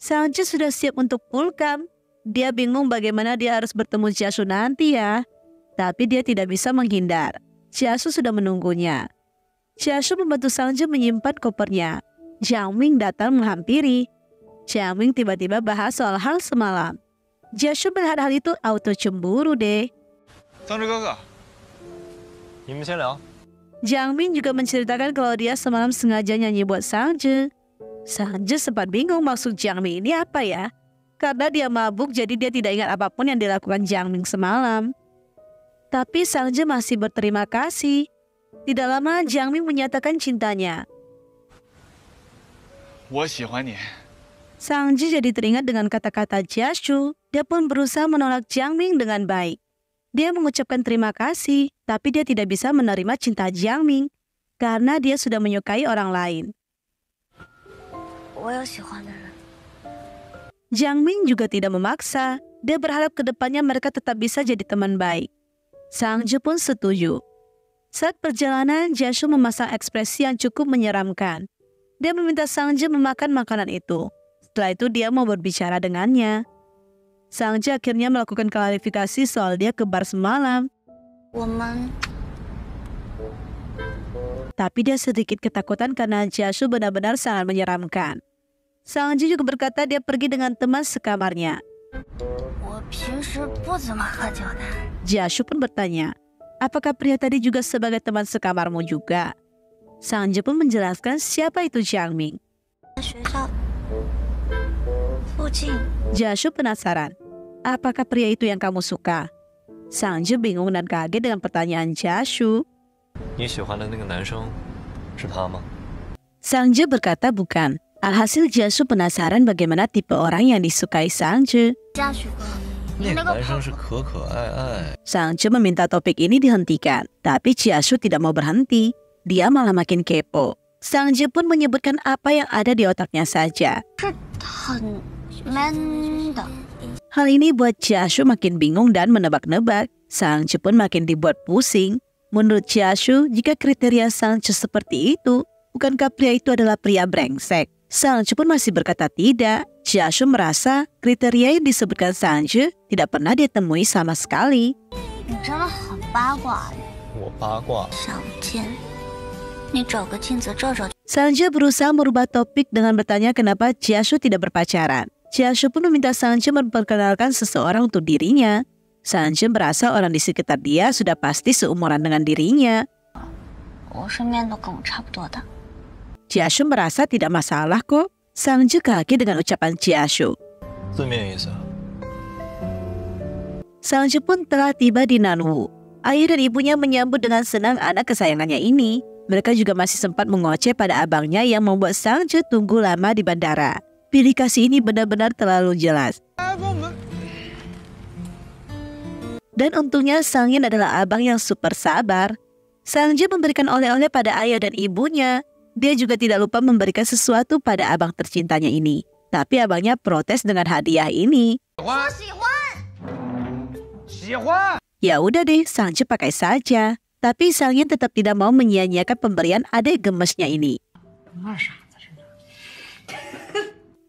Sangji sudah siap untuk pulkam. Dia bingung bagaimana dia harus bertemu Chiashu nanti ya. Tapi dia tidak bisa menghindar. Chiashu sudah menunggunya. Chiashu membantu Sang Sangji menyimpan kopernya. Jiang Ming datang menghampiri. Jiang Ming tiba-tiba bahas soal hal semalam. Jiashu melihat hal itu auto cemburu deh. Kakak. Jang Min juga menceritakan kalau dia semalam sengaja nyanyi buat Sang Je. Sang Je sempat bingung maksud Jang Min ini apa ya? Karena dia mabuk jadi dia tidak ingat apa pun yang dilakukan Jang Min semalam. Tapi Sang Je masih berterima kasih. Tidak lama Jang Min menyatakan cintanya. Sang Ji jadi teringat dengan kata-kata Jia Shu. Dia pun berusaha menolak Jiang Ming dengan baik. Dia mengucapkan terima kasih, tapi dia tidak bisa menerima cinta Jiang Ming karena dia sudah menyukai orang lain. Jiang Ming juga tidak memaksa. Dia berharap ke depannya mereka tetap bisa jadi teman baik. Sang Ju pun setuju. Saat perjalanan, Jashu memasang ekspresi yang cukup menyeramkan. Dia meminta Sang Ju memakan makanan itu. Setelah itu dia mau berbicara dengannya. Sangja akhirnya melakukan klarifikasi soal dia ke bar semalam. Woman. Tapi dia sedikit ketakutan karena Jasu benar-benar sangat menyeramkan. Sangji juga berkata dia pergi dengan teman sekamarnya. Jasu pun bertanya, apakah pria tadi juga sebagai teman sekamarmu juga? Sangji pun menjelaskan siapa itu Jiang Ming. Jashu penasaran apakah pria itu yang kamu suka? Sangju bingung dan kaget dengan pertanyaan Jashu. Sangju berkata bukan. Alhasil Jashu penasaran bagaimana tipe orang yang disukai Sangju. Sangju meminta topik ini dihentikan, tapi Jashu tidak mau berhenti. Dia malah makin kepo. Sangju pun menyebutkan apa yang ada di otaknya saja. 很 man 的。 Hal ini buat Jashu makin bingung dan menebak-nebak. Sang Ju pun makin dibuat pusing. Menurut Jashu, jika kriteria Sang Ju seperti itu, bukankah pria itu adalah pria brengsek? Sang Ju pun masih berkata tidak. Jashu merasa kriteria yang disebutkan Sang Ju tidak pernah dia temui sama sekali. 你真的很八卦呀，我八卦。想见。你找个镜子照照。 Sang Ju berusaha merubah topik dengan bertanya kenapa Jashu tidak berpacaran. Jiashu pun meminta Sanche memperkenalkan seseorang untuk dirinya. Sanche merasa orang di sekitar dia sudah pasti seumuran dengan dirinya. Jiashu merasa tidak masalah kok. Sanche kaget dengan ucapan Jiashu. Sanche pun telah tiba di Nanwu. Ayah dan ibunya menyambut dengan senang anak kesayangannya ini. Mereka juga masih sempat mengoceh pada abangnya yang membuat Sangju tunggu lama di bandara. Pilih kasih ini benar-benar terlalu jelas. Dan untungnya Sang Sangin adalah abang yang super sabar. Sang Sangja memberikan oleh-oleh pada ayah dan ibunya. Dia juga tidak lupa memberikan sesuatu pada abang tercintanya ini. Tapi abangnya protes dengan hadiah ini. Ya udah deh, Sang Sangja pakai saja. Tapi Sang Sangin tetap tidak mau menyia-nyiakan pemberian adik gemesnya ini.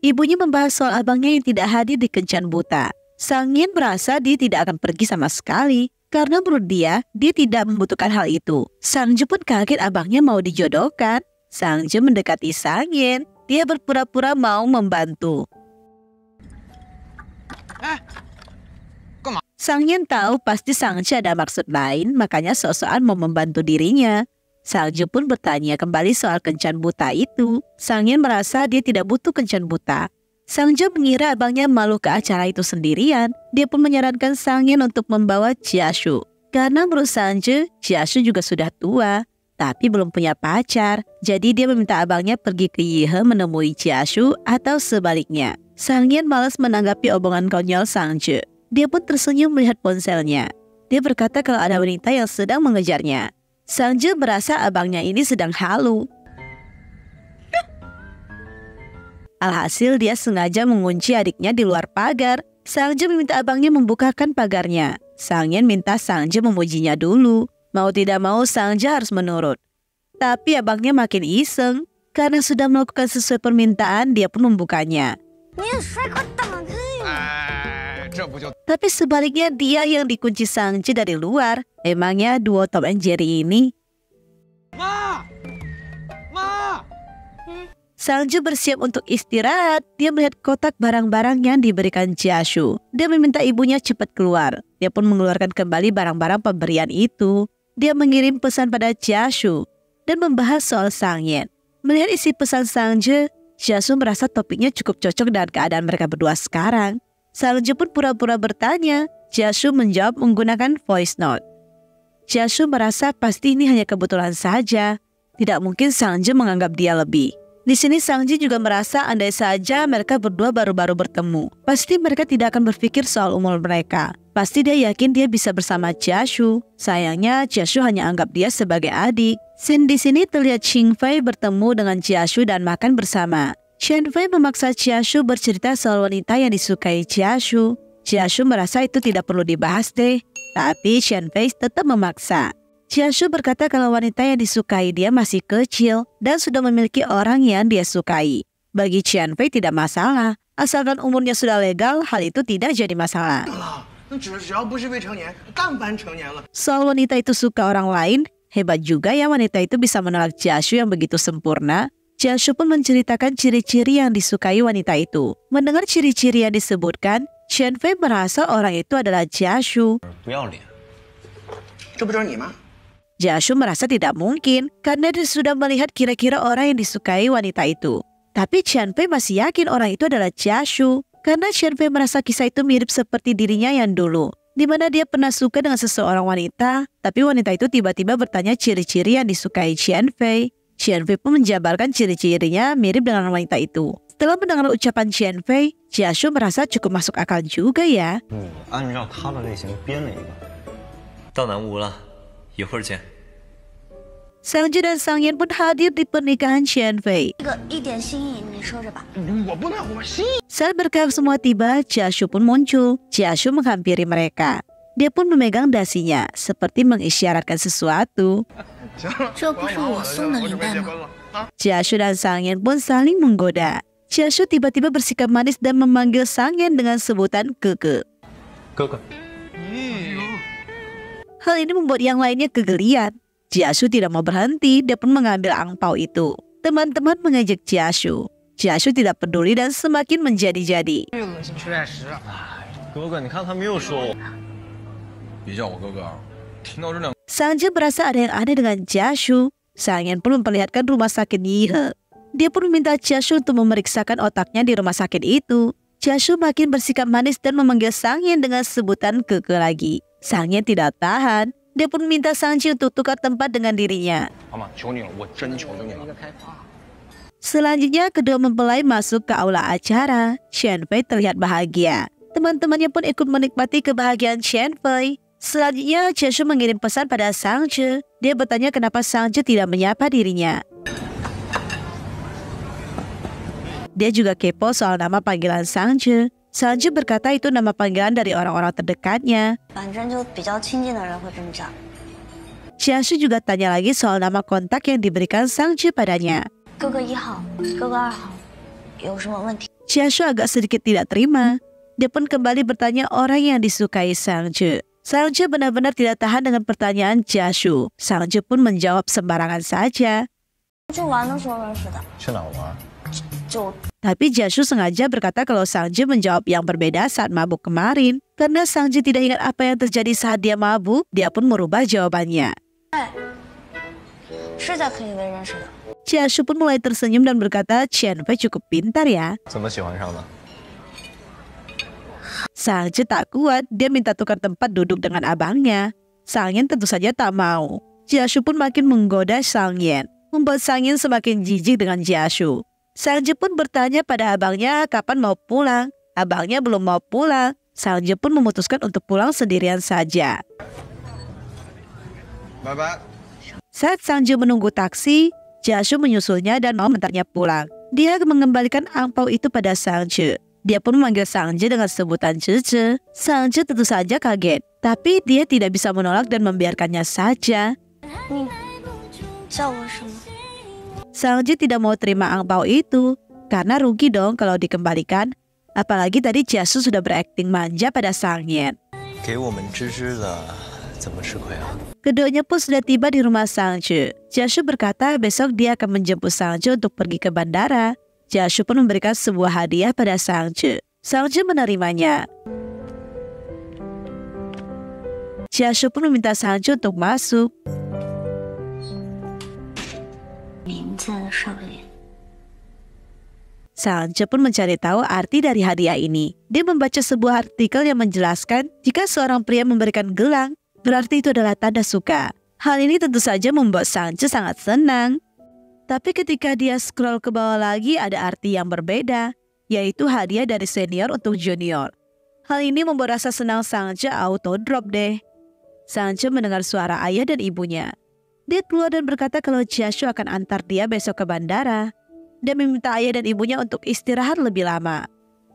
Ibunya membahas soal abangnya yang tidak hadir di kencan buta. Sang Yin merasa dia tidak akan pergi sama sekali. Karena menurut dia, dia tidak membutuhkan hal itu. Sang Ju pun kaget abangnya mau dijodohkan. Sang Ju mendekati Sang Yin. Dia berpura-pura mau membantu. Sang Yin tahu pasti Sang Ju ada maksud lain, makanya sok-sokan mau membantu dirinya. Sang Ju pun bertanya kembali soal kencan buta itu. Sang Yin merasa dia tidak butuh kencan buta. Sang Ju mengira abangnya malu ke acara itu sendirian. Dia pun menyarankan Sang Yin untuk membawa Jiashu. Karena menurut Sang Ju, Jiashu juga sudah tua, tapi belum punya pacar. Jadi dia meminta abangnya pergi ke Yihe menemui Jiashu atau sebaliknya. Sang Yin malas menanggapi omongan konyol Sang Ju. Dia pun tersenyum melihat ponselnya. Dia berkata kalau ada wanita yang sedang mengejarnya. Sang Ju merasa abangnya ini sedang halu. Alhasil dia sengaja mengunci adiknya di luar pagar. Sang Ju meminta abangnya membukakan pagarnya. Sang Yen minta Sang Ju memujinya dulu. Mau tidak mau Sang Ju harus menurut. Tapi abangnya makin iseng. Karena sudah melakukan sesuai permintaan, dia pun membukanya. 你 Tapi sebaliknya dia yang dikunci Sang Ju dari luar. Emangnya duo Tom and Jerry ini 妈妈？Sang Ju bersiap untuk istirahat. Dia melihat kotak barang-barang yang diberikan Jiashu. Dia meminta ibunya cepat keluar. Dia pun mengeluarkan kembali barang-barang pemberian itu. Dia mengirim pesan pada Jiashu dan membahas soal Sang Yen. Melihat isi pesan Sang Ju, Jiashu merasa topiknya cukup cocok dengan keadaan mereka berdua sekarang. Sang Ju pun pura-pura bertanya. Jiashu menjawab menggunakan voice note. Jiashu merasa pasti ini hanya kebetulan saja. Tidak mungkin Sang Ju menganggap dia lebih. Di sini Sangji juga merasa andai saja mereka berdua baru-baru bertemu, pasti mereka tidak akan berpikir soal umur mereka. Pasti dia yakin dia bisa bersama Jiashu. Sayangnya Jiashu hanya anggap dia sebagai adik. Scene di sini terlihat Xing Fei bertemu dengan Jiashu dan makan bersama. Chen Fei memaksa Jiashu bercerita soal wanita yang disukai Jiashu. Jiashu merasa itu tidak perlu dibahas deh, tapi Chen Fei tetap memaksa. Jiashu berkata kalau wanita yang disukai dia masih kecil dan sudah memiliki orang yang dia sukai. Bagi Qian Fei tidak masalah, asalkan umurnya sudah legal, hal itu tidak jadi masalah. Soal wanita itu suka orang lain, hebat juga ya wanita itu bisa menolak Jiashu yang begitu sempurna. Jashu pun menceritakan ciri-ciri yang disukai wanita itu. Mendengar ciri-ciri yang disebutkan, Chen Fei merasa orang itu adalah Jashu. Iya, Jashu merasa tidak mungkin karena dia sudah melihat kira-kira orang yang disukai wanita itu. Tapi Chen Fei masih yakin orang itu adalah Jashu karena Chen Fei merasa kisah itu mirip seperti dirinya yang dulu di mana dia pernah suka dengan seseorang wanita, tapi wanita itu tiba-tiba bertanya ciri-ciri yang disukai Chen Fei. Chen Fei pun menjabarkan ciri-cirinya mirip dengan wanita itu. Setelah mendengar ucapan Chen Fei, Xu merasa cukup masuk akal juga ya. Sang Ji dan Sang Yan pun hadir di pernikahan Qian Fei. Saat berkah semua tiba, Jiashu pun muncul. Jiashu menghampiri mereka. Dia pun memegang dasinya, seperti mengisyaratkan sesuatu. 这不是我送的领带吗？ Jiashu dan Sangyen pun saling menggoda. Jiashu tiba-tiba bersikap manis dan memanggil Sangyen dengan sebutan keke. 哥哥， Hal ini membuat yang lainnya kegelian. Jiashu tidak mau berhenti, dia pun mengambil angpau itu. Teman-teman mengejek Jiashu. Jiashu tidak peduli dan semakin menjadi-jadi. 确 Sang Je merasa ada yang aneh dengan Jashu. Sang Yan pun memperlihatkan rumah sakit Yihe. Dia pun meminta Jashu untuk memeriksakan otaknya di rumah sakit itu. Jashu makin bersikap manis dan memanggil Sang Yan dengan sebutan keke lagi. Sang Yan tidak tahan. Dia pun minta Sang Je untuk tukar tempat dengan dirinya. Selanjutnya, kedua mempelai masuk ke aula acara. Shen Fei terlihat bahagia. Teman-temannya pun ikut menikmati kebahagiaan Shen Fei. Selanjutnya, Cheshu mengirim pesan pada Sang Che. Dia bertanya kenapa Sang Che tidak menyapa dirinya. Dia juga kepo soal nama panggilan Sangje. Che berkata itu nama panggilan dari orang-orang terdekatnya. Cheshu juga tanya lagi soal nama kontak yang diberikan Sang Che padanya. Cheshu agak sedikit tidak terima. Dia pun kembali bertanya orang yang disukai Sang Che. Sangje benar-benar tidak tahan dengan pertanyaan Jashu. Sangje pun menjawab sembarangan saja. Tapi Jashu sengaja berkata kalau Sangje menjawab yang berbeda saat mabuk kemarin. Karena Sangje tidak ingat apa yang terjadi saat dia mabuk, dia pun merubah jawabannya. Jashu pun mulai tersenyum dan berkata, Chen Wei cukup pintar ya. Salju tak kuat, dia minta tukar tempat duduk dengan abangnya. Sang tentu saja tak mau. Jiashu pun makin menggoda Sang Yen, membuat Sang Yen semakin jijik dengan Jiashu. Je pun bertanya pada abangnya kapan mau pulang. Abangnya belum mau pulang. Salju pun memutuskan untuk pulang sendirian saja. Bapak. Saat Sangju menunggu taksi, Jiashu menyusulnya dan mau mentarnya pulang. Dia mengembalikan angpau itu pada Sangju. Dia pun memanggil Sangje dengan sebutan Cece. Sangje tentu saja kaget, tapi dia tidak bisa menolak dan membiarkannya saja. Sangje tidak mau terima angpau itu, karena rugi dong kalau dikembalikan. Apalagi tadi Jiasu sudah berakting manja pada Sangyen. Keduanya pun sudah tiba di rumah Sangju. Jiasu berkata besok dia akan menjemput Sangju untuk pergi ke bandara. Jashu pun memberikan sebuah hadiah pada Sangju. Sangju menerimanya. Jashu pun meminta Sangju untuk masuk. Sangju pun mencari tahu arti dari hadiah ini. Dia membaca sebuah artikel yang menjelaskan jika seorang pria memberikan gelang, berarti itu adalah tanda suka. Hal ini tentu saja membuat Sangju sangat senang. Tapi ketika dia scroll ke bawah lagi ada arti yang berbeda, yaitu hadiah dari senior untuk junior. Hal ini membuat rasa senang Sangja auto drop deh. Sangja mendengar suara ayah dan ibunya. Dia keluar dan berkata kalau Jiashu akan antar dia besok ke bandara. Dia meminta ayah dan ibunya untuk istirahat lebih lama.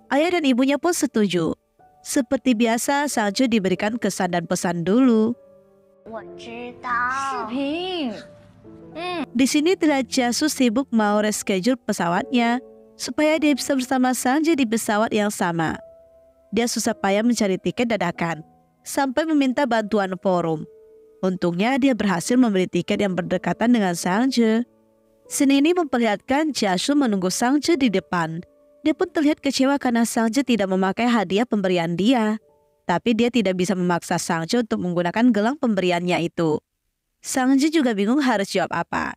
Ayah dan ibunya pun setuju. Seperti biasa, Sangja diberikan kesan dan pesan dulu. 我知道。 平，Di sini tidak Jiasu sibuk mau reschedule pesawatnya supaya dia bisa bersama Sangja di pesawat yang sama. Dia susah payah mencari tiket dadakan sampai meminta bantuan forum. Untungnya dia berhasil membeli tiket yang berdekatan dengan Sangja. Scene ini memperlihatkan Jiasu menunggu Sangja di depan. Dia pun terlihat kecewa karena Sangja tidak memakai hadiah pemberian dia. Tapi dia tidak bisa memaksa Sangja untuk menggunakan gelang pemberiannya itu. Sangja juga bingung harus jawab apa.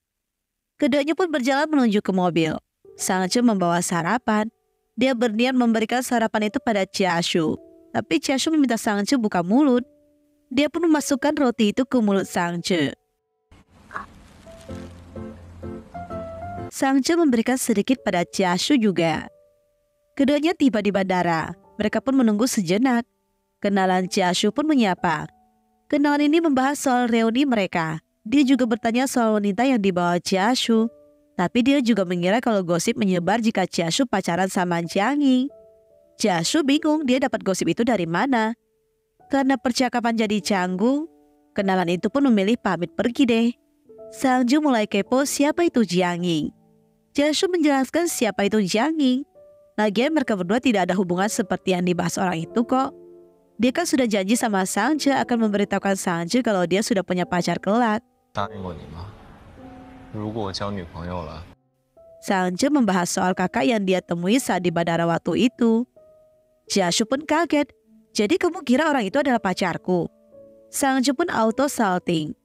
Keduanya pun berjalan menuju ke mobil. Sangja membawa sarapan. Dia berniat memberikan sarapan itu pada Chiashu. Tapi Chiashu meminta Sangja buka mulut. Dia pun memasukkan roti itu ke mulut Sangja. Sangja memberikan sedikit pada Chiashu juga. Keduanya tiba di bandara. Mereka pun menunggu sejenak. Kenalan Chiashu pun menyapa. Kenalan ini membahas soal reuni mereka. Dia juga bertanya soal wanita yang dibawa Chiashu. Tapi dia juga mengira kalau gosip menyebar jika Chiashu pacaran sama Jiang Ying. Chiashu bingung dia dapat gosip itu dari mana. Karena percakapan jadi canggung, kenalan itu pun memilih pamit pergi deh. Sangju mulai kepo siapa itu Jiang Ying. Chiashu menjelaskan siapa itu Jiang Ying. Lagian mereka berdua tidak ada hubungan seperti yang dibahas orang itu kok. Dia kan sudah janji sama Sangja akan memberitahukan Sangja kalau dia sudah punya pacar kelak. Sangja membahas soal kakak yang dia temui saat di bandara waktu itu. Jashu pun kaget. Jadi kamu kira orang itu adalah pacarku? Sangja pun auto salting.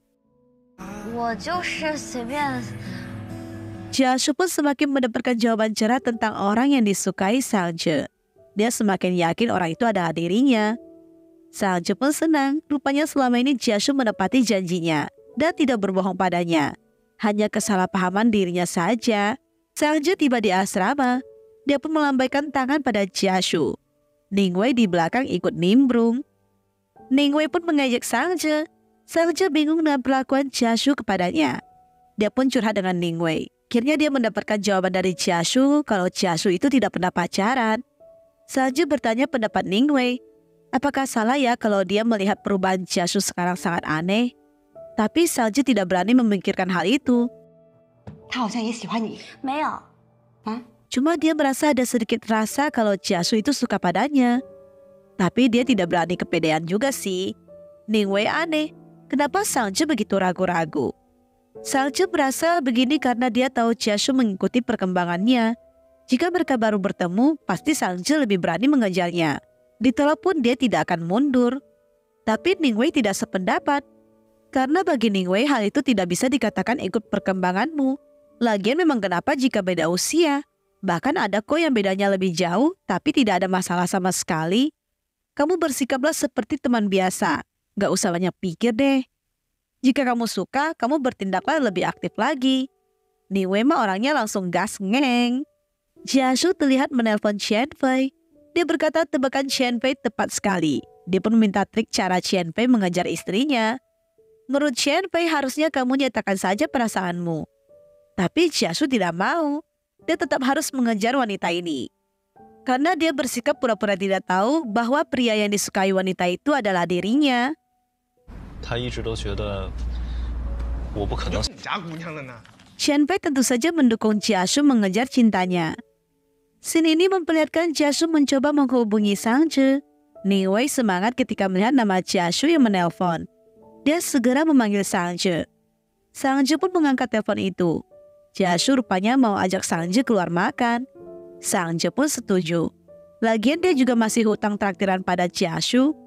Jashu pun semakin mendapatkan jawaban cerah tentang orang yang disukai Sangja. Dia semakin yakin orang itu adalah dirinya. Sangje pun senang, rupanya selama ini Jiashu menepati janjinya dan tidak berbohong padanya. Hanya kesalahpahaman dirinya saja. Sangje tiba di asrama. Dia pun melambaikan tangan pada Jiashu. Ningwei di belakang ikut nimbrung. Ningwei pun mengejek Sangje. Sangje bingung dengan perlakuan Jiashu kepadanya. Dia pun curhat dengan Ningwei. Akhirnya dia mendapatkan jawaban dari Jiashu kalau Jiashu itu tidak pernah pacaran. Sangje bertanya pendapat Ningwei. Apakah salah ya kalau dia melihat perubahan Jasu sekarang sangat aneh? Tapi Salju tidak berani memikirkan hal itu. Cuma dia merasa ada sedikit rasa kalau Jasu itu suka padanya. Tapi dia tidak berani kepedean juga sih. Ningwei aneh, kenapa Salju begitu ragu-ragu? Salju merasa begini karena dia tahu Jasu mengikuti perkembangannya. Jika mereka baru bertemu, pasti Salju lebih berani mengejarnya. Ditolak pun dia tidak akan mundur. Tapi Ningwei tidak sependapat. Karena bagi Ningwei hal itu tidak bisa dikatakan ikut perkembanganmu. Lagian memang kenapa jika beda usia? Bahkan ada kok yang bedanya lebih jauh, tapi tidak ada masalah sama sekali. Kamu bersikaplah seperti teman biasa. Gak usah banyak pikir deh. Jika kamu suka, kamu bertindaklah lebih aktif lagi. Niwe mah orangnya langsung gas ngeng. Jiashu terlihat menelpon Chen Fei. Dia berkata tebakan Chen Pei tepat sekali. Dia pun meminta trik cara Chen Pei mengejar istrinya. Menurut Chen Pei harusnya kamu nyatakan saja perasaanmu. Tapi Jia Su tidak mau. Dia tetap harus mengejar wanita ini. Karena dia bersikap pura-pura tidak tahu bahwa pria yang disukai wanita itu adalah dirinya. Chen Pei tentu saja mendukung Jia Su mengejar cintanya. Scene ini memperlihatkan Jasu mencoba menghubungi Sangju. Niwei semangat ketika melihat nama Jasu yang menelpon. Dia segera memanggil Sangju. Sangju pun mengangkat telepon itu. Jasu rupanya mau ajak Sangju keluar makan. Sangju pun setuju. Lagian dia juga masih hutang traktiran pada Jasu.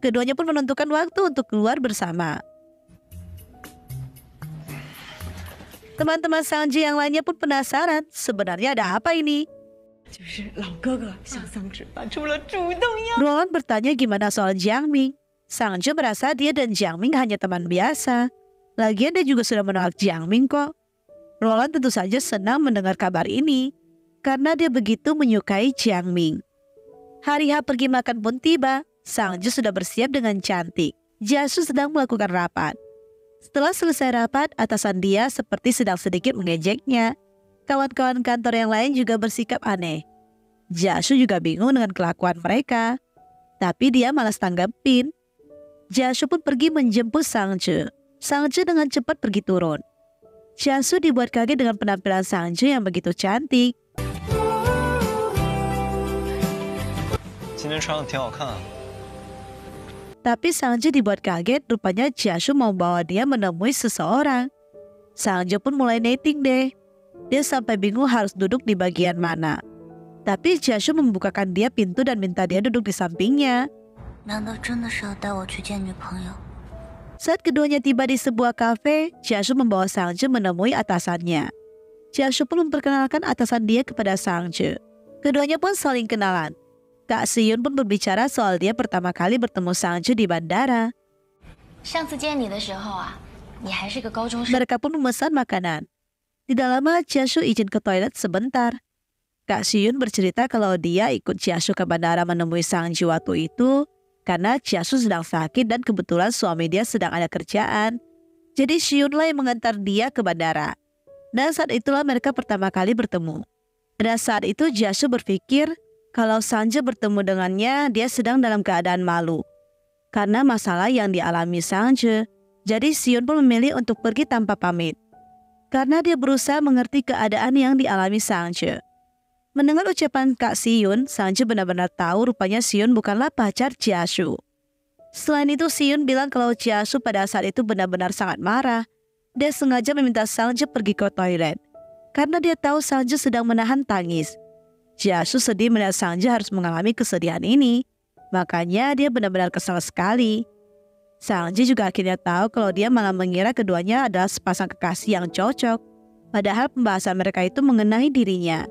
Keduanya pun menentukan waktu untuk keluar bersama. Teman-teman Sangji yang lainnya pun penasaran, sebenarnya ada apa ini? Roland bertanya gimana soal Jiang Ming. Sangji merasa dia dan Jiang Ming hanya teman biasa. Lagian dia juga sudah menolak Jiang Ming kok. Roland tentu saja senang mendengar kabar ini karena dia begitu menyukai Jiang Ming. Hari H pergi makan pun tiba. Sangji sudah bersiap dengan cantik. Jasu sedang melakukan rapat. Setelah selesai rapat, atasan dia seperti sedang sedikit mengejeknya. Kawan-kawan kantor yang lain juga bersikap aneh. Jiasu juga bingung dengan kelakuan mereka. Tapi dia malas tanggapin. Jiasu pun pergi menjemput Sang Ju. Sang Ju dengan cepat pergi turun. Jiasu dibuat kaget dengan penampilan Sang Ju yang begitu cantik. 今天穿的挺好看啊。 Tapi Sangju dibuat kaget rupanya Jiasu mau bawa dia menemui seseorang. Sangju pun mulai netting deh. Dia sampai bingung harus duduk di bagian mana. Tapi Jiasu membukakan dia pintu dan minta dia duduk di sampingnya. Saat keduanya tiba di sebuah kafe, Jiasu membawa Sangju menemui atasannya. Jiasu pun memperkenalkan atasan dia kepada Sangju. Keduanya pun saling kenalan. Kak Siyun pun berbicara soal dia pertama kali bertemu Sangju di bandara. Mereka pun memesan makanan. Tidak lama Chiasu izin ke toilet sebentar. Kak Siyun bercerita kalau dia ikut Chiasu ke bandara menemui Sangju waktu itu karena Chiasu sedang sakit dan kebetulan suami dia sedang ada kerjaan. Jadi Siyun lah yang mengantar dia ke bandara. Dan saat itulah mereka pertama kali bertemu. Pada saat itu Jiasu berpikir kalau Sangju bertemu dengannya, dia sedang dalam keadaan malu. Karena masalah yang dialami Sangju, jadi Sion pun memilih untuk pergi tanpa pamit. Karena dia berusaha mengerti keadaan yang dialami Sangju. Mendengar ucapan Kak Sion, Sangju benar-benar tahu rupanya Sion bukanlah pacar Jiasu. Selain itu, Sion bilang kalau Jiasu pada saat itu benar-benar sangat marah. Dia sengaja meminta Sangju pergi ke toilet. Karena dia tahu Sangju sedang menahan tangis. Jiasu sedih melihat Sangju harus mengalami kesedihan ini. Makanya dia benar-benar kesal sekali. Sangji juga akhirnya tahu kalau dia malah mengira keduanya adalah sepasang kekasih yang cocok. Padahal pembahasan mereka itu mengenai dirinya.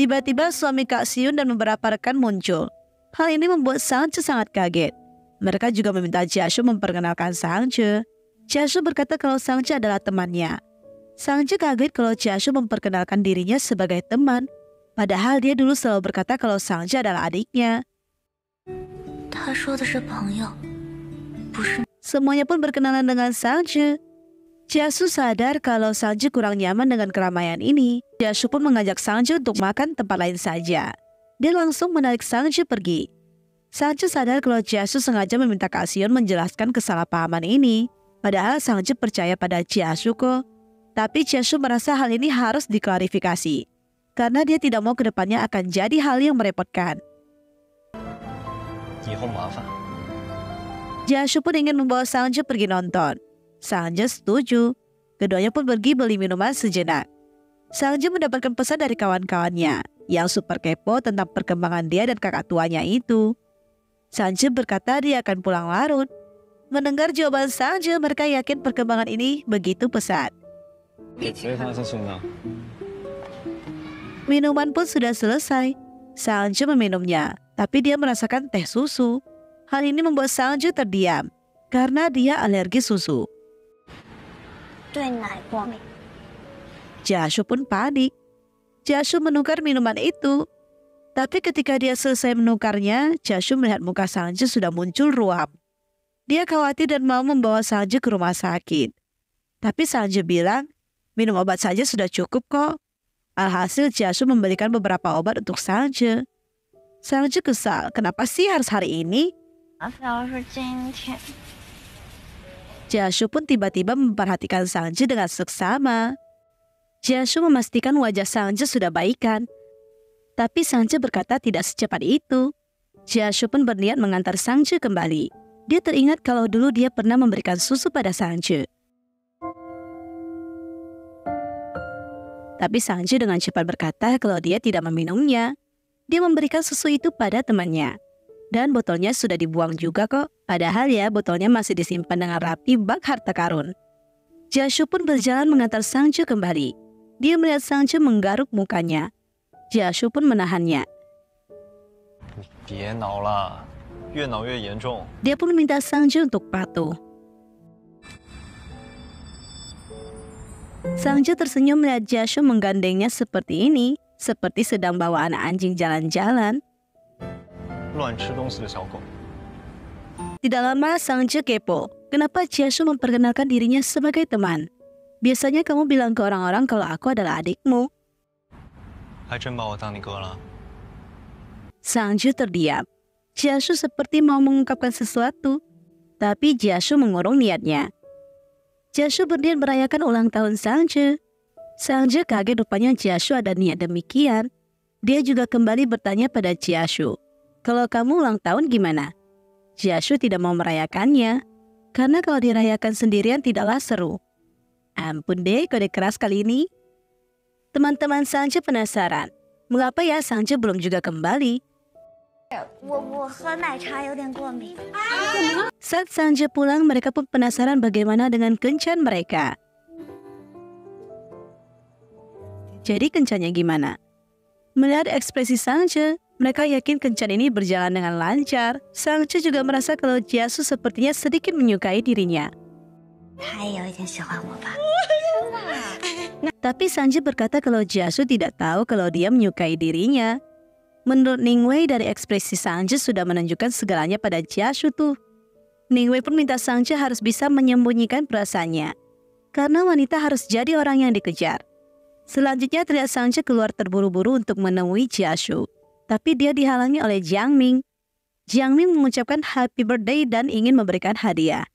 Tiba-tiba suami Kak Siun dan beberapa rekan muncul. Hal ini membuat Sangju sangat kaget. Mereka juga meminta Jiasu memperkenalkan Sangju. Jiasu berkata kalau Sangju adalah temannya. Sangju kaget kalau Jiasu memperkenalkan dirinya sebagai teman. Padahal dia dulu selalu berkata kalau Sangja adalah adiknya. Semuanya pun berkenalan dengan Sangju. Jasu sadar kalau Sangju kurang nyaman dengan keramaian ini. Jasu pun mengajak Sangju untuk makan tempat lain saja. Dia langsung menarik Sangju pergi. Sangju sadar kalau Jasu sengaja meminta Kasion menjelaskan kesalahpahaman ini. Padahal Sangju percaya pada Jasu kok. Tapi Jasu merasa hal ini harus diklarifikasi karena dia tidak mau ke depannya akan jadi hal yang merepotkan. Jashu pun ingin membawa Sanje pergi nonton. Sanje setuju. Keduanya pun pergi beli minuman sejenak. Sanje mendapatkan pesan dari kawan-kawannya yang super kepo tentang perkembangan dia dan kakak tuanya itu. Sanje berkata dia akan pulang larut. Mendengar jawaban Sanje, mereka yakin perkembangan ini begitu pesat. Minuman pun sudah selesai. Salju meminumnya, tapi dia merasakan teh susu. Hal ini membuat Salju terdiam karena dia alergi susu. Jashu pun panik. Jashu menukar minuman itu. Tapi ketika dia selesai menukarnya, Jashu melihat muka Salju sudah muncul ruam. Dia khawatir dan mau membawa Salju ke rumah sakit. Tapi Salju bilang, minum obat saja sudah cukup kok. Alhasil Jiasu memberikan beberapa obat untuk Salje. Salje kesal, kenapa sih harus hari ini? Jiasu pun tiba-tiba memperhatikan Salje dengan seksama. Jiasu memastikan wajah Salje sudah baikan. Tapi Salje berkata tidak secepat itu. Jiasu pun berniat mengantar Sangje kembali. Dia teringat kalau dulu dia pernah memberikan susu pada Sangje. Tapi Sanji dengan cepat berkata kalau dia tidak meminumnya. Dia memberikan susu itu pada temannya. Dan botolnya sudah dibuang juga kok, padahal ya botolnya masih disimpan dengan rapi bak harta karun. Jashu pun berjalan mengantar Sangju kembali. Dia melihat Sangju menggaruk mukanya. Jashu pun menahannya. Dia pun meminta Sangju untuk patuh. Sangja tersenyum melihat Jasho menggandengnya seperti ini, seperti sedang bawa anak anjing jalan-jalan. Tidak lama Sangja kepo, kenapa Jasho memperkenalkan dirinya sebagai teman. Biasanya kamu bilang ke orang-orang kalau aku adalah adikmu. Sangju terdiam. Jiasu seperti mau mengungkapkan sesuatu, tapi Jiasu mengurung niatnya. Jashu berniat merayakan ulang tahun Sangju. Sangju kaget rupanya Jashu ada niat demikian. Dia juga kembali bertanya pada Jashu, kalau kamu ulang tahun gimana? Jashu tidak mau merayakannya, karena kalau dirayakan sendirian tidaklah seru. Ampun deh kode keras kali ini. Teman-teman Sangju penasaran, mengapa ya Sangju belum juga kembali? 我我喝奶茶有点过敏。 Saat Sangja pulang, mereka pun penasaran bagaimana dengan kencan mereka. Jadi kencannya gimana? Melihat ekspresi Sangja, mereka yakin kencan ini berjalan dengan lancar. Sangja juga merasa kalau Jiasu sepertinya sedikit menyukai dirinya. 他也有一点喜欢我吧？ Tapi Sangja berkata kalau Jiasu tidak tahu kalau dia menyukai dirinya. Menurut Ningwei dari ekspresi Sangja sudah menunjukkan segalanya pada Jiasu tuh. Ningwei pun minta Sangja harus bisa menyembunyikan perasaannya. Karena wanita harus jadi orang yang dikejar. Selanjutnya terlihat Sangja keluar terburu-buru untuk menemui Jiasu. Tapi dia dihalangi oleh Jiang Ming. Jiang Ming mengucapkan happy birthday dan ingin memberikan hadiah.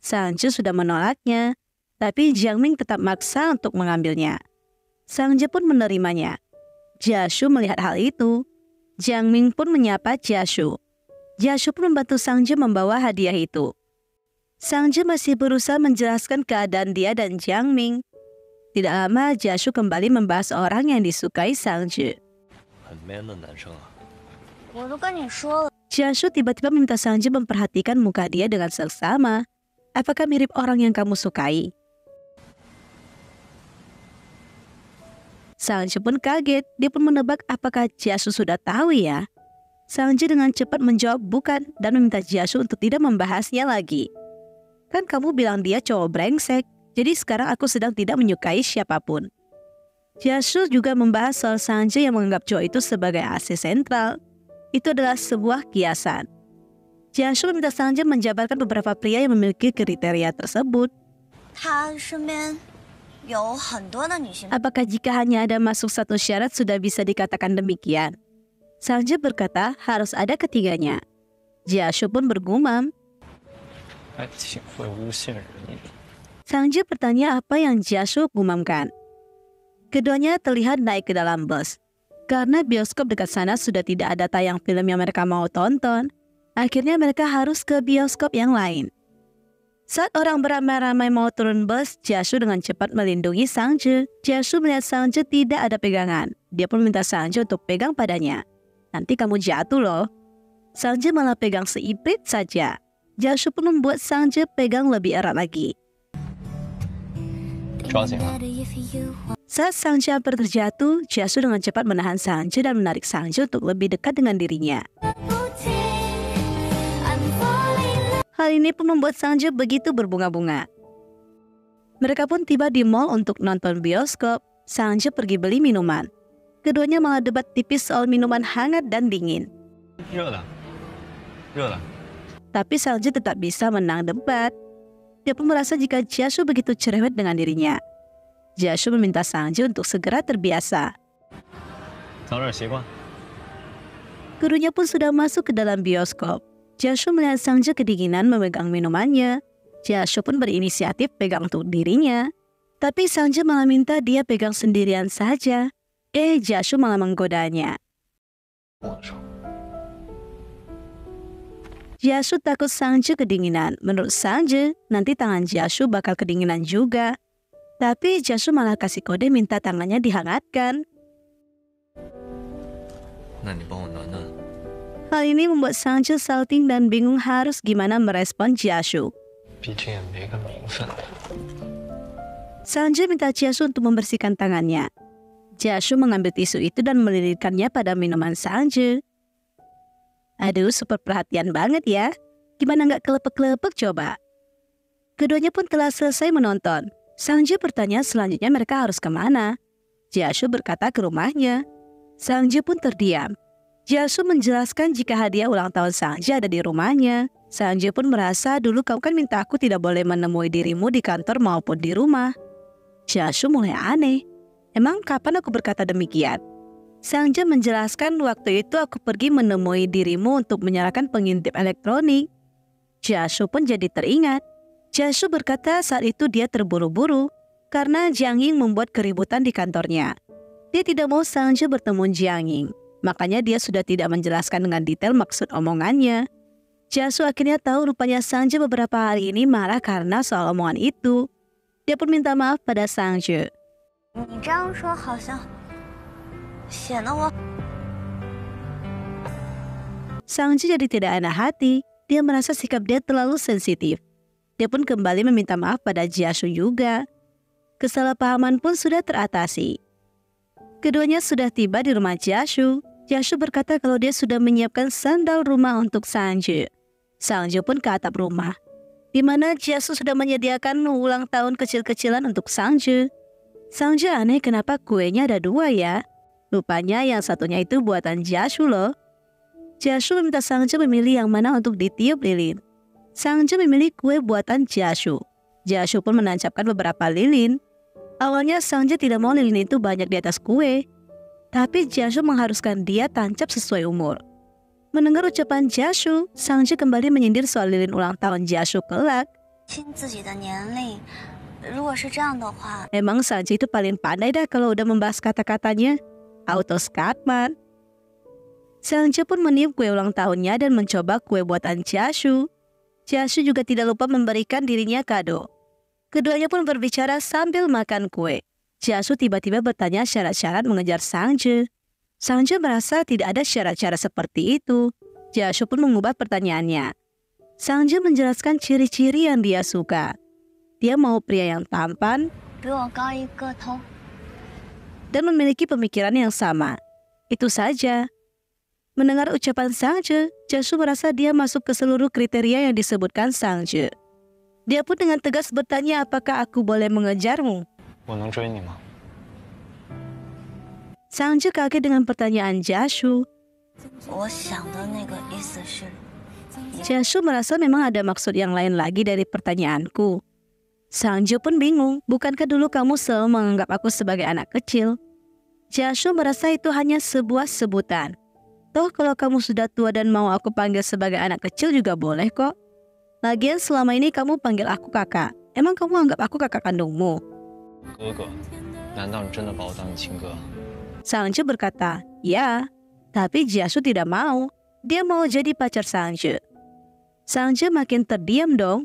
Sangja sudah menolaknya, tapi Jiang Ming tetap maksa untuk mengambilnya. Sangja pun menerimanya. Jiasu melihat hal itu. Jiang Ming pun menyapa Jia Shu. Jia Shu pun membantu Sangje membawa hadiah itu. Sangje masih berusaha menjelaskan keadaan dia dan Jiang Ming. Tidak lama, Jia Shu kembali membahas orang yang disukai Sangje. Jiashu tiba-tiba minta Sangje memperhatikan muka dia dengan seksama. Apakah mirip orang yang kamu sukai? Sangja pun kaget. Dia pun menebak apakah Jiasu sudah tahu ya. Sangja dengan cepat menjawab bukan dan meminta Jiasu untuk tidak membahasnya lagi. Kan kamu bilang dia cowok brengsek, jadi sekarang aku sedang tidak menyukai siapapun. Jiasu juga membahas soal Sangja yang menganggap cowok itu sebagai AC sentral. Itu adalah sebuah kiasan. Jiasu meminta Sangja menjabarkan beberapa pria yang memiliki kriteria tersebut. 他身边有很多的女性。 Apakah jika hanya ada masuk satu syarat sudah bisa dikatakan demikian? Sangja berkata harus ada ketiganya. Jiashu pun bergumam. Sangja bertanya apa yang Jiashu gumamkan. Keduanya terlihat naik ke dalam bus. Karena bioskop dekat sana sudah tidak ada tayang film yang mereka mau tonton, akhirnya mereka harus ke bioskop yang lain. Saat orang beramai-ramai mau turun bus, Jiasu dengan cepat melindungi Sangje. Jiasu melihat Sangje tidak ada pegangan. Dia pun minta Sangje untuk pegang padanya. Nanti kamu jatuh loh. Sangje malah pegang seiprit saja. Jiasu pun membuat Sangje pegang lebih erat lagi. Saat Sangje hampir terjatuh, Jiasu dengan cepat menahan Sangje dan menarik Sangje untuk lebih dekat dengan dirinya. Hal ini pun membuat Sangju begitu berbunga-bunga. Mereka pun tiba di mall untuk nonton bioskop. Sangju pergi beli minuman. Keduanya malah debat tipis soal minuman hangat dan dingin. Yolah. Yolah. Tapi Sangju tetap bisa menang debat. Dia pun merasa jika Jiasu begitu cerewet dengan dirinya. Jiasu meminta Sangju untuk segera terbiasa. Gurunya pun sudah masuk ke dalam bioskop. Jashu melihat Sangja kedinginan memegang minumannya. Jashu pun berinisiatif pegang untuk dirinya. Tapi Sangja malah minta dia pegang sendirian saja. Eh, Jashu malah menggodanya. Jashu takut Sangja kedinginan. Menurut Sangja, nanti tangan Jashu bakal kedinginan juga. Tapi Jashu malah kasih kode minta tangannya dihangatkan. Nah, Hal ini membuat Sancho salting dan bingung harus gimana merespon Jiashu. Ya kan? Sancho minta Jiashu untuk membersihkan tangannya. Jiashu mengambil tisu itu dan melilitkannya pada minuman Sancho. Aduh, super perhatian banget ya. Gimana nggak kelepek-kelepek coba? Keduanya pun telah selesai menonton. Sanjo bertanya selanjutnya mereka harus ke mana. Jiashu berkata ke rumahnya. Sanjo pun terdiam Jiashu menjelaskan jika hadiah ulang tahun Sang Je ada di rumahnya. Sang Je pun merasa dulu kau kan minta aku tidak boleh menemui dirimu di kantor maupun di rumah. Jiashu mulai aneh. Emang kapan aku berkata demikian? Sang Je menjelaskan waktu itu aku pergi menemui dirimu untuk menyerahkan pengintip elektronik. Jiashu pun jadi teringat. Jiashu berkata saat itu dia terburu-buru karena Jiang Ying membuat keributan di kantornya. Dia tidak mau Sang Je bertemu Jiang Ying. Makanya dia sudah tidak menjelaskan dengan detail maksud omongannya. Jasu akhirnya tahu rupanya Sangje beberapa hari ini marah karena soal omongan itu. Dia pun minta maaf pada Sangje. Sangje jadi tidak enak hati. Dia merasa sikap dia terlalu sensitif. Dia pun kembali meminta maaf pada Jiasu juga. Kesalahpahaman pun sudah teratasi. Keduanya sudah tiba di rumah Jiasu. Jiashu berkata kalau dia sudah menyiapkan sandal rumah untuk. Sang Je pun ke atap rumah, di mana Jiashu sudah menyediakan ulang tahun kecil-kecilan untuk. Sang Je aneh kenapa kuenya ada dua ya. Rupanya yang satunya itu buatan Jiashu loh. Jiashu meminta Sang Je memilih yang mana untuk ditiup lilin. Sang Je memilih kue buatan Jiashu. Jiashu pun menancapkan beberapa lilin. Awalnya Sang Je tidak mau lilin itu banyak di atas kue tapi Jashu mengharuskan dia tancap sesuai umur. Mendengar ucapan Jashu, Sangji kembali menyindir soal lilin ulang tahun Jashu kelak. Emang Sangji itu paling pandai dah kalau udah membahas kata-katanya. Auto skatman. Sangji pun meniup kue ulang tahunnya dan mencoba kue buatan Jashu. Jashu juga tidak lupa memberikan dirinya kado. Keduanya pun berbicara sambil makan kue. Jiasu tiba-tiba bertanya syarat-syarat mengejar Sangje. Sangje merasa tidak ada syarat-syarat seperti itu. Jiasu pun mengubah pertanyaannya. Sangje menjelaskan ciri-ciri yang dia suka. Dia mau pria yang tampan dan memiliki pemikiran yang sama. Itu saja. Mendengar ucapan Sangje, Jiasu merasa dia masuk ke seluruh kriteria yang disebutkan Sangje. Dia pun dengan tegas bertanya apakah aku boleh mengejarmu. 我能追你吗？ Sang Je kaget dengan pertanyaan Jasu. 我想的那个意思是， Jasu merasa memang ada maksud yang lain lagi dari pertanyaanku. Sang Je pun bingung, bukankah dulu kamu selalu menganggap aku sebagai anak kecil? Jasu merasa itu hanya sebuah sebutan. Toh kalau kamu sudah tua dan mau aku panggil sebagai anak kecil juga boleh kok. Lagian selama ini kamu panggil aku kakak. Emang kamu anggap aku kakak kandungmu? Sangju berkata, ya, tapi Jiasu tidak mau. Dia mau jadi pacar Sangju. Sangju makin terdiam dong.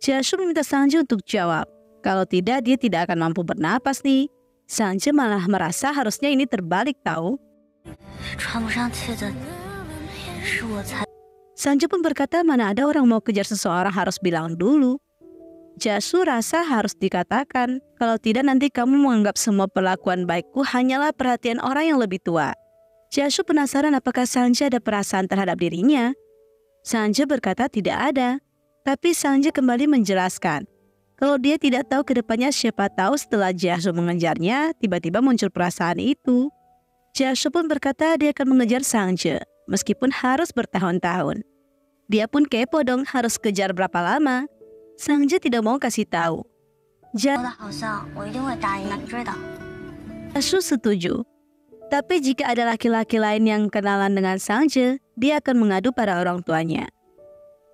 Jiasu meminta Sangju untuk jawab. Kalau tidak, dia tidak akan mampu bernapas nih. Sangju malah merasa harusnya ini terbalik tahu. Sangju pun berkata mana ada orang mau kejar seseorang harus bilang dulu. Jasu rasa harus dikatakan, kalau tidak nanti kamu menganggap semua perlakuan baikku hanyalah perhatian orang yang lebih tua. Jasu penasaran apakah Sanje ada perasaan terhadap dirinya. Sanje berkata tidak ada, tapi Sanje kembali menjelaskan. Kalau dia tidak tahu ke depannya siapa tahu setelah Jasu mengejarnya, tiba-tiba muncul perasaan itu. Jasu pun berkata dia akan mengejar Sanje, meskipun harus bertahun-tahun. Dia pun kepo dong harus kejar berapa lama. Sangja tidak mau kasih tahu. Ja setuju. Tapi jika ada laki-laki lain yang kenalan dengan Sangja, dia akan mengadu pada orang tuanya.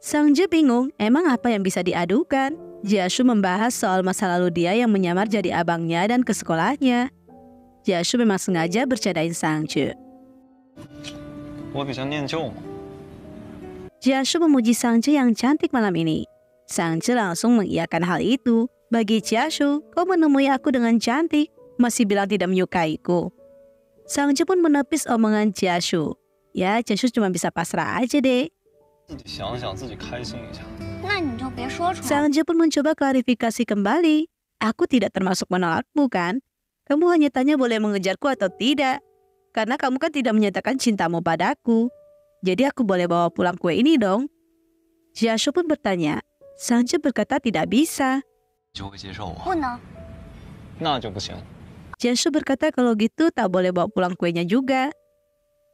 Sangja bingung, emang apa yang bisa diadukan? Jiasu membahas soal masa lalu dia yang menyamar jadi abangnya dan ke sekolahnya. Jiasu memang sengaja bercadain Sangju. Jiasu memuji Sangja yang cantik malam ini. Sang Ce langsung mengiyakan hal itu. Bagi Chia Shu, kau menemui aku dengan cantik, masih bilang tidak menyukaiku. Sang Ce pun menepis omongan Chia Shu. Ya, Chia Shu cuma bisa pasrah aja deh. Sang Je pun mencoba klarifikasi kembali. Aku tidak termasuk menolak bukan? Kamu hanya tanya boleh mengejarku atau tidak. Karena kamu kan tidak menyatakan cintamu padaku. Jadi aku boleh bawa pulang kue ini dong. Jiashu pun bertanya, Sang Je berkata tidak bisa. 就会接受我，不能。那就不行。 Jashu berkata kalau gitu tak boleh bawa pulang kuenya juga.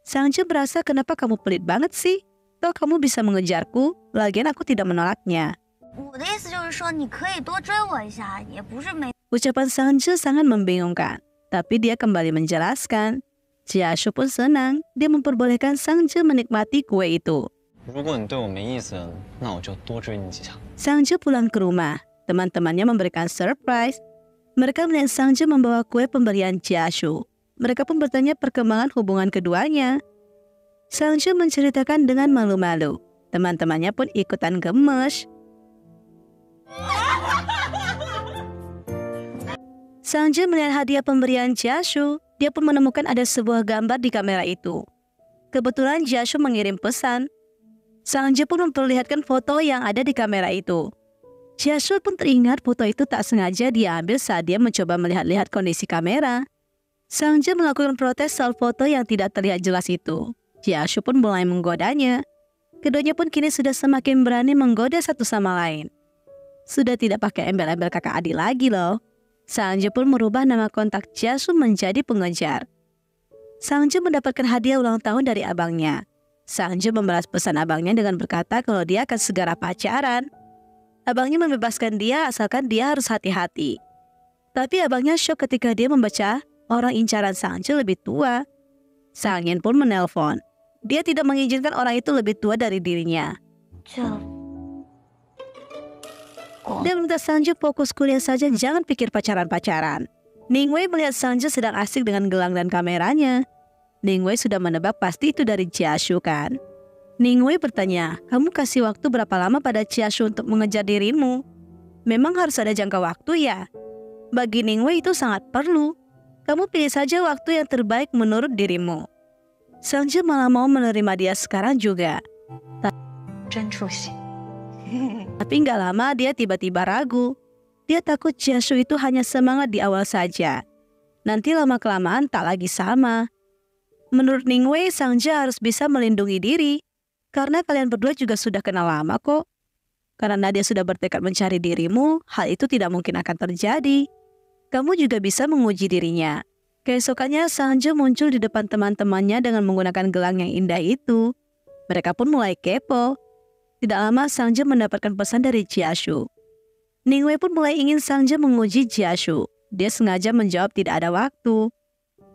Sangje berasa kenapa kamu pelit banget sih? Toh kamu bisa mengejarku, lagian aku tidak menolaknya. 我的意思就是说，你可以多追我一下，也不是没。 Ucapan Sangje sangat membingungkan, tapi dia kembali menjelaskan. Jashu pun senang, dia memperbolehkan Sangje menikmati kue itu. 如果你对我没意思，那我就多追你几下。 Sangje pulang ke rumah, teman-temannya memberikan surprise. Mereka melihat Sangje membawa kue pemberian Jashu. Mereka pun bertanya perkembangan hubungan keduanya. Sangje menceritakan dengan malu-malu. Teman-temannya pun ikutan gemes. Sangje melihat hadiah pemberian Jashu. Dia pun menemukan ada sebuah gambar di kamera itu. Kebetulan Jashu mengirim pesan. Sangje pun memperlihatkan foto yang ada di kamera itu. Jashu pun teringat foto itu tak sengaja dia ambil saat dia mencoba melihat-lihat kondisi kamera. Sangje melakukan protes soal foto yang tidak terlihat jelas itu. Jashu pun mulai menggodanya. Keduanya pun kini sudah semakin berani menggoda satu sama lain. Sudah tidak pakai embel-embel kakak adik lagi loh. Sangje pun merubah nama kontak Jashu menjadi pengejar. Sangje mendapatkan hadiah ulang tahun dari abangnya. Sangje membalas pesan abangnya dengan berkata kalau dia akan segera pacaran. Abangnya membebaskan dia asalkan dia harus hati-hati. Tapi abangnya shock ketika dia membaca orang incaran Sangje lebih tua. Sangin pun menelpon. Dia tidak mengizinkan orang itu lebih tua dari dirinya. 就 Dia meminta Sangje fokus kuliah saja, jangan pikir pacaran-pacaran. Ningwei melihat Sangje sedang asik dengan gelang dan kameranya. Ningwei sudah menebak pasti itu dari Jiashu kan? Ningwei bertanya, kamu kasih waktu berapa lama pada Chia Shu untuk mengejar dirimu? Memang harus ada jangka waktu ya? Bagi Ningwei itu sangat perlu. Kamu pilih saja waktu yang terbaik menurut dirimu. Sangju malah mau menerima dia sekarang juga. Tapi nggak lama dia tiba-tiba ragu. Dia takut Chia Shu itu hanya semangat di awal saja. Nanti lama-kelamaan tak lagi sama. Menurut Ningwei, Sangja harus bisa melindungi diri. Karena kalian berdua juga sudah kenal lama kok. Karena dia sudah bertekad mencari dirimu, hal itu tidak mungkin akan terjadi. Kamu juga bisa menguji dirinya. Keesokannya Sangja muncul di depan teman-temannya dengan menggunakan gelang yang indah itu. Mereka pun mulai kepo. Tidak lama Sangje mendapatkan pesan dari Jiashu. Ningwei pun mulai ingin Sangje menguji Jiashu. Dia sengaja menjawab tidak ada waktu.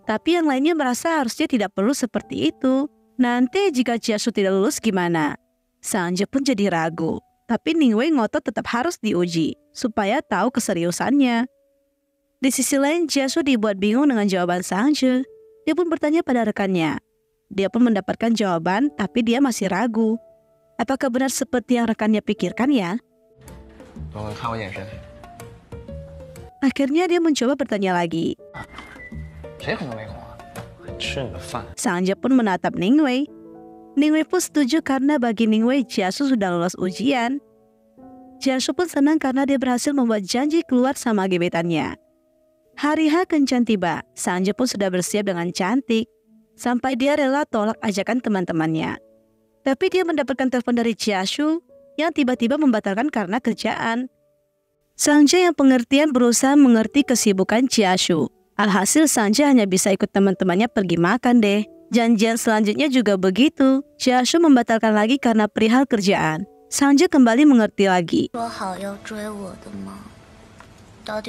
Tapi yang lainnya merasa harusnya tidak perlu seperti itu. Nanti jika Jiasu tidak lulus gimana? Sanje pun jadi ragu. Tapi Ning Wei ngotot tetap harus diuji, supaya tahu keseriusannya. Di sisi lain, Jiasu dibuat bingung dengan jawaban Sanje. Dia pun bertanya pada rekannya. Dia pun mendapatkan jawaban, tapi dia masih ragu. Apakah benar seperti yang rekannya pikirkan ya? Akhirnya dia mencoba bertanya lagi. 谁可能没空啊？ 吃你的饭。 Sangja pun menatap Ningwei. Ningwei pun setuju karena bagi Ningwei Jiasu sudah lulus ujian. Jiasu pun senang karena dia berhasil membuat janji keluar sama gebetannya. Hari H kencan tiba, Sangja pun sudah bersiap dengan cantik. Sampai dia rela tolak ajakan teman-temannya. Tapi dia mendapatkan telepon dari Jiasu yang tiba-tiba membatalkan karena kerjaan. Sangja yang pengertian berusaha mengerti kesibukan Jiasu. Alhasil Sanja hanya bisa ikut teman-temannya pergi makan deh. Janjian selanjutnya juga begitu. Xiaoshu membatalkan lagi karena perihal kerjaan. Sanja kembali mengerti lagi.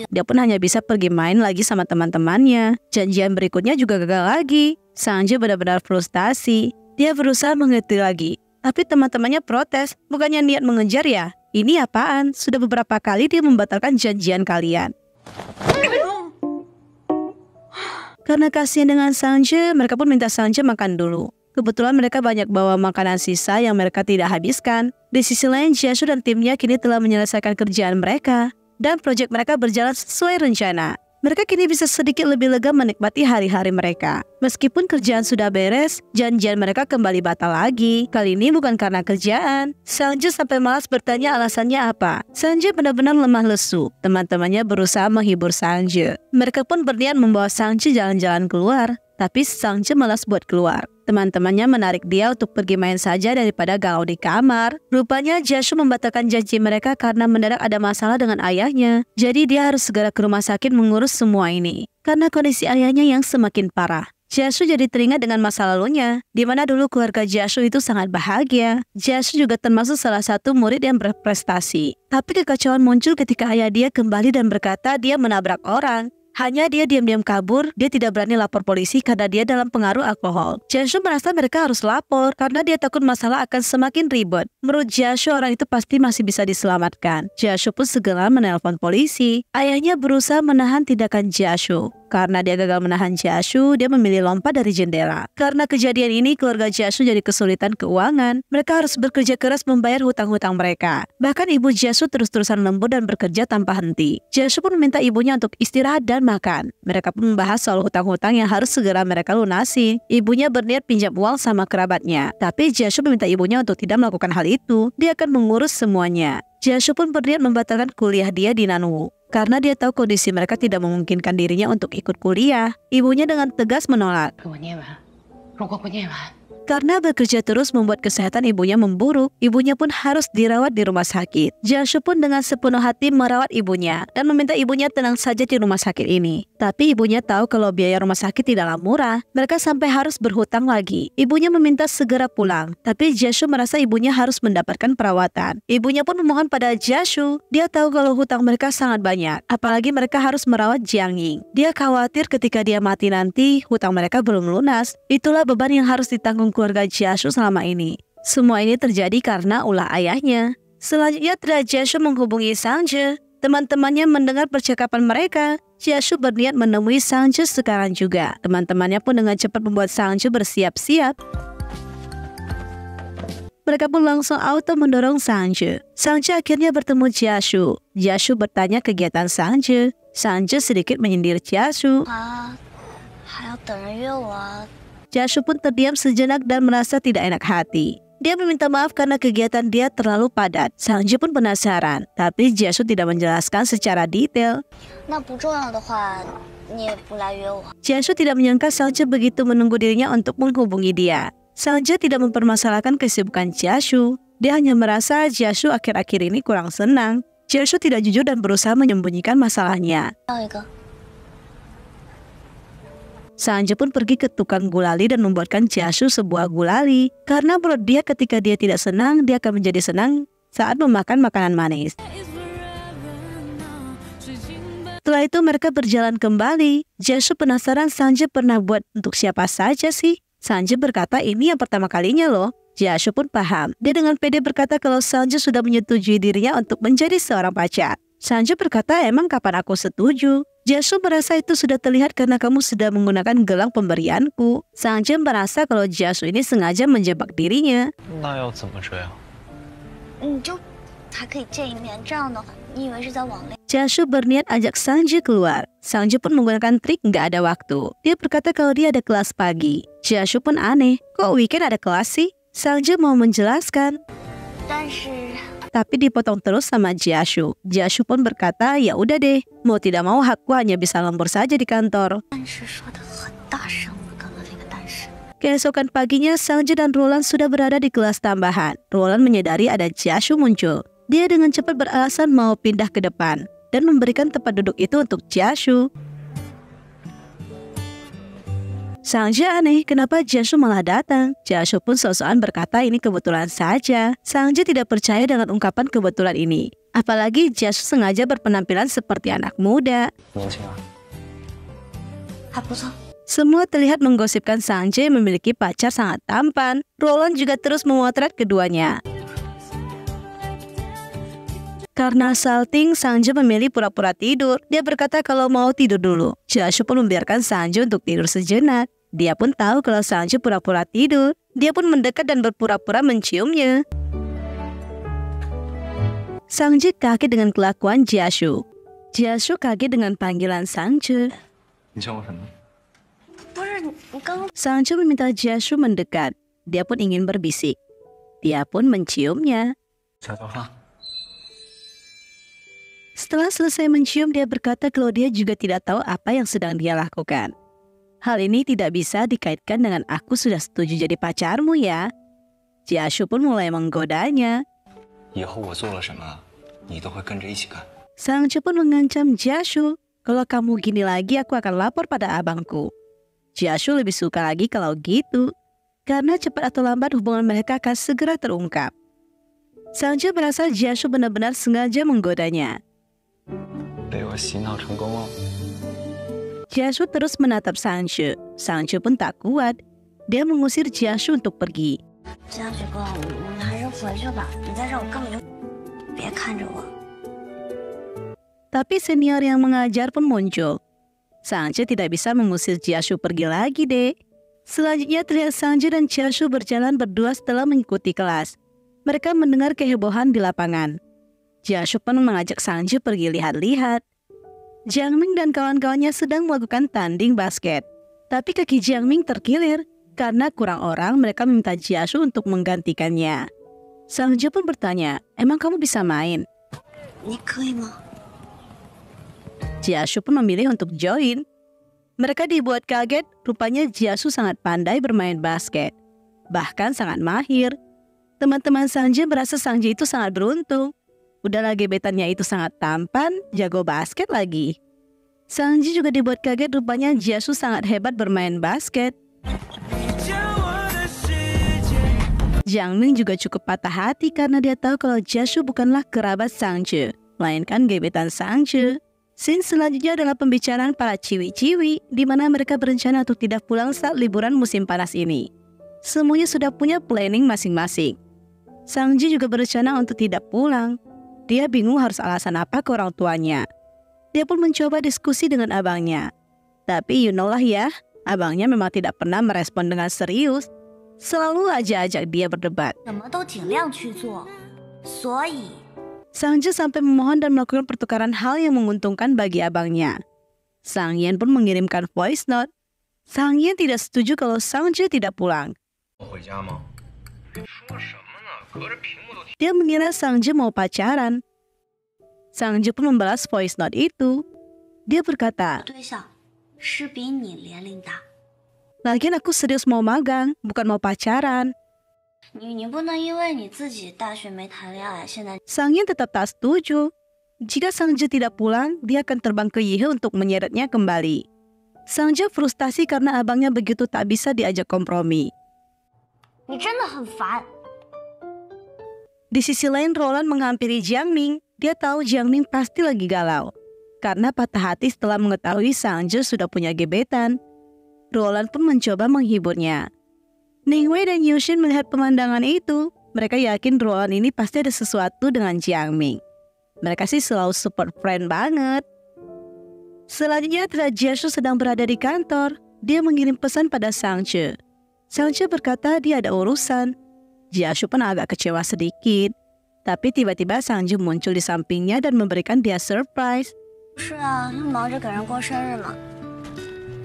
Dia pun hanya bisa pergi main lagi sama teman-temannya. Janjian berikutnya juga gagal lagi. Sanja benar-benar frustasi. Dia berusaha mengerti lagi. Tapi teman-temannya protes, bukannya niat mengejar ya? Ini apaan? Sudah beberapa kali dia membatalkan janjian kalian. Karena kasihan dengan Sanje, mereka pun minta Sanje makan dulu. Kebetulan mereka banyak bawa makanan sisa yang mereka tidak habiskan. Di sisi lain, Jiasu dan timnya kini telah menyelesaikan kerjaan mereka. Dan proyek mereka berjalan sesuai rencana. Mereka kini bisa sedikit lebih lega menikmati hari-hari mereka. Meskipun kerjaan sudah beres, janjian mereka kembali batal lagi. Kali ini bukan karena kerjaan. Sangju sampai malas bertanya alasannya apa. Sangju benar-benar lemah lesu. Teman-temannya berusaha menghibur Sangju. Mereka pun berniat membawa Sangju jalan-jalan keluar. Tapi Sangju malas buat keluar. Teman-temannya menarik dia untuk pergi main saja daripada galau di kamar. Rupanya Jashu membatalkan janji mereka karena mendadak ada masalah dengan ayahnya. Jadi dia harus segera ke rumah sakit mengurus semua ini. Karena kondisi ayahnya yang semakin parah. Jashu jadi teringat dengan masa lalunya, di mana dulu keluarga Jashu itu sangat bahagia. Jashu juga termasuk salah satu murid yang berprestasi. Tapi kekacauan muncul ketika ayah dia kembali dan berkata dia menabrak orang. Hanya dia diam-diam kabur, dia tidak berani lapor polisi karena dia dalam pengaruh alkohol. Jashu merasa mereka harus lapor karena dia takut masalah akan semakin ribet. Menurut Jashu, orang itu pasti masih bisa diselamatkan. Jashu pun segera menelpon polisi. Ayahnya berusaha menahan tindakan Jashu. Karena dia gagal menahan Jashu, dia memilih lompat dari jendela. Karena kejadian ini, keluarga Jashu jadi kesulitan keuangan. Mereka harus bekerja keras membayar hutang-hutang mereka. Bahkan ibu Jashu terus-terusan lembur dan bekerja tanpa henti. Jashu pun meminta ibunya untuk istirahat dan makan. Mereka pun membahas soal hutang-hutang yang harus segera mereka lunasi. Ibunya berniat pinjam uang sama kerabatnya. Tapi Jashu meminta ibunya untuk tidak melakukan hal itu. Dia akan mengurus semuanya. Jashu pun berniat membatalkan kuliah dia di Nanwu. Karena dia tahu kondisi mereka tidak memungkinkan dirinya untuk ikut kuliah, ibunya dengan tegas menolak. Karena bekerja terus membuat kesehatan ibunya memburuk, ibunya pun harus dirawat di rumah sakit. Jashu pun dengan sepenuh hati merawat ibunya dan meminta ibunya tenang saja di rumah sakit ini. Tapi ibunya tahu kalau biaya rumah sakit tidaklah murah, mereka sampai harus berhutang lagi. Ibunya meminta segera pulang, tapi Jashu merasa ibunya harus mendapatkan perawatan. Ibunya pun memohon pada Jashu, dia tahu kalau hutang mereka sangat banyak, apalagi mereka harus merawat Jiang Ying. Dia khawatir ketika dia mati nanti, hutang mereka belum lunas. Itulah beban yang harus ditanggung menanggung keluarga Jiashu selama ini. Semua ini terjadi karena ulah ayahnya. Selanjutnya Tera Jiashu menghubungi Sangje. Teman-temannya mendengar percakapan mereka. Jiashu berniat menemui Sangje sekarang juga. Teman-temannya pun dengan cepat membuat Sangje bersiap-siap mereka pun langsung auto mendorong Sangje. Sangje akhirnya bertemu Jiashu. Jiashu bertanya kegiatan Sangje. Sangje sedikit menyindir Jiashu. Ah, Jasu pun terdiam sejenak dan merasa tidak enak hati. Dia meminta maaf karena kegiatan dia terlalu padat. Sangji pun penasaran, tapi Jasu tidak menjelaskan secara detail. Jasu tidak menyangka Sangji begitu menunggu dirinya untuk menghubungi dia. Sangji tidak mempermasalahkan kesibukan Jasu. Dia hanya merasa Jasu akhir-akhir ini kurang senang. Jasu tidak jujur dan berusaha menyembunyikan masalahnya. Oh, 一个。Sanje pun pergi ke tukang gulali dan membuatkan Jashu sebuah gulali. Karena menurut dia ketika dia tidak senang, dia akan menjadi senang saat memakan makanan manis. Setelah itu mereka berjalan kembali. Jashu penasaran Sanje pernah buat untuk siapa saja sih? Sanje berkata ini yang pertama kalinya loh. Jashu pun paham. Dia dengan pede berkata kalau Sanje sudah menyetujui dirinya untuk menjadi seorang pacar. Sanjo berkata, emang kapan aku setuju? Jasu merasa itu sudah terlihat karena kamu sudah menggunakan gelang pemberianku. Sanjo merasa kalau Jasu ini sengaja menjebak dirinya. Jasu berniat ajak Sanji keluar. Sanji pun menggunakan trik nggak ada waktu. Dia berkata kalau dia ada kelas pagi. Jasu pun aneh, kok weekend ada kelas sih? Sanji mau menjelaskan. 但是 tapi dipotong terus sama Jiashu. Jiashu pun berkata, ya udah deh, mau tidak mau hakku hanya bisa lembur saja di kantor. Keesokan paginya, Sangja dan Roland sudah berada di kelas tambahan. Roland menyadari ada Jiashu muncul. Dia dengan cepat beralasan mau pindah ke depan dan memberikan tempat duduk itu untuk Jiashu. Sang Jia aneh kenapa Jasu malah datang. Jasu pun sosokan berkata ini kebetulan saja. Sang Jia tidak percaya dengan ungkapan kebetulan ini. Apalagi Jasu sengaja berpenampilan seperti anak muda. Semua terlihat menggosipkan Sang Jia memiliki pacar sangat tampan. Roland juga terus memotret keduanya. Karena salting, Sanjo memilih pura-pura tidur. Dia berkata kalau mau tidur dulu. Jashu pun membiarkan Sanjo untuk tidur sejenak. Dia pun tahu kalau Sanju pura-pura tidur. Dia pun mendekat dan berpura-pura menciumnya. Sangju kaget dengan kelakuan Jiashu. Jiashu kaget dengan panggilan Sangju. Sangju meminta Jiashu mendekat. Dia pun ingin berbisik. Dia pun menciumnya. Setelah selesai mencium, dia berkata kalau dia juga tidak tahu apa yang sedang dia lakukan. Hal ini tidak bisa dikaitkan dengan aku sudah setuju jadi pacarmu ya. Jiashu pun mulai menggodanya. 以后我做了什么，你都会跟着一起干。 Sangju pun mengancam Jiashu, kalau kamu gini lagi aku akan lapor pada abangku. Jiashu lebih suka lagi kalau gitu, karena cepat atau lambat hubungan mereka akan segera terungkap. Sangju merasa Jiashu benar-benar sengaja menggodanya. 被我洗脑成功了。 Jiasu terus menatap Sancho. Sancho pun tak kuat. Dia mengusir Jiasu untuk pergi. Tapi senior yang mengajar pun muncul. Sancho tidak bisa mengusir Jiasu pergi lagi, deh. Selanjutnya terlihat Sancho dan Jiasu berjalan berdua setelah mengikuti kelas. Mereka mendengar kehebohan di lapangan. Jiasu pun mengajak Sancho pergi lihat-lihat. Jiang Ming dan kawan-kawannya sedang melakukan tanding basket. Tapi kaki Jiang Ming terkilir karena kurang orang mereka meminta Jia Shu untuk menggantikannya. Sang Jo pun bertanya, emang kamu bisa main? Jia Shu pun memilih untuk join. Mereka dibuat kaget, rupanya Jia Shu sangat pandai bermain basket. Bahkan sangat mahir. Teman-teman Sanji merasa Sanji itu sangat beruntung Udahlah gebetannya itu sangat tampan, jago basket lagi. Sanji juga dibuat kaget rupanya Jiashu sangat hebat bermain basket. Jiang Ming juga cukup patah hati karena dia tahu kalau Jiashu bukanlah kerabat Sangju, melainkan gebetan Sangju. Scene selanjutnya adalah pembicaraan para ciwi-ciwi di mana mereka berencana untuk tidak pulang saat liburan musim panas ini. Semuanya sudah punya planning masing-masing. Sangji juga berencana untuk tidak pulang. Dia bingung harus alasan apa ke orang tuanya. Dia pun mencoba diskusi dengan abangnya. Tapi you know lah ya, abangnya memang tidak pernah merespon dengan serius. Selalu aja ajak dia berdebat. Sangje sampai memohon dan melakukan pertukaran hal yang menguntungkan bagi abangnya. Sang Yen pun mengirimkan voice note. Sang Yen tidak setuju kalau Sangje tidak pulang. Dia mengira Sangje mau pacaran. Sangje pun membalas voice note itu. Dia berkata, 对象是比你年龄大， lagian aku serius mau magang, bukan mau pacaran. 你你不能因为你自己大学没谈恋爱，现在 Sang Yen tetap tak setuju. Jika Sangje tidak pulang, dia akan terbang ke Yihe untuk menyeretnya kembali. Sangje frustasi karena abangnya begitu tak bisa diajak kompromi. 你真的很烦。 Di sisi lain Roland menghampiri Jiang Ming. Dia tahu Jiang Ming pasti lagi galau. Karena patah hati setelah mengetahui Sangje sudah punya gebetan. Roland pun mencoba menghiburnya. Ning Wei dan Yushin melihat pemandangan itu. Mereka yakin Roland ini pasti ada sesuatu dengan Jiang Ming. Mereka sih selalu support friend banget. Selanjutnya terlihat Jiashu sedang berada di kantor. Dia mengirim pesan pada Sangche. Sangche berkata dia ada urusan. Jiashu pun agak kecewa sedikit. Tapi tiba-tiba Sangju muncul di sampingnya dan memberikan dia surprise.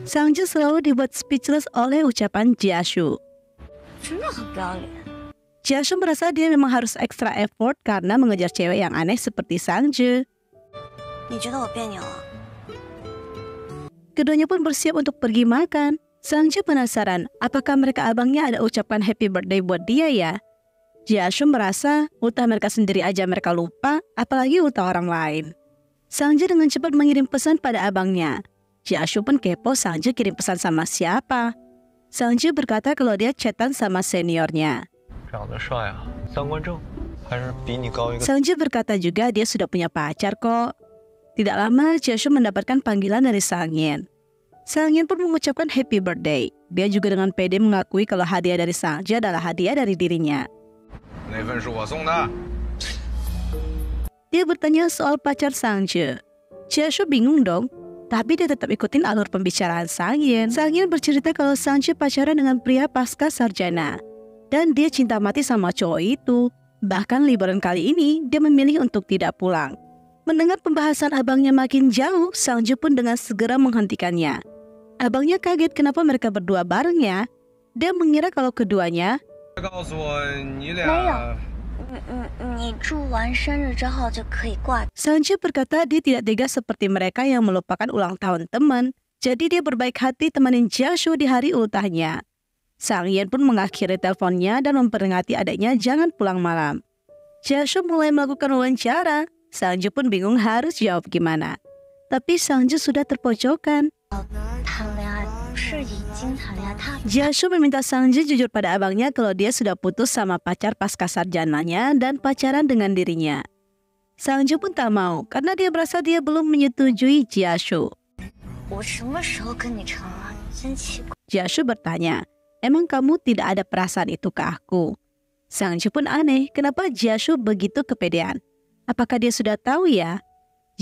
Sangju selalu dibuat speechless oleh ucapan Jiashu. Jiashu merasa dia memang harus ekstra effort karena mengejar cewek yang aneh seperti Sangju. Keduanya pun bersiap untuk pergi makan. Sangja penasaran apakah mereka abangnya ada ucapan happy birthday buat dia ya. Jiashu merasa utah mereka sendiri aja mereka lupa, apalagi utah orang lain. Sangja dengan cepat mengirim pesan pada abangnya. Jiashu pun kepo Sangja kirim pesan sama siapa. Sangja berkata kalau dia chatan sama seniornya. Sangja berkata juga dia sudah punya pacar kok. Tidak lama Jiashu mendapatkan panggilan dari Sangin. Sangin pun mengucapkan happy birthday. Dia juga dengan pede mengakui kalau hadiah dari Sangja adalah hadiah dari dirinya. Dia bertanya soal pacar Sangje. Jiashu bingung dong, tapi dia tetap ikutin alur pembicaraan Sangin. Sangin bercerita kalau Sangje pacaran dengan pria pasca sarjana. Dan dia cinta mati sama cowok itu. Bahkan liburan kali ini, dia memilih untuk tidak pulang. Mendengar pembahasan abangnya makin jauh, Sangju pun dengan segera menghentikannya. Abangnya kaget kenapa mereka berdua barengnya. Dia mengira kalau keduanya Sangju berkata dia tidak tega seperti mereka yang melupakan ulang tahun teman. Jadi dia berbaik hati temanin Jiashu di hari ultahnya. Sang Yan pun mengakhiri teleponnya dan memperingati adiknya jangan pulang malam. Jiashu mulai melakukan wawancara Sangju pun bingung harus jawab gimana. Tapi Sangju sudah terpojokan. Jashu meminta Sangju jujur pada abangnya kalau dia sudah putus sama pacar pasca sarjananya dan pacaran dengan dirinya. Sangju pun tak mau karena dia merasa dia belum menyetujui Jashu. Jashu bertanya, emang kamu tidak ada perasaan itu ke aku? Sangju pun aneh kenapa Jashu begitu kepedean. Apakah dia sudah tahu ya?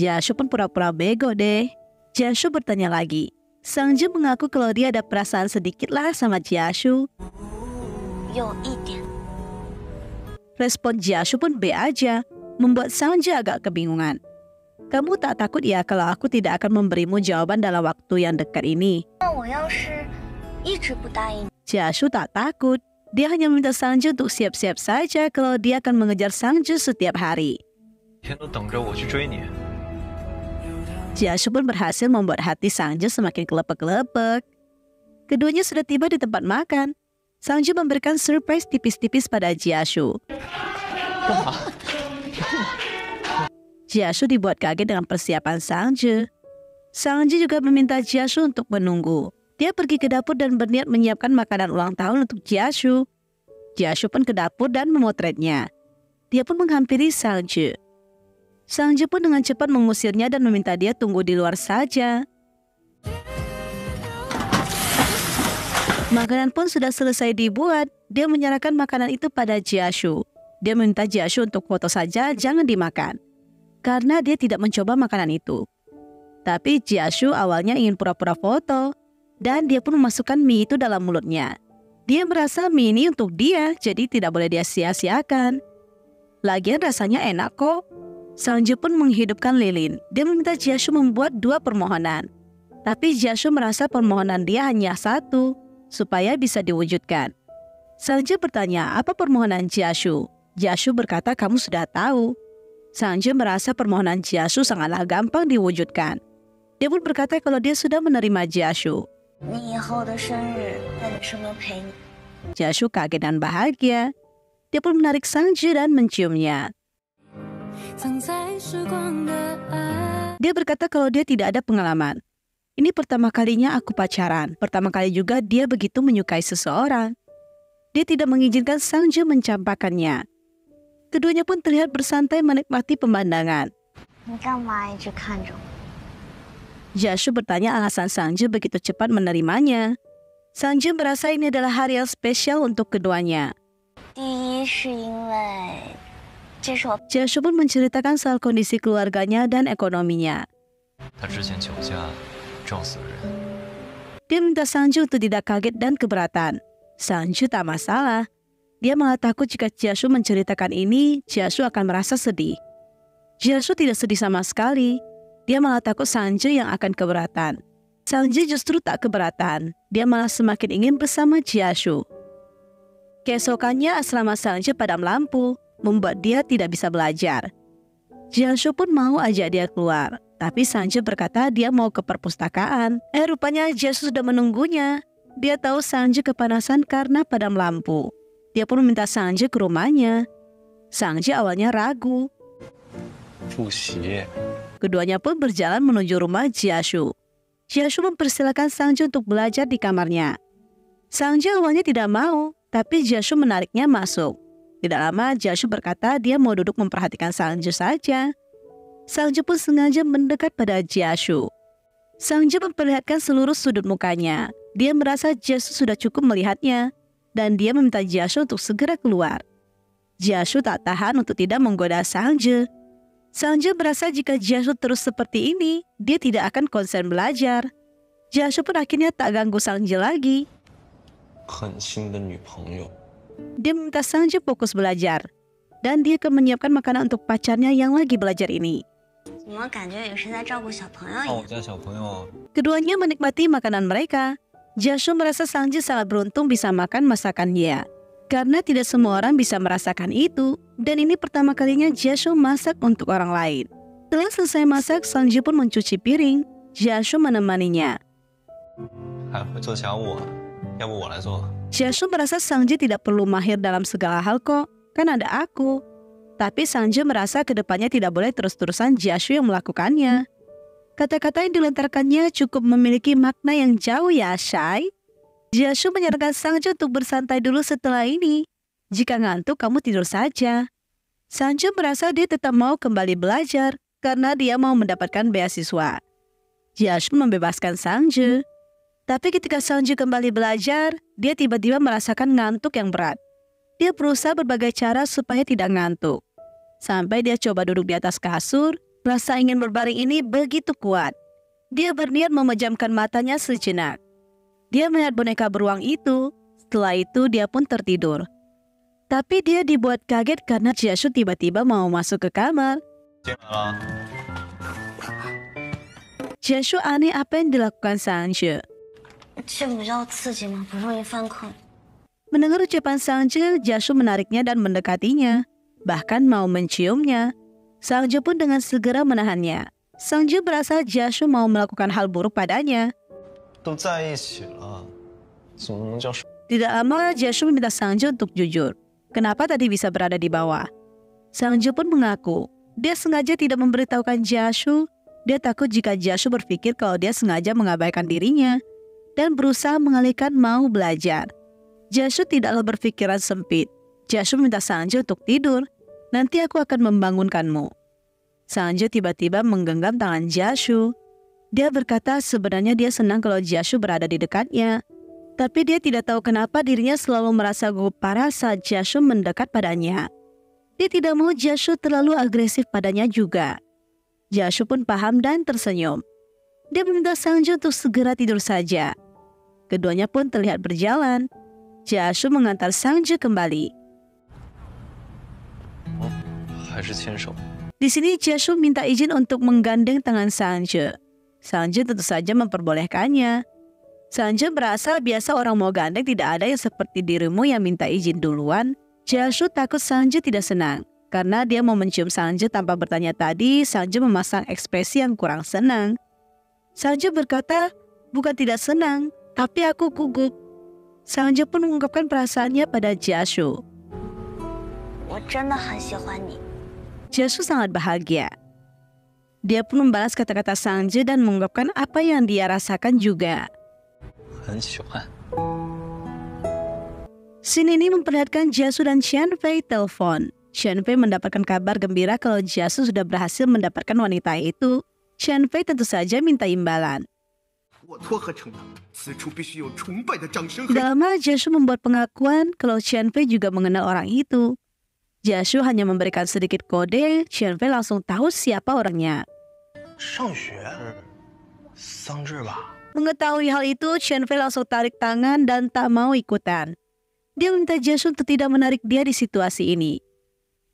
Jashu pun pura-pura bego deh. Jashu bertanya lagi. Sangju mengaku kalau dia ada perasaan sedikit lah sama Jashu. Respon Jashu pun B aja, membuat Sangju agak kebingungan. Kamu tak takut ya kalau aku tidak akan memberimu jawaban dalam waktu yang dekat ini? Jashu tak takut. Dia hanya minta Sangju untuk siap-siap saja kalau dia akan mengejar Sangju setiap hari. 天都等着我去追你。 Jiashu pun berhasil membuat hati Sangju semakin kelepek-kelepek. Keduanya sudah tiba di tempat makan. Sangju memberikan surprise tipis-tipis pada Jiashu. Jiashu dibuat kaget dengan persiapan Sangju. Sangju juga meminta Jiashu untuk menunggu. Dia pergi ke dapur dan berniat menyiapkan makanan ulang tahun untuk Jiashu. Jiashu pun ke dapur dan memotretnya. Dia pun menghampiri Sangju. Sangju pun dengan cepat mengusirnya dan meminta dia tunggu di luar saja. Makanan pun sudah selesai dibuat. Dia menyerahkan makanan itu pada Jiashu. Dia meminta Jiashu untuk foto saja, jangan dimakan. Karena dia tidak mencoba makanan itu. Tapi Jiashu awalnya ingin pura-pura foto. Dan dia pun memasukkan mie itu dalam mulutnya. Dia merasa mie ini untuk dia, jadi tidak boleh dia sia-siakan. Lagian rasanya enak kok. Sangju pun menghidupkan lilin. Dia meminta Jiasu membuat dua permohonan. Tapi Jiasu merasa permohonan dia hanya satu, supaya bisa diwujudkan. Sangju bertanya, apa permohonan Jiasu? Jiasu berkata, kamu sudah tahu. Sangju merasa permohonan Jiasu sangatlah gampang diwujudkan. Dia pun berkata kalau dia sudah menerima Jiasu. Jiasu kaget dan bahagia. Dia pun menarik Sangju dan menciumnya. 藏在时光的爱。 Dia berkata kalau dia tidak ada pengalaman. Ini pertama kalinya aku pacaran. Pertama kali juga dia begitu menyukai seseorang. Dia tidak mengizinkan Sangju mencampakkannya. Keduanya pun terlihat bersantai menikmati pemandangan. 你干嘛一直看着我？ Jashu bertanya alasan Sangju begitu cepat menerimanya. Sangju merasa ini adalah hari yang spesial untuk keduanya. 第一是因为 Jesu pun menceritakan soal kondisi keluarganya dan ekonominya. Dia minta Sanju untuk tidak kaget dan keberatan. Sanju tak masalah. Dia malah takut jika Jesu menceritakan ini, Jesu akan merasa sedih. Jesu tidak sedih sama sekali. Dia malah takut Sanju yang akan keberatan. Sanju justru tak keberatan. Dia malah semakin ingin bersama Jesu. Keesokannya asrama Sanju padam lampu membuat dia tidak bisa belajar. Jiasu pun mau ajak dia keluar, tapi Sangju berkata dia mau ke perpustakaan. Eh rupanya Jiasu sudah menunggunya. Dia tahu Sangju kepanasan karena padam lampu. Dia pun meminta Sangju ke rumahnya. Sangju awalnya ragu. Keduanya pun berjalan menuju rumah Jiasu. Jiasu mempersilahkan Sangju untuk belajar di kamarnya. Sangju awalnya tidak mau, tapi Jiasu menariknya masuk. Tidak lama Jiasu berkata dia mau duduk memperhatikan Sangju saja. Sangju pun sengaja mendekat pada Jiasu. Sangju memperlihatkan seluruh sudut mukanya. Dia merasa Jiasu sudah cukup melihatnya, dan dia meminta Jiasu untuk segera keluar. Jiasu tak tahan untuk tidak menggoda Sangju. Sangju merasa jika Jiasu terus seperti ini, dia tidak akan konsen belajar. Jiasu pun akhirnya tak ganggu Sangju lagi. 狠心的女朋友。 Dia meminta Sangju fokus belajar. Dan dia akan menyiapkan makanan untuk pacarnya yang lagi belajar ini. 怎么感觉也是在照顾小朋友一看我样？家小朋友 Keduanya menikmati makanan mereka. Jiasu merasa Sangju sangat beruntung bisa makan masakan dia. Karena tidak semua orang bisa merasakan itu. Dan ini pertama kalinya Jiasu masak untuk orang lain. Setelah selesai masak, Sangju pun mencuci piring. Jiasu menemaninya. 还会做家务，要不我来做？ Jiashu merasa Sangje tidak perlu mahir dalam segala hal kok, kan ada aku. Tapi Sangje merasa ke depannya tidak boleh terus-terusan Jiashu yang melakukannya. Kata-kata yang dilontarkannya cukup memiliki makna yang jauh ya, Shai. Jiashu menyarankan Sangje untuk bersantai dulu setelah ini. Jika ngantuk, kamu tidur saja. Sangje merasa dia tetap mau kembali belajar karena dia mau mendapatkan beasiswa. Jiashu membebaskan Sangje. Tapi ketika Sanji kembali belajar, dia tiba-tiba merasakan ngantuk yang berat. Dia berusaha berbagai cara supaya tidak ngantuk. Sampai dia coba duduk di atas kasur, rasa ingin berbaring ini begitu kuat. Dia berniat memejamkan matanya sejenak. Dia melihat boneka beruang itu, setelah itu dia pun tertidur. Tapi dia dibuat kaget karena Jiasu tiba-tiba mau masuk ke kamar. Jiasu aneh apa yang dilakukan Sanji. 这比较刺激吗？不容易犯困。 Mendengar ucapan Sangje, Jashu menariknya dan mendekatinya, bahkan mau menciumnya. Sangje pun dengan segera menahannya. Sangje merasa Jashu mau melakukan hal buruk padanya. 都在一起了，怎么能叫手？ Tidak lama, Jashu meminta Sangje untuk jujur. Kenapa tadi bisa berada di bawah? Sangje pun mengaku, dia sengaja tidak memberitahukan Jashu. Dia takut jika Jashu berpikir kalau dia sengaja mengabaikan dirinya dan berusaha mengalihkan mau belajar. Jashu tidaklah berpikiran sempit. Jashu minta Sangje untuk tidur. Nanti aku akan membangunkanmu. Sangje tiba-tiba menggenggam tangan Jashu. Dia berkata sebenarnya dia senang kalau Jashu berada di dekatnya. Tapi dia tidak tahu kenapa dirinya selalu merasa gugup parah saat Jashu mendekat padanya. Dia tidak mau Jashu terlalu agresif padanya juga. Jashu pun paham dan tersenyum. Dia meminta Sanjo untuk segera tidur saja. Keduanya pun terlihat berjalan. Jasu mengantar Sanjo kembali. Oh, Di sini Jasu minta izin untuk menggandeng tangan Sanjo. Sanjo tentu saja memperbolehkannya. Sanjo merasa biasa orang mau gandeng tidak ada yang seperti dirimu yang minta izin duluan. Jasu takut Sanjo tidak senang. Karena dia mau mencium Sanjo tanpa bertanya tadi, Sanjo memasang ekspresi yang kurang senang. Sangjo berkata, bukan tidak senang, tapi aku gugup. Sangjo pun mengungkapkan perasaannya pada Jiasu. Jiasu sangat bahagia. Dia pun membalas kata-kata Sangjo dan mengungkapkan apa yang dia rasakan juga. Scene ini memperlihatkan Jiasu dan Xianfei telepon. Xianfei mendapatkan kabar gembira kalau Jiasu sudah berhasil mendapatkan wanita itu Chen Fei tentu saja minta imbalan. Dalam hal Jashu membuat pengakuan kalau Chen Fei juga mengenal orang itu. Jashu hanya memberikan sedikit kode, Chen Fei langsung tahu siapa orangnya. Mengetahui hal itu, Chen Fei langsung tarik tangan dan tak mau ikutan. Dia minta Jashu untuk tidak menarik dia di situasi ini.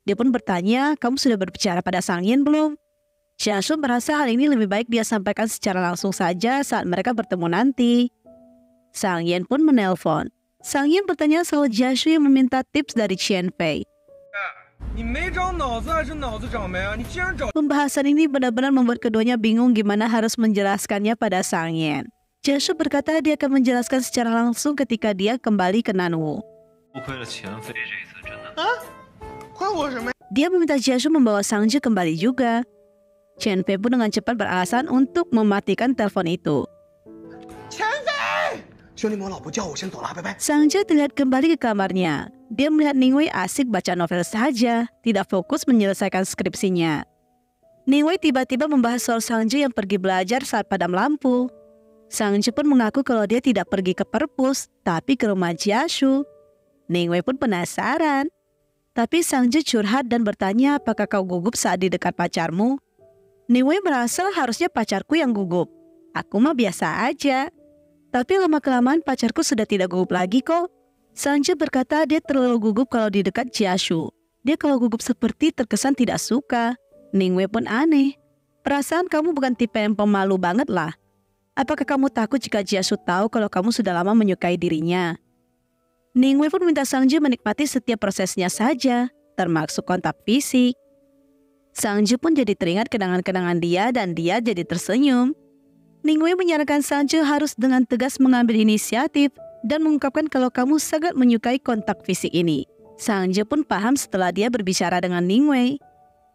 Dia pun bertanya, kamu sudah berbicara pada Sang Yin belum? Syasul merasa hal ini lebih baik dia sampaikan secara langsung saja saat mereka bertemu nanti. Sang Yen pun menelpon. Sang Yen bertanya soal Jiaxu yang meminta tips dari Chen Fei. Pembahasan ini benar-benar membuat keduanya bingung gimana harus menjelaskannya pada Sang Yen. Jiaxu berkata dia akan menjelaskan secara langsung ketika dia kembali ke Nanwu. Dia meminta Jiaxu membawa Sang Sangji kembali juga. Chen Fei pun dengan cepat beralasan untuk mematikan telepon itu. Sang Jo terlihat kembali ke kamarnya. Dia melihat Ning Wei asik baca novel saja, tidak fokus menyelesaikan skripsinya. Ning Wei tiba-tiba membahas soal Sang Jo yang pergi belajar saat padam lampu. Sang Jo pun mengaku kalau dia tidak pergi ke perpus, tapi ke rumah Jia Shu. Ning Wei pun penasaran. Tapi Sang Jo curhat dan bertanya apakah kau gugup saat di dekat pacarmu Ningwei merasa harusnya pacarku yang gugup. Aku mah biasa aja. Tapi lama-kelamaan pacarku sudah tidak gugup lagi kok. Sangju berkata dia terlalu gugup kalau di dekat Jiashu. Dia kalau gugup seperti terkesan tidak suka. Ningwei pun aneh. Perasaan kamu bukan tipe yang pemalu banget lah. Apakah kamu takut jika Jiashu tahu kalau kamu sudah lama menyukai dirinya? Ningwei pun minta Sangju menikmati setiap prosesnya saja, termasuk kontak fisik. Sangju pun jadi teringat kenangan-kenangan dia dan dia jadi tersenyum. Ningwei menyarankan Sanje harus dengan tegas mengambil inisiatif dan mengungkapkan kalau kamu sangat menyukai kontak fisik ini. Sanje pun paham setelah dia berbicara dengan Ningwei.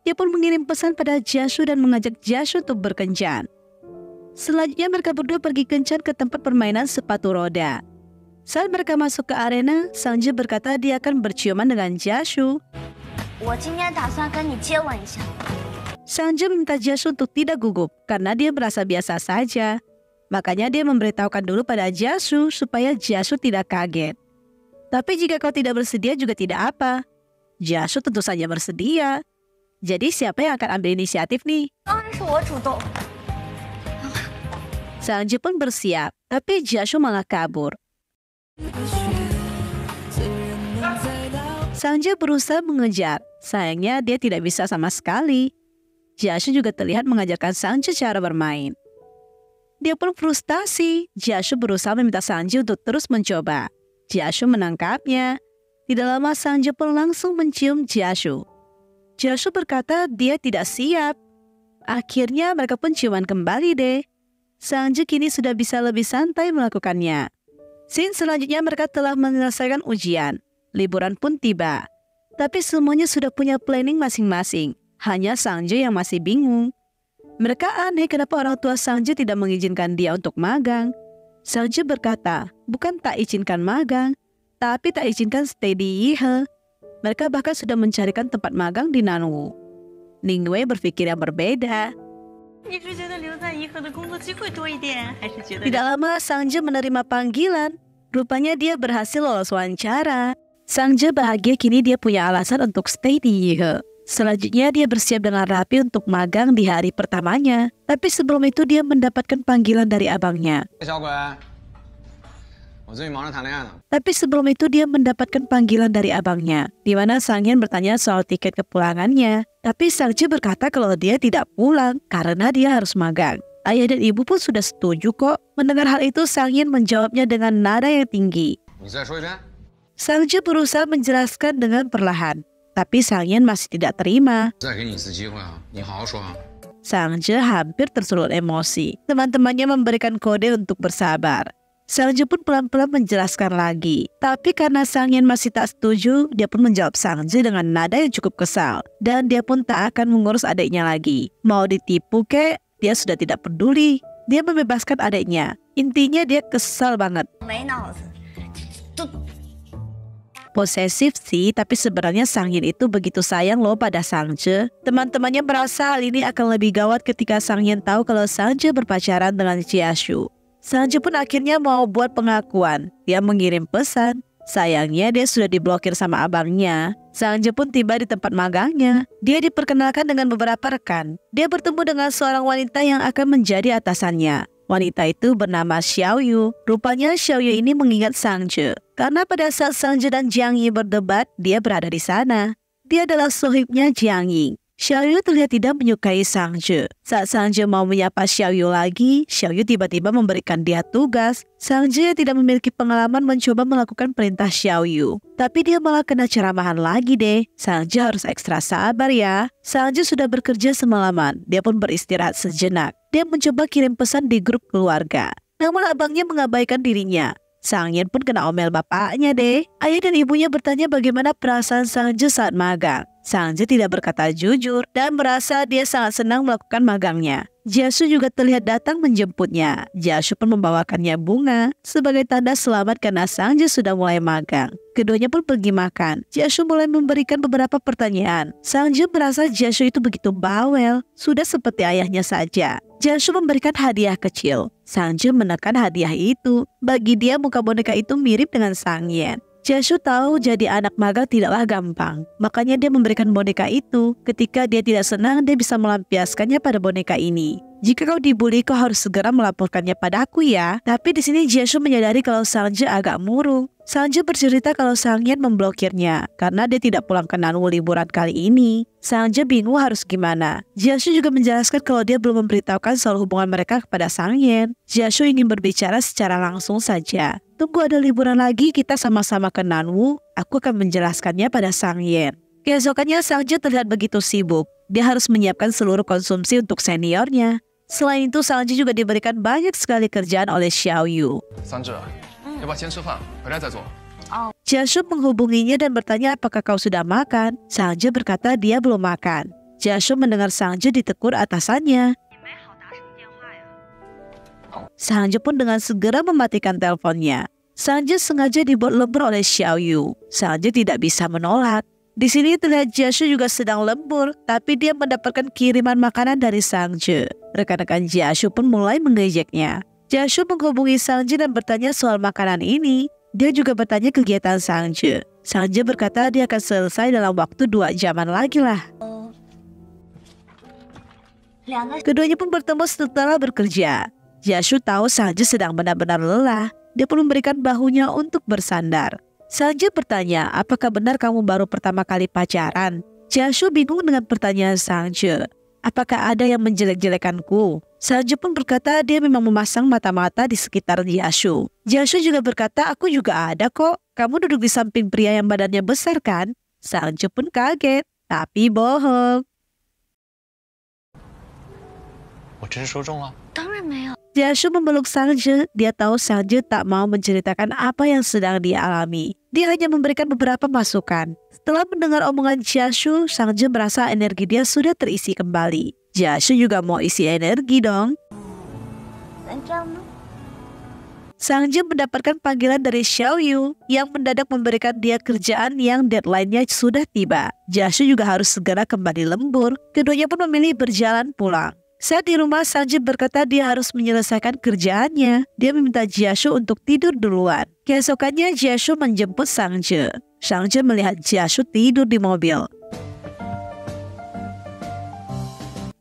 Dia pun mengirim pesan pada Jashu dan mengajak Jashu untuk berkencan. Selanjutnya mereka berdua pergi kencan ke tempat permainan sepatu roda. Saat mereka masuk ke arena, Sanje berkata dia akan berciuman dengan Jashu. 我今天打算跟你接吻一下。 Sanje meminta Jashu untuk tidak gugup karena dia merasa biasa saja. Makanya dia memberitahukan dulu pada Jashu supaya Jashu tidak kaget. Tapi jika kau tidak bersedia juga tidak apa. Jashu tentu saja bersedia. Jadi siapa yang akan ambil inisiatif nih? 当然是我主动。 Sanje pun bersiap, tapi Jashu malah kabur. Sanje berusaha mengejar, sayangnya dia tidak bisa sama sekali. Jashu juga terlihat mengajarkan Sanje cara bermain. Dia pun frustasi, Jashu berusaha meminta Sanje untuk terus mencoba. Jashu menangkapnya. Tidak lama Sanje pun langsung mencium Jashu. Jashu berkata dia tidak siap. Akhirnya mereka pun ciuman kembali deh. Sanje kini sudah bisa lebih santai melakukannya. Scene selanjutnya mereka telah menyelesaikan ujian. Liburan pun tiba. Tapi semuanya sudah punya planning masing-masing. Hanya Sangju yang masih bingung. Mereka aneh kenapa orang tua Sangju tidak mengizinkan dia untuk magang. Sangju berkata, bukan tak izinkan magang, tapi tak izinkan stay di Yihe. Mereka bahkan sudah mencarikan tempat magang di Nanwu. Ning Ningwei berpikir yang berbeda. Tidak lama Sangju menerima panggilan. Rupanya dia berhasil lolos wawancara. Sangje bahagia kini dia punya alasan untuk stay di Yehe. Selanjutnya dia bersiap dengan rapi untuk magang di hari pertamanya. Tapi sebelum itu dia mendapatkan panggilan dari abangnya. Tapi sebelum itu dia mendapatkan panggilan dari abangnya, di mana Sang Hyun bertanya soal tiket kepulangannya. Tapi Sang Je berkata kalau dia tidak pulang karena dia harus magang. Ayah dan ibu pun sudah setuju kok. Mendengar hal itu, Sang Hyun menjawabnya dengan nada yang tinggi. Sangja berusaha menjelaskan dengan perlahan, tapi Sang Yan masih tidak terima. Sang Sangja hampir tersulut emosi. Teman-temannya memberikan kode untuk bersabar. Sang Sangja pun pelan-pelan menjelaskan lagi. Tapi karena Sang Yan masih tak setuju, dia pun menjawab Sang Sangja dengan nada yang cukup kesal. Dan dia pun tak akan mengurus adiknya lagi. Mau ditipu kek, dia sudah tidak peduli. Dia membebaskan adiknya. Intinya dia kesal banget. Posesif sih, tapi sebenarnya Sangyin itu begitu sayang loh pada Sangje. Teman-temannya merasa hal ini akan lebih gawat ketika Sangyin tahu kalau Sangje berpacaran dengan Chiashu. Sangje pun akhirnya mau buat pengakuan. Dia mengirim pesan. Sayangnya dia sudah diblokir sama abangnya. Sangje pun tiba di tempat magangnya. Dia diperkenalkan dengan beberapa rekan. Dia bertemu dengan seorang wanita yang akan menjadi atasannya. Wanita itu bernama Xiaoyu. Rupanya Xiaoyu ini mengingat Sangje. Karena pada saat Sangje dan Jiang Yi berdebat, dia berada di sana. Dia adalah sohibnya Jiang Yi. Xiaoyu terlihat tidak menyukai Sangje. Saat Sangje mau menyapa Xiaoyu lagi, Xiaoyu tiba-tiba memberikan dia tugas. Sangje tidak memiliki pengalaman mencoba melakukan perintah Xiaoyu. Tapi dia malah kena ceramahan lagi deh. Sangje harus ekstra sabar ya. Sangje sudah bekerja semalaman. Dia pun beristirahat sejenak. Dia mencoba kirim pesan di grup keluarga. Namun abangnya mengabaikan dirinya. Sangyen pun kena omel bapaknya deh. Ayah dan ibunya bertanya bagaimana perasaan Sangje saat magang. Sangje tidak berkata jujur dan merasa dia sangat senang melakukan magangnya. Jasu juga terlihat datang menjemputnya. Jasu pun membawakannya bunga sebagai tanda selamat karena Sangje sudah mulai magang. Keduanya pun pergi makan. Jasu mulai memberikan beberapa pertanyaan. Sangje merasa Jasu itu begitu bawel, sudah seperti ayahnya saja. Jasu memberikan hadiah kecil. Sangje menekan hadiah itu. Bagi dia muka boneka itu mirip dengan Sangyen. Jashu tahu jadi anak magang tidaklah gampang. Makanya dia memberikan boneka itu. Ketika dia tidak senang, dia bisa melampiaskannya pada boneka ini. Jika kau dibully, kau harus segera melaporkannya padaku ya. Tapi di sini Jashu menyadari kalau Sangje agak murung. Sangje bercerita kalau Sangyen memblokirnya karena dia tidak pulang ke Nanwu liburan kali ini. Sangje bingung harus gimana. Jashu juga menjelaskan kalau dia belum memberitahukan soal hubungan mereka kepada Sangyen. Jashu ingin berbicara secara langsung saja. Tunggu ada liburan lagi, kita sama-sama ke Nanwu. Aku akan menjelaskannya pada Sang Yen. Keesokannya Sang Jen terlihat begitu sibuk. Dia harus menyiapkan seluruh konsumsi untuk seniornya. Selain itu, Sang Jen juga diberikan banyak sekali kerjaan oleh Xiao Yu. Sang Jen, hmm. Shu menghubunginya dan bertanya apakah kau sudah makan. Sang Sangje berkata dia belum makan. Jasub mendengar Sang Sangje ditekur atasannya. Sang Sangje pun dengan segera mematikan teleponnya. Sangje sengaja dibuat lembur oleh Xiao Yu. Sangje tidak bisa menolak. Di sini terlihat Jashu juga sedang lembur, tapi dia mendapatkan kiriman makanan dari Sangje. Rekan-rekan Jashu pun mulai mengejeknya. Jashu menghubungi Sangje dan bertanya soal makanan ini. Dia juga bertanya kegiatan Sangje. Sangje berkata dia akan selesai dalam waktu dua jaman lagi lah. Keduanya pun bertemu setelah bekerja. Jashu tahu Sangje sedang benar-benar lelah Dia pun memberikan bahunya untuk bersandar. Sangje bertanya, apakah benar kamu baru pertama kali pacaran? Jashu bingung dengan pertanyaan Sangje. Apakah ada yang menjelek-jelekanku? Sangje pun berkata dia memang memasang mata-mata di sekitar Jashu. Jashu juga berkata, aku juga ada kok. Kamu duduk di samping pria yang badannya besar kan? Sangje pun kaget, tapi bohong. 我真说中了。当然没有。 Jashu memeluk Sangje, dia tahu Sangje tak mau menceritakan apa yang sedang dia alami. Dia hanya memberikan beberapa masukan. Setelah mendengar omongan Jashu, Sangje merasa energi dia sudah terisi kembali. Jashu juga mau isi energi dong. Sangje mendapatkan panggilan dari Xiaoyu yang mendadak memberikan dia kerjaan yang deadline-nya sudah tiba. Jashu juga harus segera kembali lembur. Keduanya pun memilih berjalan pulang. Saat di rumah, Sangje berkata dia harus menyelesaikan kerjaannya. Dia meminta Jashu untuk tidur duluan. Keesokannya, Jashu menjemput Sangje. Sangje melihat Jashu tidur di mobil.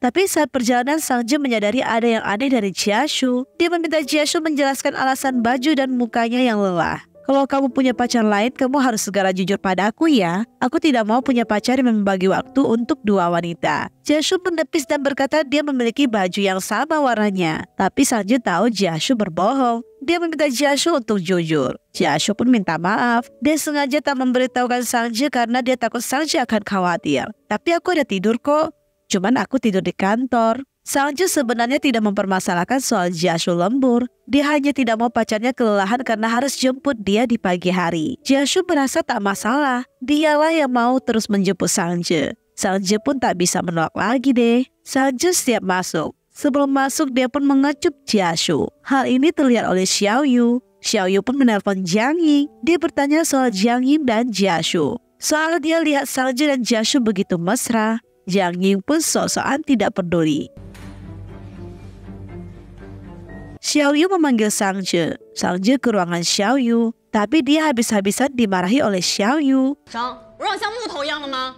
Tapi saat perjalanan, Sangje menyadari ada yang aneh dari Jashu. Dia meminta Jashu menjelaskan alasan baju dan mukanya yang lelah. Kalau kamu punya pacar lain, kamu harus segera jujur padaku ya. Aku tidak mau punya pacar yang membagi waktu untuk dua wanita. Jashu menepis dan berkata dia memiliki baju yang sama warnanya. Tapi Sangje tahu Jashu berbohong. Dia meminta Jashu untuk jujur. Jashu pun minta maaf. Dia sengaja tak memberitahukan Sangje karena dia takut Sangje akan khawatir. Tapi aku ada tidur kok. Cuman aku tidur di kantor. Sangje sebenarnya tidak mempermasalahkan soal Jashu lembur. Dia hanya tidak mau pacarnya kelelahan karena harus jemput dia di pagi hari. Jashu merasa tak masalah. Dialah yang mau terus menjemput Sangje. Sangje pun tak bisa menolak lagi deh. Sangje siap masuk. Sebelum masuk dia pun mengecup Jashu. Hal ini terlihat oleh Xiao Yu. Xiao Yu pun menelpon Jiang Ying. Dia bertanya soal Jiang Ying dan Jashu. Soal dia lihat Sangje dan Jashu begitu mesra. Jiang Ying pun sok-sokan tidak peduli. Xiao Yu memanggil Sangje. Sangje ke ruangan Xiao Yu, tapi dia habis-habisan dimarahi oleh Xiao Yu. 长，我让像木头一样了吗？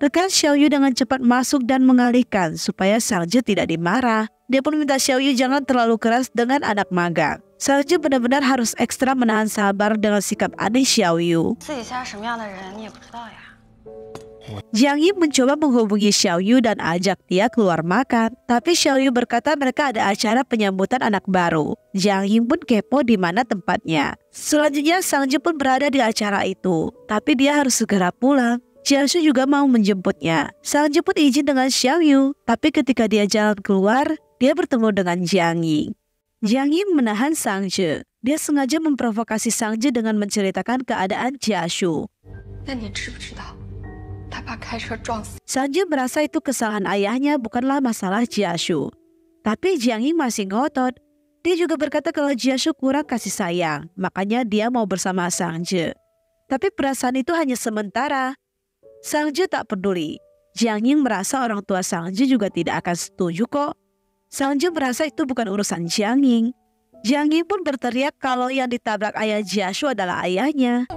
Rekan Xiao Yu dengan cepat masuk dan mengalihkan supaya Sangje tidak dimarah. Dia pun minta Xiao Yu jangan terlalu keras dengan anak magang. Sangje benar-benar harus ekstra menahan sabar dengan sikap aneh Xiao Yu. 自己家什么样的人你也不知道呀。 Jiang Yi mencoba menghubungi Xiao Yu dan ajak dia keluar makan. Tapi Xiao Yu berkata mereka ada acara penyambutan anak baru. Jiang Yi pun kepo di mana tempatnya. Selanjutnya Sangje pun berada di acara itu. Tapi dia harus segera pulang. Jiangsu juga mau menjemputnya. Sangje pun izin dengan Xiao Yu. Tapi ketika dia jalan keluar, dia bertemu dengan Jiang Yi. Jiang Yi menahan Sangje. Dia sengaja memprovokasi Sangje dengan menceritakan keadaan Jiashu. 那你知不知道， Sanji merasa itu kesalahan ayahnya bukanlah masalah Jiashu. Tapi Jiang Ying masih ngotot. Dia juga berkata kalau Jiashu kurang kasih sayang, makanya dia mau bersama Sangje. Tapi perasaan itu hanya sementara. Sangje tak peduli. Jiang Ying merasa orang tua Sangje juga tidak akan setuju kok. Sangje merasa itu bukan urusan Jiang Ying. Jiang Ying pun berteriak kalau yang ditabrak ayah Jiashu adalah ayahnya.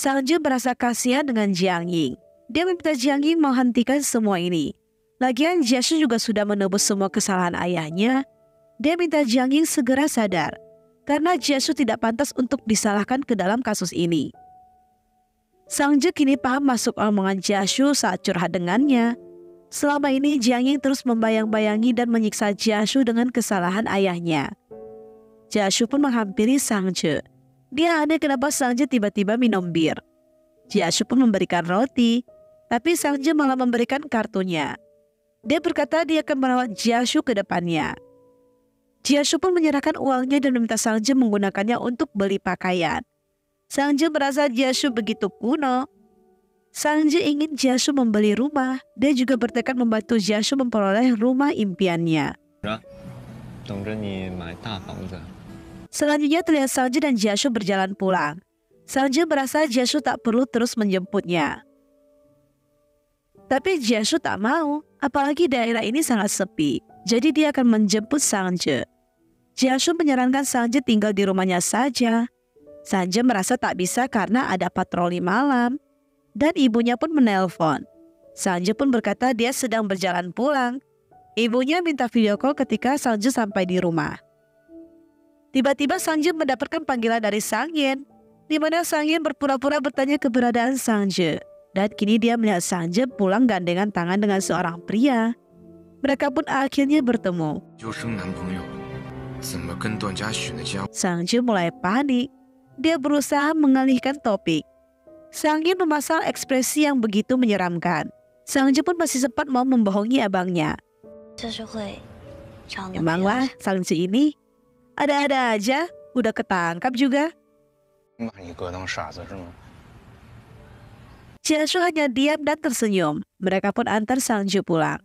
Sang Jun merasa kasihan dengan Jiang Ying. Dia meminta Jiang Ying menghentikan semua ini. Lagian Jia Shu juga sudah menebus semua kesalahan ayahnya. Dia minta Jiang Ying segera sadar karena Jiaxu tidak pantas untuk disalahkan ke dalam kasus ini. Sang Jun kini paham masuk omongan Jiaxu saat curhat dengannya. Selama ini Jiang Ying terus membayang-bayangi dan menyiksa Jiaxu dengan kesalahan ayahnya. Jiaxu pun menghampiri Sang Jun. Dia aneh kenapa Sangje tiba-tiba minum bir. Jiashu pun memberikan roti. Tapi Sangje malah memberikan kartunya. Dia berkata dia akan merawat Jiashu ke depannya. Jiashu pun menyerahkan uangnya dan meminta Sangje menggunakannya untuk beli pakaian. Sangje merasa Jiashu begitu kuno. Sangje ingin Jiashu membeli rumah. Dia juga bertekad membantu Jiashu memperoleh rumah impiannya. 等着你买大房子。 Selanjutnya terlihat Sangje dan Jiashu berjalan pulang. Sangje merasa Jiashu tak perlu terus menjemputnya. Tapi Jiashu tak mau, apalagi daerah ini sangat sepi. Jadi dia akan menjemput Sangje. Jiashu menyarankan Sangje tinggal di rumahnya saja. Sangje merasa tak bisa karena ada patroli malam. Dan ibunya pun menelpon. Sangje pun berkata dia sedang berjalan pulang. Ibunya minta video call ketika Sangje sampai di rumah. Tiba-tiba Sang Je mendapatkan panggilan dari Sang Yen, di mana Sang Yen berpura-pura bertanya keberadaan Sang Je. Dan kini dia melihat Sang Je pulang gandengan tangan dengan seorang pria. Mereka pun akhirnya bertemu. Sang Je mulai panik. Dia berusaha mengalihkan topik. Sang Yin memasang ekspresi yang begitu menyeramkan. Sang Je pun masih sempat mau membohongi abangnya. Emanglah Sang Je ini ada-ada aja, udah ketangkap juga. Jiasu hanya diam dan tersenyum. Mereka pun antar Sangju pulang.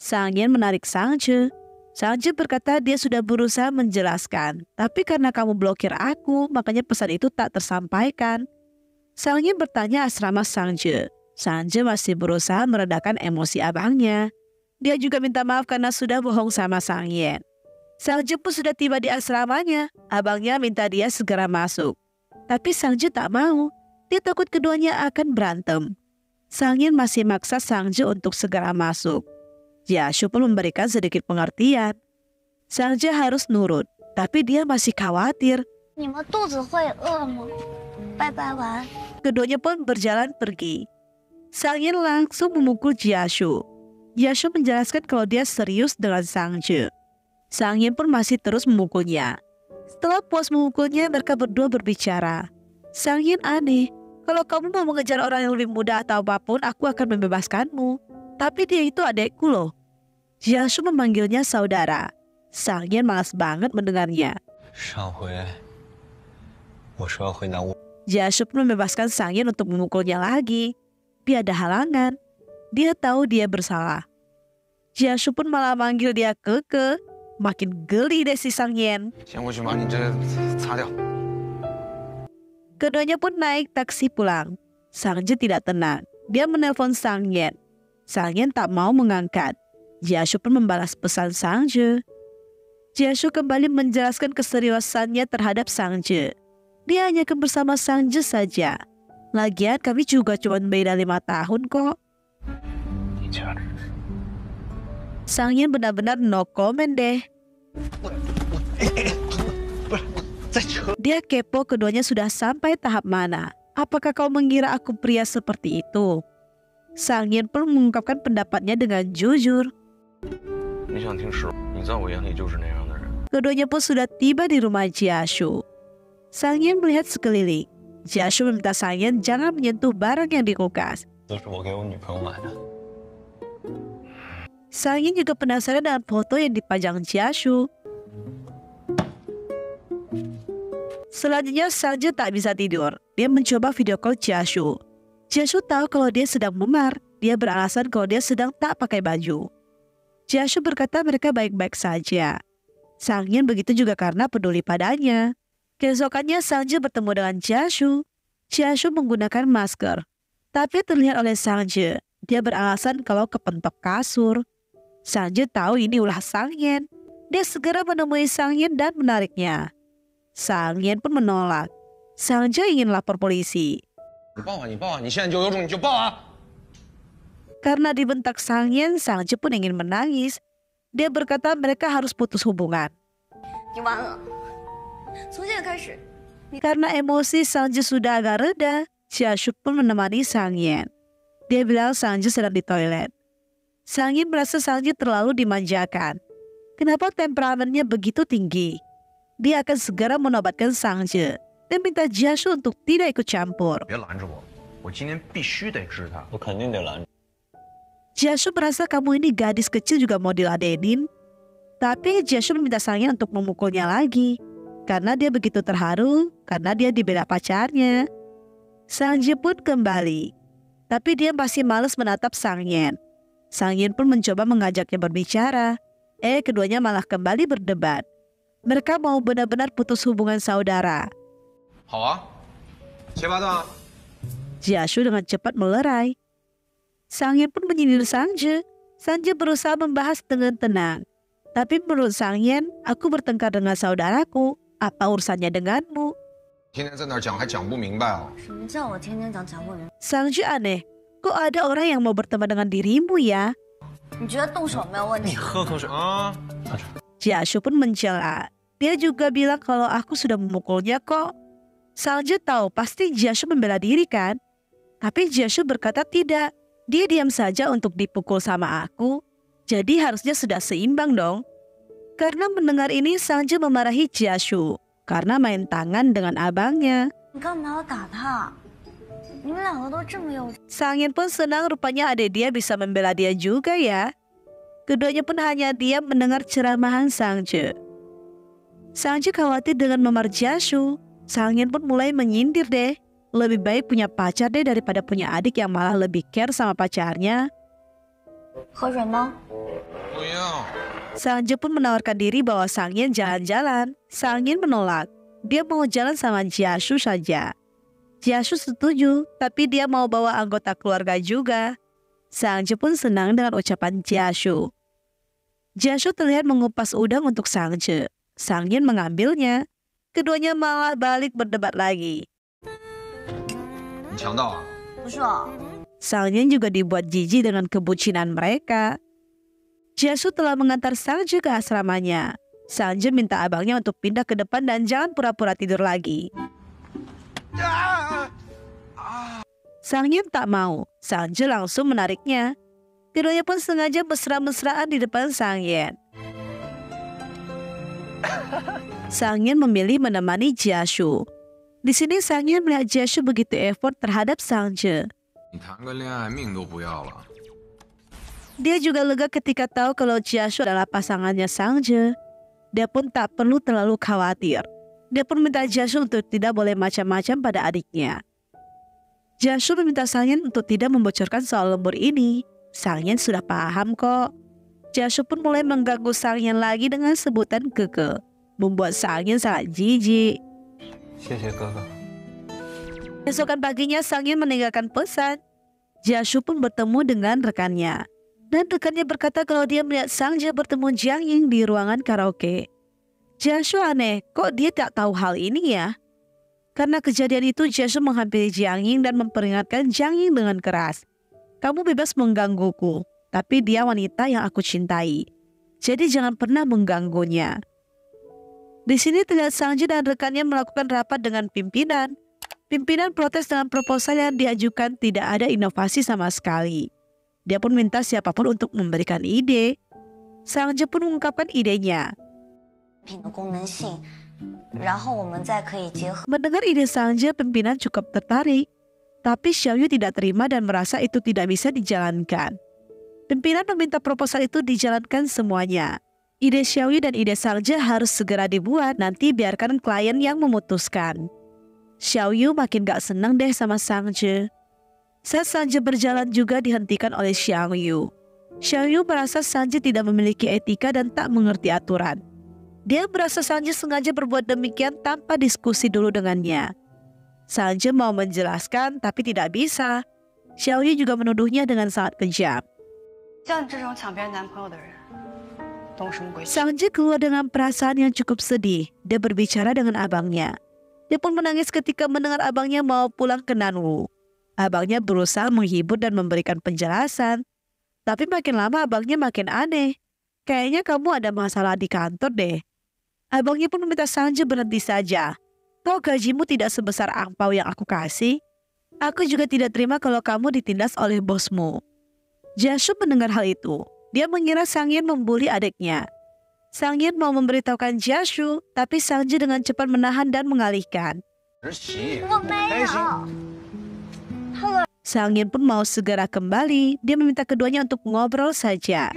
Sang menarik Sangju. Sangju berkata dia sudah berusaha menjelaskan, tapi karena kamu blokir aku, makanya pesan itu tak tersampaikan. Sang bertanya asrama Sangju. Sangju masih berusaha meredakan emosi abangnya. Dia juga minta maaf karena sudah bohong sama Sang Yen. Sang Je pun sudah tiba di asramanya. Abangnya minta dia segera masuk. Tapi Sang Je tak mau. Dia takut keduanya akan berantem. Sang Yen masih maksa Sang Je untuk segera masuk. Yashu pun memberikan sedikit pengertian. Sang Je harus nurut, tapi dia masih khawatir. Keduanya pun berjalan pergi. Sang Yen langsung memukul Jia Jiashu. Yasho menjelaskan kalau dia serius dengan Sang Ju. Sang Yin pun masih terus memukulnya. Setelah puas memukulnya, mereka berdua berbicara. Sang Yin aneh. Kalau kamu mau mengejar orang yang lebih muda atau apa pun, aku akan membebaskanmu. Tapi dia itu adekku loh. Yasho memanggilnya saudara. Sang Yin malas banget mendengarnya. Yasho pun membebaskan Sang Yin untuk memukulnya lagi. Tapi ada halangan. Dia tahu dia bersalah. Jiasu pun malah manggil dia keke. Makin geli deh si Sang Yen. Keduanya pun naik taksi pulang. Sang Je tidak tenang. Dia menelpon Sang Yen. Sang Yen tak mau mengangkat. Jiasu pun membalas pesan Sang Je. Jiasu kembali menjelaskan keseriusannya terhadap Sang Je. Dia hanya bersama Sang Je saja. Lagian kami juga cuma beda lima tahun kok. Sang Yin benar-benar no comment deh. Dia kepo keduanya sudah sampai tahap mana. Apakah kau mengira aku pria seperti itu? Sang Yen pun mengungkapkan pendapatnya dengan jujur. Keduanya pun sudah tiba di rumah Jiashu. Sang Yen melihat sekeliling. Jiashu meminta Sang Yen jangan menyentuh barang yang dikulkas. 都是我给我女朋友买的。 Sang Yen juga penasaran dengan foto yang dipajang Jiashu. Selanjutnya Sangje tak bisa tidur. Dia mencoba video call Jiashu. Jiashu tahu kalau dia sedang memar. Dia beralasan kalau dia sedang tak pakai baju. Jiashu berkata mereka baik-baik saja. Sang Yen begitu juga karena peduli padanya. Keesokannya Sangje bertemu dengan Jiashu. Jiashu menggunakan masker. Tapi terlihat oleh Sangje, dia beralasan kalau kepentok kasur. Sangje tahu ini ulah Sangyen. Dia segera menemui Sangyen dan menariknya. Sangyen pun menolak. Sangje ingin lapor polisi. Karena dibentak Sangyen, Sangje pun ingin menangis. Dia berkata mereka harus putus hubungan. Karena emosi Sangje sudah agak reda, Syashuk pun menemani Sang Yen. Dia bilang Sang Ji sedang di toilet. Sang Yen merasa Sang Ji terlalu dimanjakan. Kenapa temperamennya begitu tinggi? Dia akan segera menobatkan Sang Ji dan minta Jashu untuk tidak ikut campur. Jashu merasa kamu ini gadis kecil juga mau diladenin. Tapi Jashu meminta Sang Yen untuk memukulnya lagi. Karena dia begitu terharu, karena dia dibela pacarnya. Sang Ji pun kembali. Tapi dia masih males menatap Sang Yen. Sang Yen pun mencoba mengajaknya berbicara. Eh, keduanya malah kembali berdebat. Mereka mau benar-benar putus hubungan saudara. Jia Siapa tuh? Dengan cepat melerai. Sang Yen pun menyindir Sang Je. Sang Je berusaha membahas dengan tenang. Tapi menurut Sang Yen, aku bertengkar dengan saudaraku. Apa urusannya denganmu? 天天在那儿讲还讲不明白啊！什么叫我天天讲讲不明白？ Sangje aneh. Kok ada orang yang mau berteman dengan dirimu ya? 你觉得动手没有问题？喝口水啊！ Jiashu pun mencela. Dia juga bilang kalau aku sudah memukulnya kok. Sangje tahu pasti Jiashu membela diri kan? Tapi Jiashu berkata tidak. Dia diam saja untuk dipukul sama aku. Jadi harusnya sudah seimbang dong. Karena mendengar ini Sangje memarahi Jiashu karena main tangan dengan abangnya. 你干嘛要打他？你们两个都这么幼稚， Sangin pun senang rupanya adik dia bisa membela dia juga ya. Keduanya pun hanya diam mendengar ceramahan Sangje. Sangje khawatir dengan memar Jiashu. Sangin pun mulai menyindir deh. Lebih baik punya pacar deh daripada punya adik yang malah lebih care sama pacarnya. 喝水吗？不要， Sangje pun menawarkan diri bahwa Sangin jalan-jalan. Sangin menolak. Dia mau jalan sama Jiasu saja. Jiasu setuju, tapi dia mau bawa anggota keluarga juga. Sangje pun senang dengan ucapan Jiasu. Jiasu terlihat mengupas udang untuk Sangje. Sangin mengambilnya. Keduanya malah balik berdebat lagi. Sangin juga dibuat jijik dengan kebucinan mereka. Jiashu telah mengantar Sangje ke asramanya. Sangje minta abangnya untuk pindah ke depan dan jangan pura-pura tidur lagi. Sangyin tak mau. Sangje langsung menariknya. Keduanya pun sengaja mesra-mesraan di depan Sangyen. Sangyen memilih menemani Jiashu. Di sini Sangyen melihat Jiashu begitu effort terhadap Sangje. 你谈个恋爱命都不要了， Dia juga lega ketika tahu kalau Jiashu adalah pasangannya Sangje. Dia pun tak perlu terlalu khawatir. Dia pun minta Jiashu untuk tidak boleh macam-macam pada adiknya. Jiashu meminta Sangyan untuk tidak membocorkan soal lembur ini. Sangyan sudah paham kok. Jiashu pun mulai mengganggu Sangyan lagi dengan sebutan keke. Membuat Sangyan sangat jijik. Besokan paginya Sangyan meninggalkan pesan. Jiashu pun bertemu dengan rekannya. Dan rekannya berkata kalau dia melihat Sangja bertemu Jiang Ying di ruangan karaoke. Jiashu aneh, kok dia tak tahu hal ini ya? Karena kejadian itu Jiashu menghampiri Jiang Ying dan memperingatkan Jiang Ying dengan keras. Kamu bebas menggangguku, tapi dia wanita yang aku cintai. Jadi jangan pernah mengganggunya. Di sini terlihat Sangja dan rekannya melakukan rapat dengan pimpinan. Pimpinan protes dengan proposal yang diajukan tidak ada inovasi sama sekali. Dia pun minta siapa pun untuk memberikan ide. Sang Je pun mengungkapkan idenya. Mendengar ide Sang Je, pimpinan cukup tertarik. Tapi Xiao Yu tidak terima dan merasa itu tidak bisa dijalankan. Pimpinan meminta proposal itu dijalankan semuanya. Ide Xiao Yu dan ide Sangje harus segera dibuat, nanti biarkan klien yang memutuskan. Xiao Yu makin gak senang deh sama Sangje. Saat Sanje berjalan juga dihentikan oleh Xiang Yu. Xiang Yu merasa Sanji tidak memiliki etika dan tak mengerti aturan. Dia merasa Sanji sengaja berbuat demikian tanpa diskusi dulu dengannya. Sanji mau menjelaskan tapi tidak bisa. Xiao Yu juga menuduhnya dengan sangat kejam. Sanji keluar dengan perasaan yang cukup sedih. Dia berbicara dengan abangnya. Dia pun menangis ketika mendengar abangnya mau pulang ke Nanwu. Abangnya berusaha menghibur dan memberikan penjelasan. Tapi makin lama abangnya makin aneh. Kayaknya kamu ada masalah di kantor deh. Abangnya pun meminta Sangje berhenti saja. Kau gajimu tidak sebesar angpau yang aku kasih. Aku juga tidak terima kalau kamu ditindas oleh bosmu. Jashu mendengar hal itu. Dia mengira Sangyen membuli adiknya. Sangyen mau memberitahukan Jashu, tapi Sangje dengan cepat menahan dan mengalihkan. Sang Yin pun mau segera kembali. Dia meminta keduanya untuk ngobrol saja.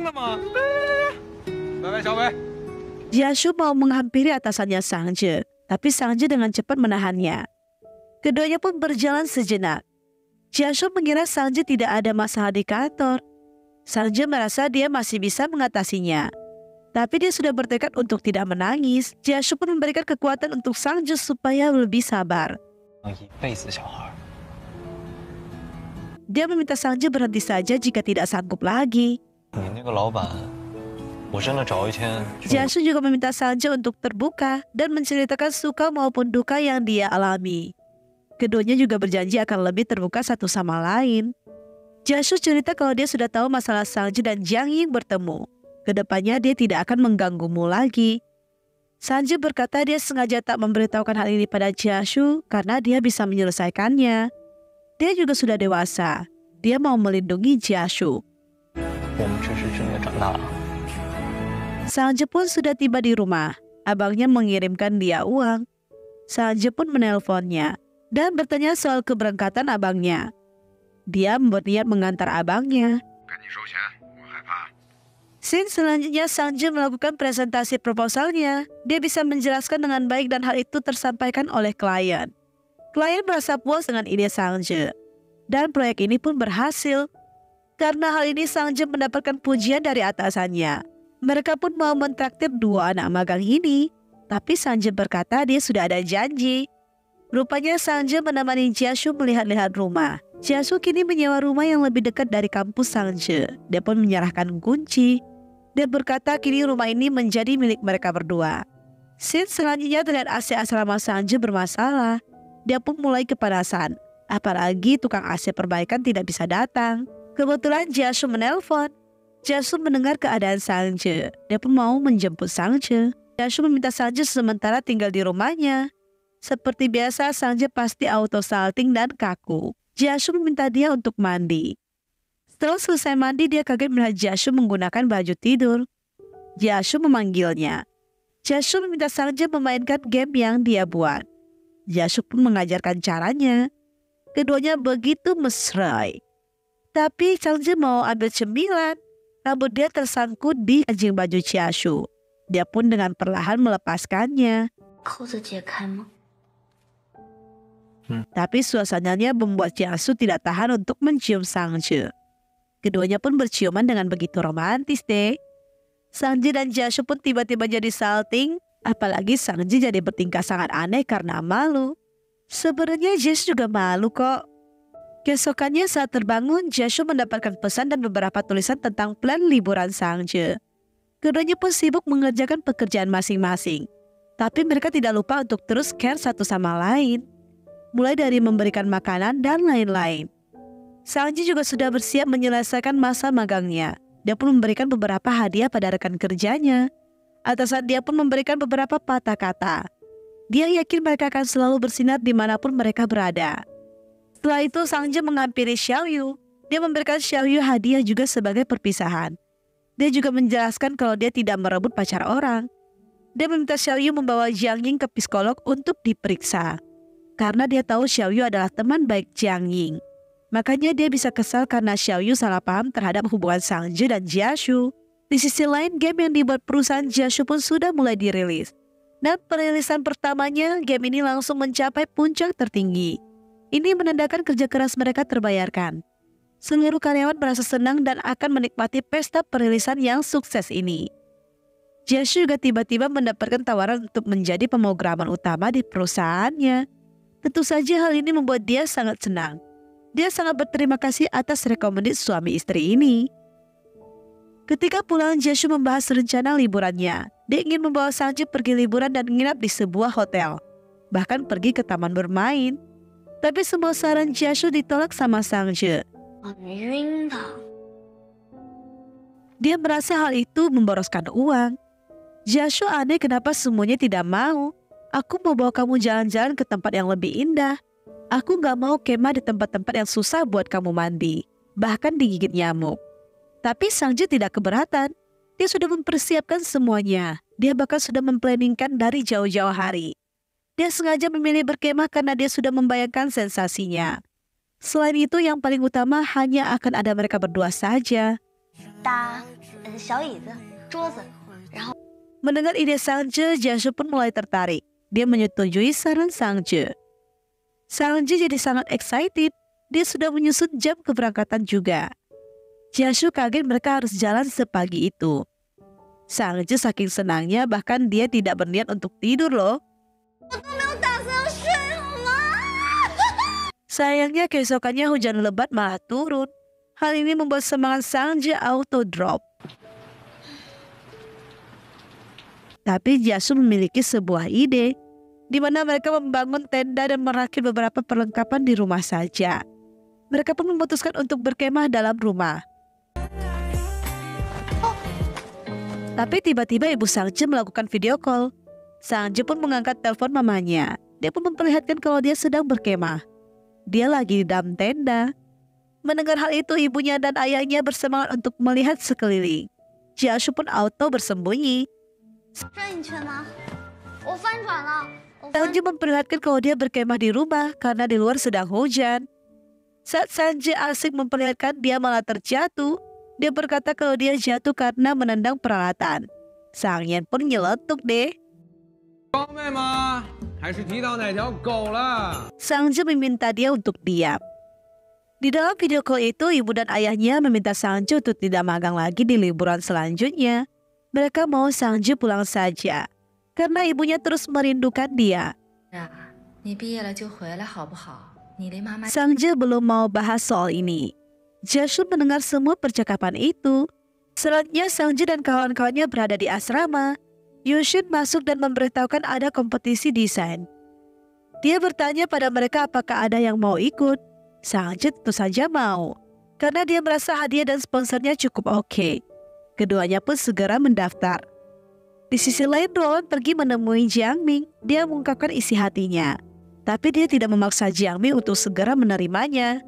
Jiashu mau menghampiri atasannya Sang Je, tapi Sang Je dengan cepat menahannya. Keduanya pun berjalan sejenak. Jiashu mengira Sang Je tidak ada masalah di kantor. Sang Je merasa dia masih bisa mengatasinya. Tapi dia sudah bertekad untuk tidak menangis. Jiashu pun memberikan kekuatan untuk Sang Je supaya lebih sabar. Dia meminta Sang Je berhenti saja jika tidak sanggup lagi. Jiashu juga meminta Sang Je untuk terbuka dan menceritakan suka maupun duka yang dia alami. Keduanya juga berjanji akan lebih terbuka satu sama lain. Jiashu cerita kalau dia sudah tahu masalah Sang Je dan Jiang Ying bertemu. Ke depannya dia tidak akan mengganggumu lagi. Sanji berkata dia sengaja tak memberitahukan hal ini pada Jiashu karena dia bisa menyelesaikannya. Dia juga sudah dewasa. Dia mau melindungi Jiashu. Sanji pun sudah tiba di rumah. Abangnya mengirimkan dia uang. Sanji pun menelponnya dan bertanya soal keberangkatan abangnya. Dia berniat mengantar abangnya. Scene selanjutnya Sanji melakukan presentasi proposalnya. Dia bisa menjelaskan dengan baik dan hal itu tersampaikan oleh klien. Klien merasa puas dengan ide Sanji. Dan proyek ini pun berhasil. Karena hal ini Sanji mendapatkan pujian dari atasannya. Mereka pun mau mentraktir dua anak magang ini. Tapi Sanji berkata dia sudah ada janji. Rupanya Sanji menemani Jiashu melihat-lihat rumah. Jiashu kini menyewa rumah yang lebih dekat dari kampus Sanji. Dia pun menyerahkan kunci dan berkata kini rumah ini menjadi milik mereka berdua. Scene selanjutnya terlihat AC asrama Sanji bermasalah. Dia pun mulai kepanasan. Apalagi tukang AC perbaikan tidak bisa datang. Kebetulan Jiasu menelpon. Jiasu mendengar keadaan Sanji. Dia pun mau menjemput Sanji. Jiasu meminta Sanji sementara tinggal di rumahnya. Seperti biasa, Sanji pasti auto salting dan kaku. Jiasu meminta dia untuk mandi. Setelah selesai mandi, dia kaget melihat Jashu menggunakan baju tidur. Jashu memanggilnya. Jashu meminta Sangja memainkan game yang dia buat. Jashu pun mengajarkan caranya. Keduanya begitu mesra. Tapi Sangja mau ambil cemilan. Rambut dia tersangkut di anjing baju Jashu. Dia pun dengan perlahan melepaskannya. Hmm. Tapi suasananya membuat Jiasu tidak tahan untuk mencium Sangje. Keduanya pun berciuman dengan begitu romantis deh. Sanji dan Jashu pun tiba-tiba jadi salting, apalagi Sanji jadi bertingkah sangat aneh karena malu. Sebenarnya Jashu juga malu kok. Keesokannya saat terbangun, Jashu mendapatkan pesan dan beberapa tulisan tentang plan liburan Sangje. Keduanya pun sibuk mengerjakan pekerjaan masing-masing. Tapi mereka tidak lupa untuk terus care satu sama lain. Mulai dari memberikan makanan dan lain-lain. Sanji juga sudah bersiap menyelesaikan masa magangnya. Dia pun memberikan beberapa hadiah pada rekan kerjanya. Atasan dia pun memberikan beberapa patah kata. Dia yakin mereka akan selalu bersinar di mana pun mereka berada. Setelah itu Sangje menghampiri Xiao Yu. Dia memberikan Xiao Yu hadiah juga sebagai perpisahan. Dia juga menjelaskan kalau dia tidak merebut pacar orang. Dia meminta Xiao Yu membawa Jiang Ying ke psikolog untuk diperiksa. Karena dia tahu Xiao Yu adalah teman baik Jiang Ying. Makanya dia bisa kesal karena Xiao Yu salah paham terhadap hubungan Sang Ji dan Jiashu. Di sisi lain, game yang dibuat perusahaan Jiashu pun sudah mulai dirilis. Dan perilisan pertamanya, game ini langsung mencapai puncak tertinggi. Ini menandakan kerja keras mereka terbayarkan. Seluruh karyawan merasa senang dan akan menikmati pesta perilisan yang sukses ini. Jiashu juga tiba-tiba mendapatkan tawaran untuk menjadi pemrograman utama di perusahaannya. Tentu saja hal ini membuat dia sangat senang. Dia sangat berterima kasih atas rekomendasi suami istri ini. Ketika pulang, Jeshu membahas rencana liburannya. Dia ingin membawa Sanji pergi liburan dan menginap di sebuah hotel. Bahkan pergi ke taman bermain. Tapi semua saran Jeshu ditolak sama Sanji. Dia merasa hal itu memboroskan uang. Jashu aneh kenapa semuanya tidak mau. Aku mau bawa kamu jalan-jalan ke tempat yang lebih indah. Aku gak mau kemah di tempat-tempat yang susah buat kamu mandi, bahkan digigit nyamuk. Tapi Sangji tidak keberatan. Dia sudah mempersiapkan semuanya. Dia bahkan sudah memplanningkan dari jauh-jauh hari. Dia sengaja memilih berkemah karena dia sudah membayangkan sensasinya. Selain itu, yang paling utama hanya akan ada mereka berdua saja. Mendengar ide Sangje, Jashu pun mulai tertarik. Dia menyetujui saran Sangje. Sangje jadi sangat excited. Dia sudah menyusun jam keberangkatan juga. Jashu kaget mereka harus jalan sepagi itu. Sangje saking senangnya bahkan dia tidak berniat untuk tidur loh. Sayangnya keesokannya hujan lebat malah turun. Hal ini membuat semangat Sangje auto drop. Tapi Jasu memiliki sebuah ide, di mana mereka membangun tenda dan merakit beberapa perlengkapan di rumah saja. Mereka pun memutuskan untuk berkemah dalam rumah. Tapi tiba-tiba ibu Sangje melakukan video call. Sangje pun mengangkat telepon mamanya. Dia pun memperlihatkan kalau dia sedang berkemah. Dia lagi di dalam tenda. Mendengar hal itu, ibunya dan ayahnya bersemangat untuk melihat sekeliling. Jiashu pun auto bersembunyi. Sanji memperlihatkan kalau dia berkemah di rumah karena di luar sedang hujan. Saat Sanji asik memperlihatkan dia malah terjatuh, dia berkata kalau dia jatuh karena menendang peralatan. Sang Yan pun nyeletuk deh. Sang Ji meminta dia untuk diam. Di dalam video call itu, ibu dan ayahnya meminta Sang Ji untuk tidak magang lagi di liburan selanjutnya. Mereka mau Sang Ji pulang saja, karena ibunya terus merindukan dia. Sang Ji belum mau bahas soal ini. Jasun mendengar semua percakapan itu. Selanjutnya Sang Ji dan kawan-kawannya berada di asrama. Yushin masuk dan memberitahukan ada kompetisi desain. Dia bertanya pada mereka apakah ada yang mau ikut. Sang Ji tentu saja mau, karena dia merasa hadiah dan sponsornya cukup oke. Okay. Keduanya pun segera mendaftar. Di sisi lain, Rowan pergi menemui Jiang Ming. Dia mengungkapkan isi hatinya. Tapi dia tidak memaksa Jiang Ming untuk segera menerimanya.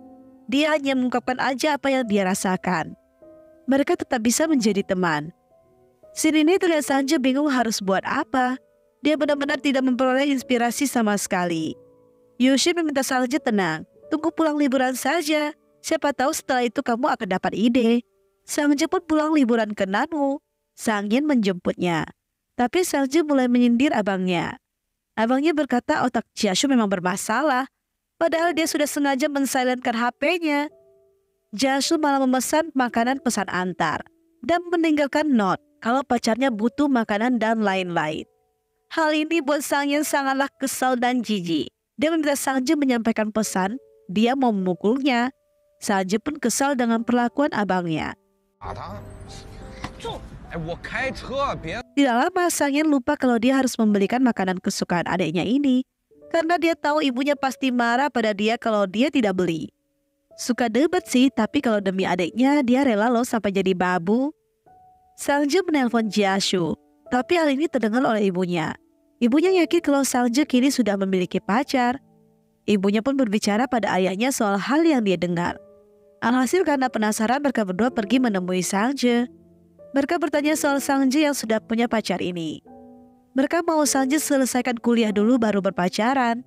Dia hanya mengungkapkan aja apa yang dia rasakan. Mereka tetap bisa menjadi teman. Sini ini terlihat saja bingung harus buat apa. Dia benar-benar tidak memperoleh inspirasi sama sekali. Yoshi meminta Sanje tenang. Tunggu pulang liburan saja. Siapa tahu setelah itu kamu akan dapat ide. Sangje pun pulang liburan ke Nanu. Sangin menjemputnya. Tapi Sangje mulai menyindir abangnya. Abangnya berkata otak Jiashu memang bermasalah. Padahal dia sudah sengaja mensilenkan HP-nya. Jiashu malah memesan makanan pesan antar. Dan meninggalkan note kalau pacarnya butuh makanan dan lain-lain. Hal ini buat Sangyen sangatlah kesal dan jijik. Dia meminta Sangje menyampaikan pesan, dia mau memukulnya. Sangje pun kesal dengan perlakuan abangnya. Tidak lama Sangyen lupa kalau dia harus membelikan makanan kesukaan adiknya ini. Karena dia tahu ibunya pasti marah pada dia kalau dia tidak beli. Suka debat sih, tapi kalau demi adiknya dia rela loh sampai jadi babu. Sangje menelpon Jiashu, tapi hal ini terdengar oleh ibunya. Ibunya yakin kalau Sangje kini sudah memiliki pacar. Ibunya pun berbicara pada ayahnya soal hal yang dia dengar. Alhasil karena penasaran mereka berdua pergi menemui Sangje. Mereka bertanya soal Sangje yang sudah punya pacar ini. Mereka mau Sangje selesaikan kuliah dulu baru berpacaran.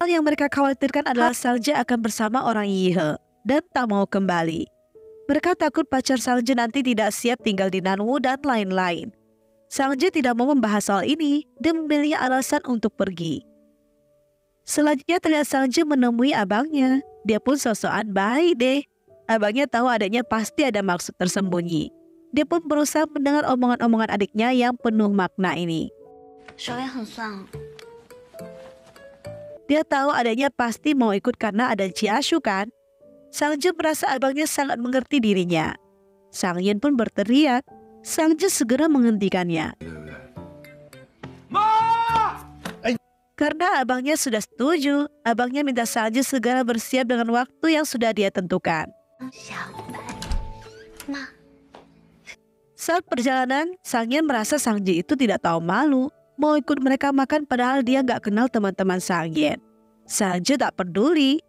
Hal yang mereka khawatirkan adalah Sangje akan bersama orang Yihe dan tak mau kembali. Mereka takut pacar Sangje nanti tidak siap tinggal di Nanwu dan lain-lain. Sangje tidak mau membahas soal ini dan memilih alasan untuk pergi. Selanjutnya terlihat Sangje menemui abangnya. Dia pun sosokan baik deh. Abangnya tahu adiknya pasti ada maksud tersembunyi. Dia pun berusaha mendengar omongan-omongan adiknya yang penuh makna ini. Dia tahu adiknya pasti mau ikut karena ada Ciashu kan? Sang Jun merasa abangnya sangat mengerti dirinya. Sang Yen pun berteriak. Sang Jun segera menghentikannya. Karena abangnya sudah setuju, abangnya minta Sang Jun segera bersiap dengan waktu yang sudah dia tentukan. Saat perjalanan, Sang Yen merasa Sang Ji itu tidak tahu malu, mau ikut mereka makan padahal dia nggak kenal teman-teman Sang Yen. Sang Yen tak peduli.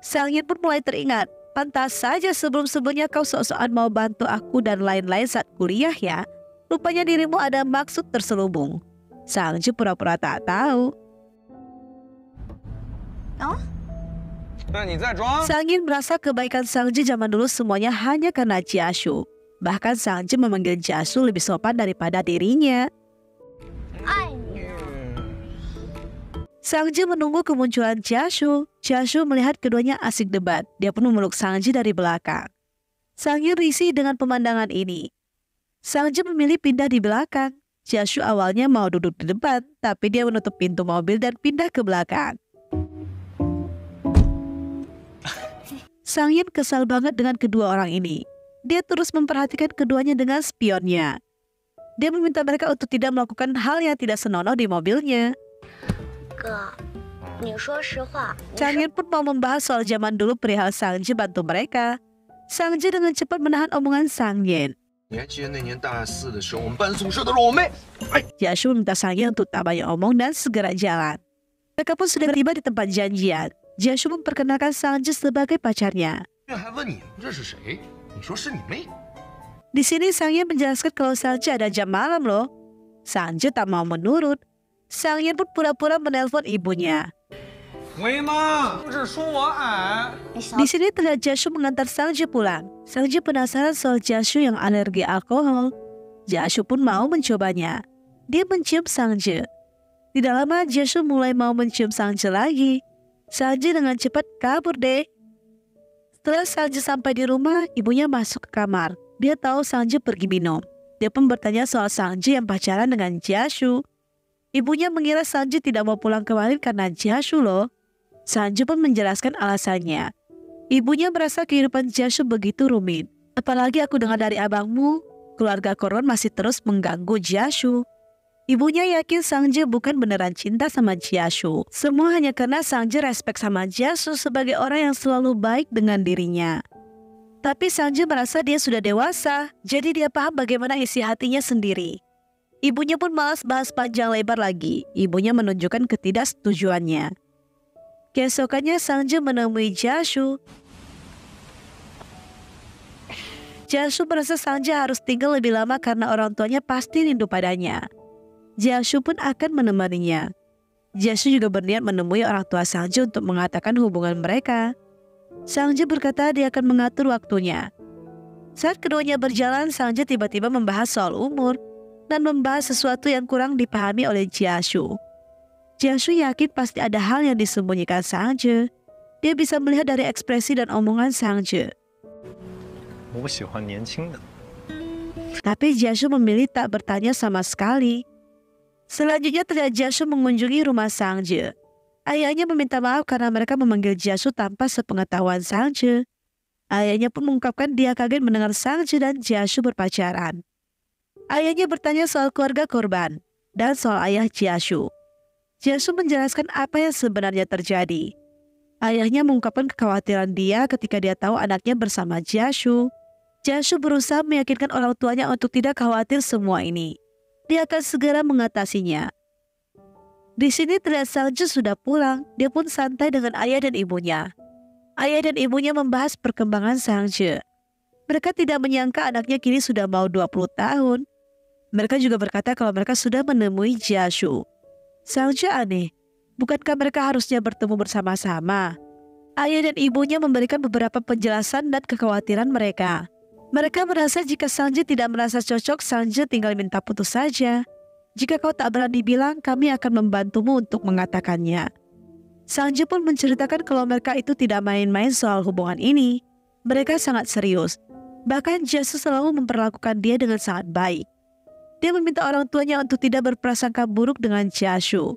Sang Yen pun mulai teringat, pantas saja sebelum-sebelumnya kau sok-sokan mau bantu aku dan lain-lain saat kuliah ya. Rupanya dirimu ada maksud terselubung. Sang Yen pura-pura tak tahu. Oh? Sang merasa kebaikan Sangji zaman dulu semuanya hanya karena Jiasu. Bahkan Sangji memanggil Jiasu lebih sopan daripada dirinya. Sangji menunggu kemunculan Jiashu. Jiashu melihat keduanya asik debat. Dia pun memeluk Sangji dari belakang. Sangin risih dengan pemandangan ini. Sangji memilih pindah di belakang. Jiashu awalnya mau duduk di depan, tapi dia menutup pintu mobil dan pindah ke belakang. Sangin kesal banget dengan kedua orang ini. Dia terus memperhatikan keduanya dengan spionnya. Dia meminta mereka untuk tidak melakukan hal yang tidak senonoh di mobilnya. Changin pun mau membahas soal zaman dulu perihal Sangji bantu mereka. Sangji dengan cepat menahan omongan Sangyin. Yashu meminta Sangyin untuk tak banyak omong dan segera jalan. Mereka pun sudah tiba di tempat janjian. Yashu memperkenalkan Sangji sebagai pacarnya. Di sini Sangye menjelaskan kalau Salje ada jam malam loh. Sanji tak mau menurut. Sangye pun pura-pura menelpon ibunya. Di sini terlihat Jashu mengantar Sangje pulang. Sangje penasaran soal Jashu yang alergi alkohol. Jashu pun mau mencobanya. Dia mencium Sangje. Tidak lama Jashu mulai mau mencium Sangje lagi. Sangje dengan cepat kabur deh. Setelah Salji sampai di rumah, ibunya masuk ke kamar. Dia tahu Sangji pergi minum. Dia pun bertanya soal Sangji yang pacaran dengan Jashu. Ibunya mengira Sangji tidak mau pulang kemarin karena Jashu loh. Sanju pun menjelaskan alasannya. Ibunya merasa kehidupan Jashu begitu rumit. Apalagi aku dengar dari abangmu, keluarga Koron masih terus mengganggu Jashu. Ibunya yakin Sangje bukan beneran cinta sama Jashu. Semua hanya karena Sangje respect sama Jashu sebagai orang yang selalu baik dengan dirinya. Tapi Sangje merasa dia sudah dewasa, jadi dia paham bagaimana isi hatinya sendiri. Ibunya pun malas bahas panjang lebar lagi. Ibunya menunjukkan ketidaksetujuannya. Keesokannya Sangje menemui Jashu. Jashu merasa Sangje harus tinggal lebih lama karena orang tuanya pasti rindu padanya. Jashu pun akan menemaninya. Jashu juga berniat menemui orang tua Sangje untuk mengatakan hubungan mereka. Sangje berkata dia akan mengatur waktunya. Saat keduanya berjalan, Sangje tiba-tiba membahas soal umur dan membahas sesuatu yang kurang dipahami oleh Jiashu. Jiashu yakin pasti ada hal yang disembunyikan Sangje. Dia bisa melihat dari ekspresi dan omongan Sangje. Tapi Jiashu memilih tak bertanya sama sekali. Selanjutnya terlihat Jiashu mengunjungi rumah Sangje. Ayahnya meminta maaf karena mereka memanggil Jashu tanpa sepengetahuan Sangje. Ayahnya pun mengungkapkan dia kaget mendengar Sangje dan Jashu berpacaran. Ayahnya bertanya soal keluarga korban dan soal ayah Jashu. Jashu menjelaskan apa yang sebenarnya terjadi. Ayahnya mengungkapkan kekhawatiran dia ketika dia tahu anaknya bersama Jashu. Jashu berusaha meyakinkan orang tuanya untuk tidak khawatir semua ini. Dia akan segera mengatasinya. Di sini terlihat Sangju sudah pulang. Dia pun santai dengan ayah dan ibunya. Ayah dan ibunya membahas perkembangan Sangju. Mereka tidak menyangka anaknya kini sudah mau 20 tahun. Mereka juga berkata kalau mereka sudah menemui Jashu. Sangju aneh. Bukankah mereka harusnya bertemu bersama-sama? Ayah dan ibunya memberikan beberapa penjelasan dan kekhawatiran mereka. Mereka merasa jika Sangje tidak merasa cocok, Sangje tinggal minta putus saja. Jika kau tak berani bilang, kami akan membantumu untuk mengatakannya. Sangje pun menceritakan kalau mereka itu tidak main-main soal hubungan ini. Mereka sangat serius. Bahkan Jasu selalu memperlakukan dia dengan sangat baik. Dia meminta orang tuanya untuk tidak berprasangka buruk dengan Jashu.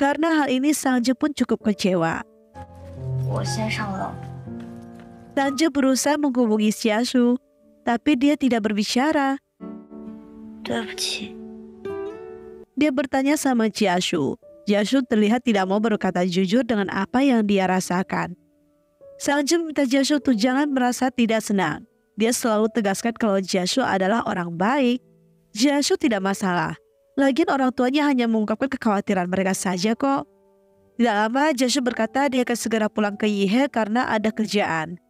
Karena hal ini Sangje pun cukup kecewa. 我先上楼。 Sangje berusaha menghubungi Jashu, tapi dia tidak berbicara. 对不起， Dia bertanya sama Jashu. Jashu terlihat tidak mau berkata jujur dengan apa yang dia rasakan. Sangje meminta Jashu untuk jangan merasa tidak senang. Dia selalu tegaskan kalau Jashu adalah orang baik. Jashu tidak masalah. Lagian orang tuanya hanya mengungkapkan kekhawatiran mereka saja kok. Tidak lama Jashu berkata dia akan segera pulang ke Yihe karena ada kerjaan.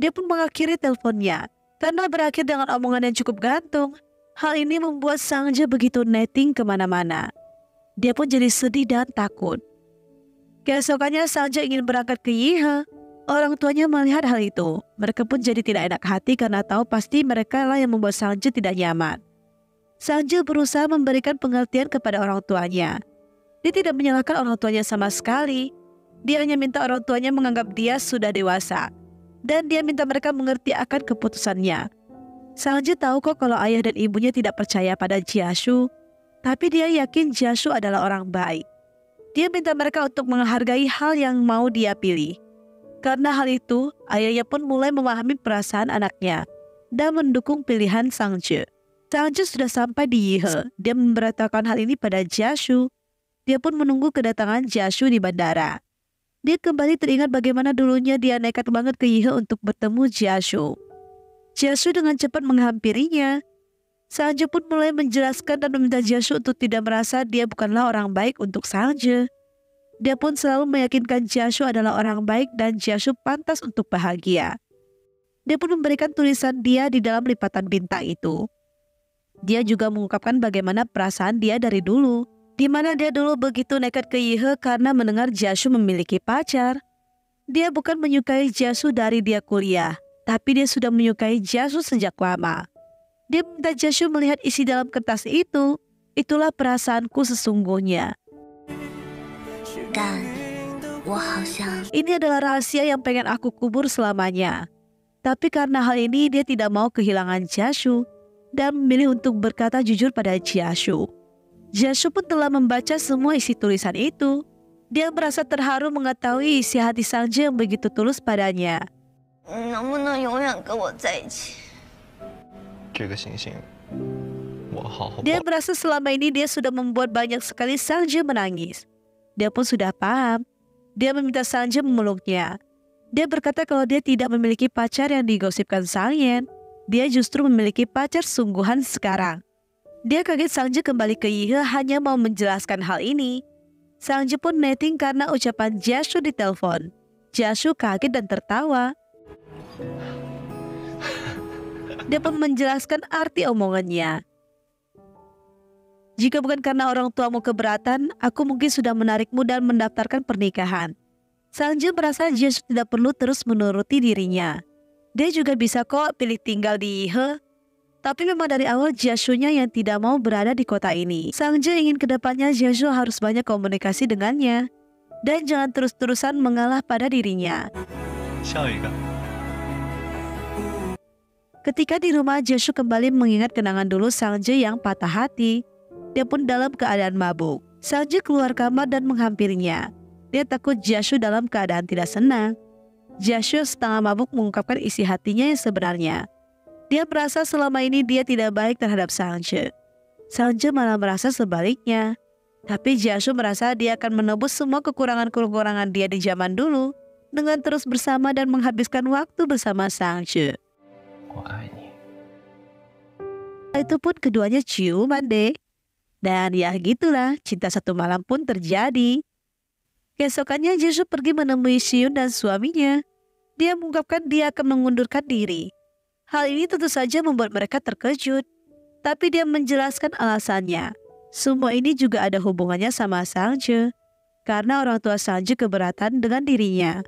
Dia pun mengakhiri teleponnya. Karena berakhir dengan omongan yang cukup gantung. Hal ini membuat Sangje begitu netting ke mana-mana. Dia pun jadi sedih dan takut. Keesokannya Sangje ingin berangkat ke Yihe. Orang tuanya melihat hal itu. Mereka pun jadi tidak enak hati karena tahu pasti mereka lah yang membuat Sangje tidak nyaman. Sangje berusaha memberikan pengertian kepada orang tuanya. Dia tidak menyalahkan orang tuanya sama sekali. Dia hanya minta orang tuanya menganggap dia sudah dewasa. Dan dia minta mereka mengerti akan keputusannya. Sangje tahu kok kalau ayah dan ibunya tidak percaya pada Jiashu. Tapi dia yakin Jiashu adalah orang baik. Dia minta mereka untuk menghargai hal yang mau dia pilih. Karena hal itu, ayahnya pun mulai memahami perasaan anaknya dan mendukung pilihan Sangje. Sangje sudah sampai di Yihe. Dia memberitakan hal ini pada Jiashu. Dia pun menunggu kedatangan Jiashu di bandara. Dia kembali teringat bagaimana dulunya dia nekat banget ke Yihe untuk bertemu Jiashu. Jiashu dengan cepat menghampirinya. Sangje pun mulai menjelaskan dan meminta Jiashu untuk tidak merasa dia bukanlah orang baik untuk Sangje. Dia pun selalu meyakinkan Jiashu adalah orang baik dan Jiashu pantas untuk bahagia. Dia pun memberikan tulisan dia di dalam lipatan bintang itu. Dia juga mengungkapkan bagaimana perasaan dia dari dulu, di mana dia dulu begitu nekat ke Yihe karena mendengar Jiashu memiliki pacar. Dia bukan menyukai Jiashu dari dia kuliah, tapi dia sudah menyukai Jiashu sejak lama. Dia minta Jiashu melihat isi dalam kertas itu. Itulah perasaanku sesungguhnya. Ini adalah rahasia yang pengen aku kubur selamanya. Tapi karena hal ini dia tidak mau kehilangan Jiashu dan memilih untuk berkata jujur pada Jiashu. Jiashu pun telah membaca semua isi tulisan itu. Dia merasa terharu mengetahui isi hati Sangje yang begitu tulus padanya. Dia merasa selama ini dia sudah membuat banyak sekali Sangje menangis. Dia pun sudah paham. Dia meminta Sangje memeluknya. Dia berkata kalau dia tidak memiliki pacar yang digosipkan Sangyen. Dia justru memiliki pacar sungguhan sekarang. Dia kaget Sangje kembali ke Yihe hanya mau menjelaskan hal ini. Sangje pun netting karena ucapan Jashu di telepon. Jashu kaget dan tertawa. Dia pun menjelaskan arti omongannya. Jika bukan karena orang tuamu keberatan, aku mungkin sudah menarikmu dan mendaftarkan pernikahan. Sangje merasa Jesu tidak perlu terus menuruti dirinya. Dia juga bisa kok pilih tinggal di Ihe. Tapi memang dari awal Jesunya yang tidak mau berada di kota ini. Sangje ingin ke depannya Jesu harus banyak komunikasi dengannya. Dan jangan terus-terusan mengalah pada dirinya. Ketika di rumah, Jesu kembali mengingat kenangan dulu Sangje yang patah hati. Dia pun dalam keadaan mabuk. Sangje keluar kamar dan menghampirinya. Dia takut Jashu dalam keadaan tidak senang. Jashu setengah mabuk mengungkapkan isi hatinya yang sebenarnya. Dia merasa selama ini dia tidak baik terhadap Sangje. Sangje malah merasa sebaliknya. Tapi Jashu merasa dia akan menebus semua kekurangan-kekurangan dia di zaman dulu dengan terus bersama dan menghabiskan waktu bersama Sangje. Itu pun keduanya ciuman deh. Dan ya gitulah, cinta satu malam pun terjadi. Keesokannya Jesu pergi menemui Siun dan suaminya. Dia mengungkapkan dia akan mengundurkan diri. Hal ini tentu saja membuat mereka terkejut. Tapi dia menjelaskan alasannya. Semua ini juga ada hubungannya sama Sangje. Karena orang tua Sangje keberatan dengan dirinya.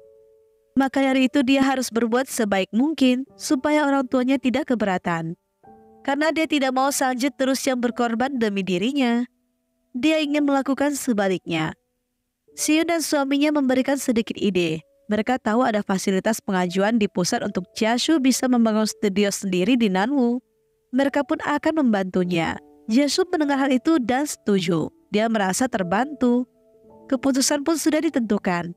Maka dari itu dia harus berbuat sebaik mungkin supaya orang tuanya tidak keberatan karena dia tidak mau Sanjit terus yang berkorban demi dirinya. Dia ingin melakukan sebaliknya. Siu dan suaminya memberikan sedikit ide. Mereka tahu ada fasilitas pengajuan di pusat untuk Jiashu bisa membangun studio sendiri di Nanwu. Mereka pun akan membantunya. Jiashu mendengar hal itu dan setuju. Dia merasa terbantu. Keputusan pun sudah ditentukan.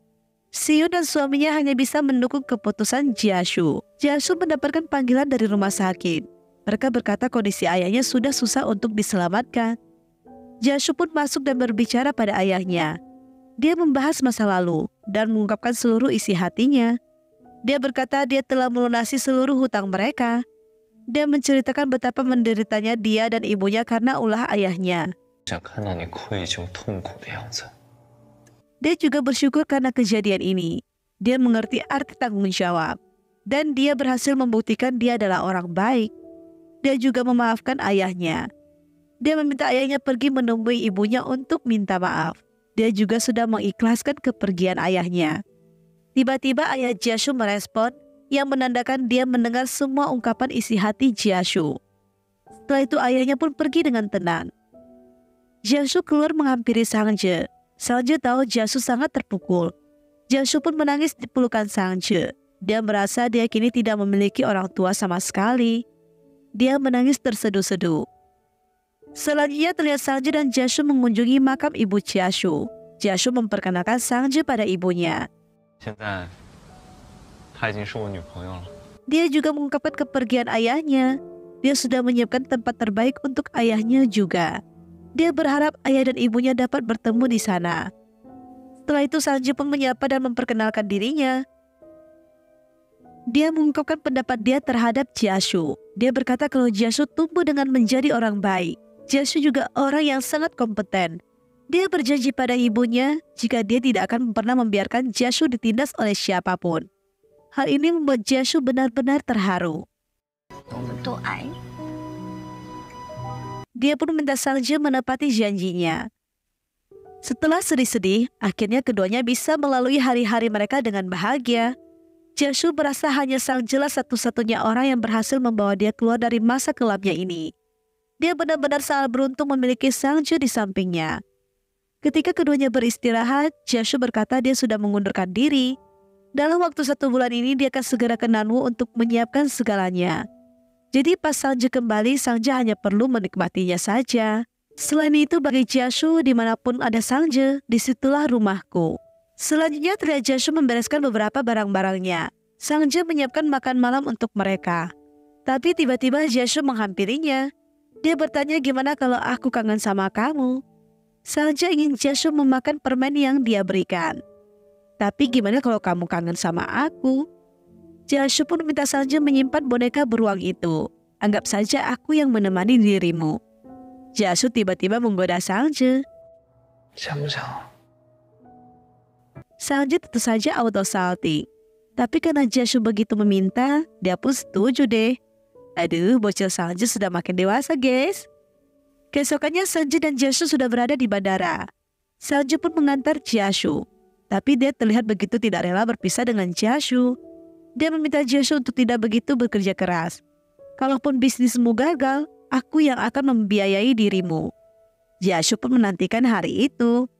Siu dan suaminya hanya bisa mendukung keputusan Jiashu. Jiashu mendapatkan panggilan dari rumah sakit. Mereka berkata kondisi ayahnya sudah susah untuk diselamatkan. Jashu pun masuk dan berbicara pada ayahnya. Dia membahas masa lalu dan mengungkapkan seluruh isi hatinya. Dia berkata dia telah melunasi seluruh hutang mereka. Dia menceritakan betapa menderitanya dia dan ibunya karena ulah ayahnya. Dia juga bersyukur karena kejadian ini. Dia mengerti arti tanggung jawab. Dan dia berhasil membuktikan dia adalah orang baik. Dia juga memaafkan ayahnya. Dia meminta ayahnya pergi menemui ibunya untuk minta maaf. dia juga sudah mengikhlaskan kepergian ayahnya. Tiba-tiba ayah Jiashu merespon yang menandakan dia mendengar semua ungkapan isi hati Jiashu. Setelah itu ayahnya pun pergi dengan tenang. Jiashu keluar menghampiri Sangje. Salju tahu Jasu sangat terpukul. Jasu pun menangis di pelukan Sangju. Dia merasa dia kini tidak memiliki orang tua sama sekali. Dia menangis terseduh-seduh. Selanjutnya terlihat Sangju dan Jasu mengunjungi makam ibu Jasu. Jasu memperkenalkan Sangju pada ibunya. Dia juga mengungkapkan kepergian ayahnya. Dia sudah menyiapkan tempat terbaik untuk ayahnya juga. Dia berharap ayah dan ibunya dapat bertemu di sana. Setelah itu Sanji pun menyapa dan memperkenalkan dirinya. Dia mengungkapkan pendapat dia terhadap Jiasu. Dia berkata kalau Jiasu tumbuh dengan menjadi orang baik. Jiasu juga orang yang sangat kompeten. Dia berjanji pada ibunya jika dia tidak akan pernah membiarkan Jiasu ditindas oleh siapa pun. Hal ini membuat Jiasu benar-benar terharu. Untuk saya. Dia pun minta Sangje menepati janjinya. Setelah sedih-sedih, akhirnya keduanya bisa melalui hari-hari mereka dengan bahagia. Jashu merasa hanya Sangje lah satu-satunya orang yang berhasil membawa dia keluar dari masa kelamnya ini. Dia benar-benar sangat beruntung memiliki Sangje di sampingnya. Ketika keduanya beristirahat, Jashu berkata dia sudah mengundurkan diri. Dalam waktu satu bulan ini dia akan segera ke Nanwu untuk menyiapkan segalanya. Jadi pas Sangje kembali, Sangje hanya perlu menikmatinya saja. Selain itu bagi Jiashu di mana pun ada Sangje, di situlah rumahku. Selanjutnya terlihat Jiashu membereskan beberapa barang-barangnya. Sangje menyiapkan makan malam untuk mereka. Tapi tiba-tiba Jiashu menghampirinya. Dia bertanya gimana kalau aku kangen sama kamu. Sangje ingin Jiashu memakan permen yang dia berikan. Tapi gimana kalau kamu kangen sama aku? Jasu pun minta salju menyimpan boneka beruang itu. Anggap saja aku yang menemani dirimu. Jasu tiba-tiba menggoda salju. Sama-sama. Tentu saja auto salting. Tapi karena Jasu begitu meminta, dia pun setuju deh. Aduh, bocil salju sudah makin dewasa, guys. Keesokannya Sanji dan Jasu sudah berada di bandara. Salju pun mengantar Jasu. Tapi dia terlihat begitu tidak rela berpisah dengan Jasu. Dia meminta Joshua untuk tidak begitu bekerja keras. Kalaupun bisnismu gagal, aku yang akan membiayai dirimu. Joshua pun menantikan hari itu.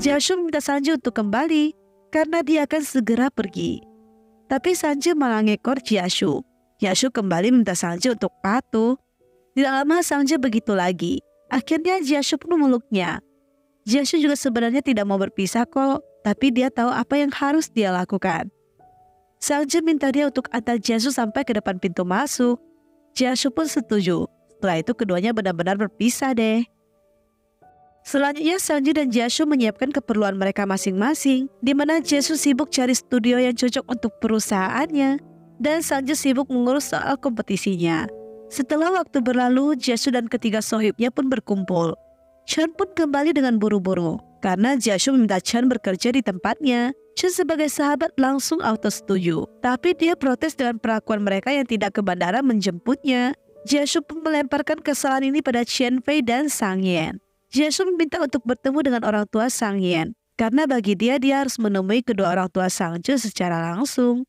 Joshua meminta Sanji untuk kembali karena dia akan segera pergi. Tapi Sanji malah ngekor Jiashu. Jiashu kembali minta Sanji untuk patuh. Tidak lama Sanji begitu lagi. Akhirnya Jiashu pun memeluknya. Jiashu juga sebenarnya tidak mau berpisah kok tapi dia tahu apa yang harus dia lakukan. Sanji minta dia untuk antar Jiashu sampai ke depan pintu masuk. Jiashu pun setuju. Setelah itu keduanya benar-benar berpisah deh. Selanjutnya Sanji dan Jiashu menyiapkan keperluan mereka masing-masing, di mana Jiashu sibuk cari studio yang cocok untuk perusahaannya, dan Sanji sibuk mengurus soal kompetisinya. Setelah waktu berlalu, Jiashu dan ketiga sohibnya pun berkumpul. Chen pun kembali dengan buru-buru karena Jiaxu meminta Chen bekerja di tempatnya. Chen sebagai sahabat langsung auto setuju, tapi dia protes dengan perlakuan mereka yang tidak ke bandara menjemputnya. Jiaxu pun melemparkan kesalahan ini pada Chen Fei dan Sang Yan. Jiaxu meminta untuk bertemu dengan orang tua Sang Yan karena bagi dia dia harus menemui kedua orang tua Sang Zhe secara langsung.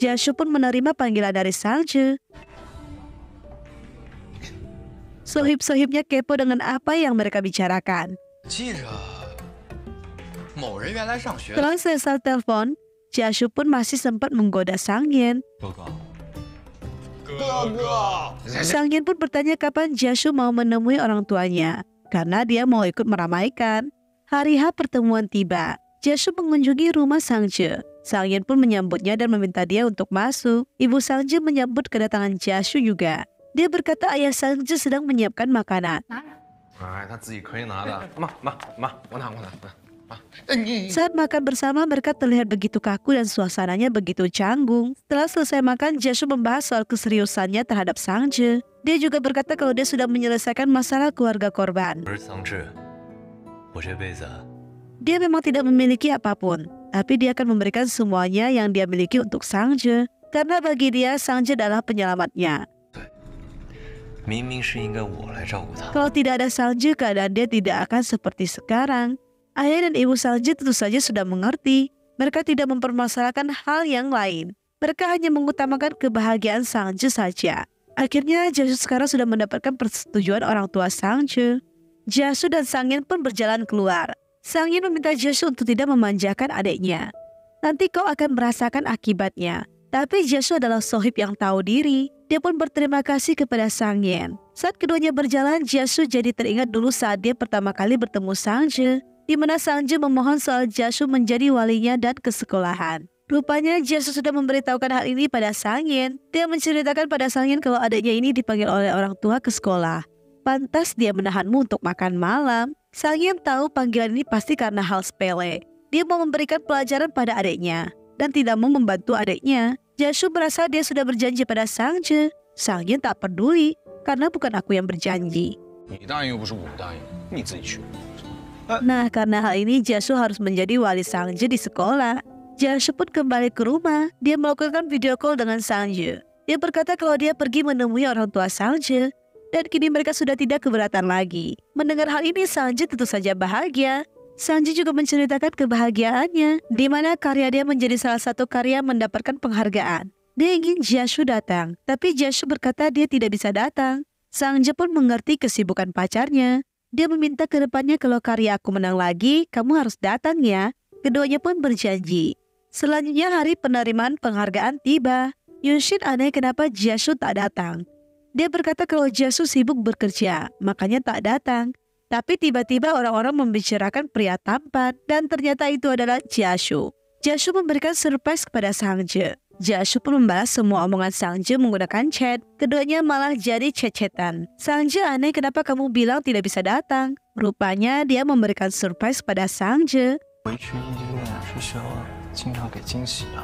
Jiaxu pun menerima panggilan dari Sang Zhe sohib-sohibnya kepo dengan apa yang mereka bicarakan. Setelah selesai telepon, Jashu pun masih sempat menggoda Sang Yen. Sang Yen pun bertanya kapan Jashu mau menemui orang tuanya, karena dia mau ikut meramaikan. Hari H pertemuan tiba, Jashu mengunjungi rumah Sang Je. Sang Yen pun menyambutnya dan meminta dia untuk masuk. Ibu Sang Je menyambut kedatangan Jashu juga. Dia berkata ayah Sangju sedang menyiapkan makanan. Saat makan bersama, mereka terlihat begitu kaku dan suasananya begitu canggung. Setelah selesai makan, Jesu membahas soal keseriusannya terhadap Sangje. Dia juga berkata kalau dia sudah menyelesaikan masalah keluarga korban. Dia memang tidak memiliki apa pun, tapi dia akan memberikan semuanya yang dia miliki untuk Sangje. Karena bagi dia, Sangje adalah penyelamatnya. Kalau tidak ada Sangju, keadaan dia tidak akan seperti sekarang. Ayah dan ibu Sangju tentu saja sudah mengerti. Mereka tidak mempermasalahkan hal yang lain. Mereka hanya mengutamakan kebahagiaan Sangju saja. Akhirnya Jasu sekarang sudah mendapatkan persetujuan orang tua Sangju. Jasu dan Sangin pun berjalan keluar. Sangin meminta Jasu untuk tidak memanjakan adiknya. Nanti kau akan merasakan akibatnya. Tapi Jasu adalah sohib yang tahu diri. Dia pun berterima kasih kepada Sangin. Saat keduanya berjalan, Jasu jadi teringat dulu saat dia pertama kali bertemu Sangje, di mana Sangje memohon soal Jasu menjadi walinya dan ke sekolahan. Rupanya Jasu sudah memberitahukan hal ini pada Sangin. Dia menceritakan pada Sangin kalau adiknya ini dipanggil oleh orang tua ke sekolah. Pantas dia menahanmu untuk makan malam. Sangin tahu panggilan ini pasti karena hal sepele. Dia mau memberikan pelajaran pada adiknya dan tidak mau membantu adiknya. Jasu merasa dia sudah berjanji pada Sangje. Sangje tak peduli karena bukan aku yang berjanji. Nah, karena hal ini Jasu harus menjadi wali Sangje di sekolah. Jasu pun kembali ke rumah. Dia melakukan video call dengan Sangje. Dia berkata kalau dia pergi menemui orang tua Sangje dan kini mereka sudah tidak keberatan lagi. Mendengar hal ini, Sangje tentu saja bahagia. Sangju juga menceritakan kebahagiaannya, di mana karya dia menjadi salah satu karya mendapatkan penghargaan. Dia ingin Jasu datang, tapi Jasu berkata dia tidak bisa datang. Sangju pun mengerti kesibukan pacarnya. Dia meminta ke depannya kalau karya aku menang lagi, kamu harus datang ya. Keduanya pun berjanji. Selanjutnya hari penerimaan penghargaan tiba. Yushin aneh kenapa Jasu tak datang. Dia berkata kalau Jasu sibuk bekerja, makanya tak datang. Tapi tiba-tiba orang-orang membicarakan pria tampan dan ternyata itu adalah Jiashu. Jiashu memberikan surprise kepada Sangje. Jiashu pun membalas semua omongan Sangje menggunakan chat. Keduanya malah jadi cecetan. Sangje aneh kenapa kamu bilang tidak bisa datang. Rupanya dia memberikan surprise kepada Sangje.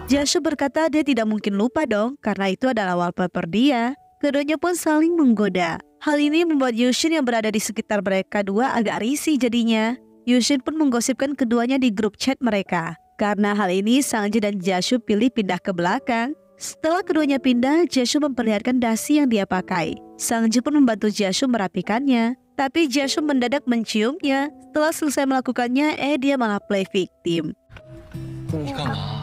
Jiashu berkata dia tidak mungkin lupa dong karena itu adalah wallpaper dia. Keduanya pun saling menggoda. Hal ini membuat Yushin yang berada di sekitar mereka dua agak risih jadinya. Yushin pun menggosipkan keduanya di grup chat mereka. Karena hal ini, Sangji dan Jasu pilih pindah ke belakang. Setelah keduanya pindah, Jasu memperlihatkan dasi yang dia pakai. Sangji pun membantu Jasu merapikannya. Tapi Jasu mendadak menciumnya. Setelah selesai melakukannya, eh dia malah play victim. 你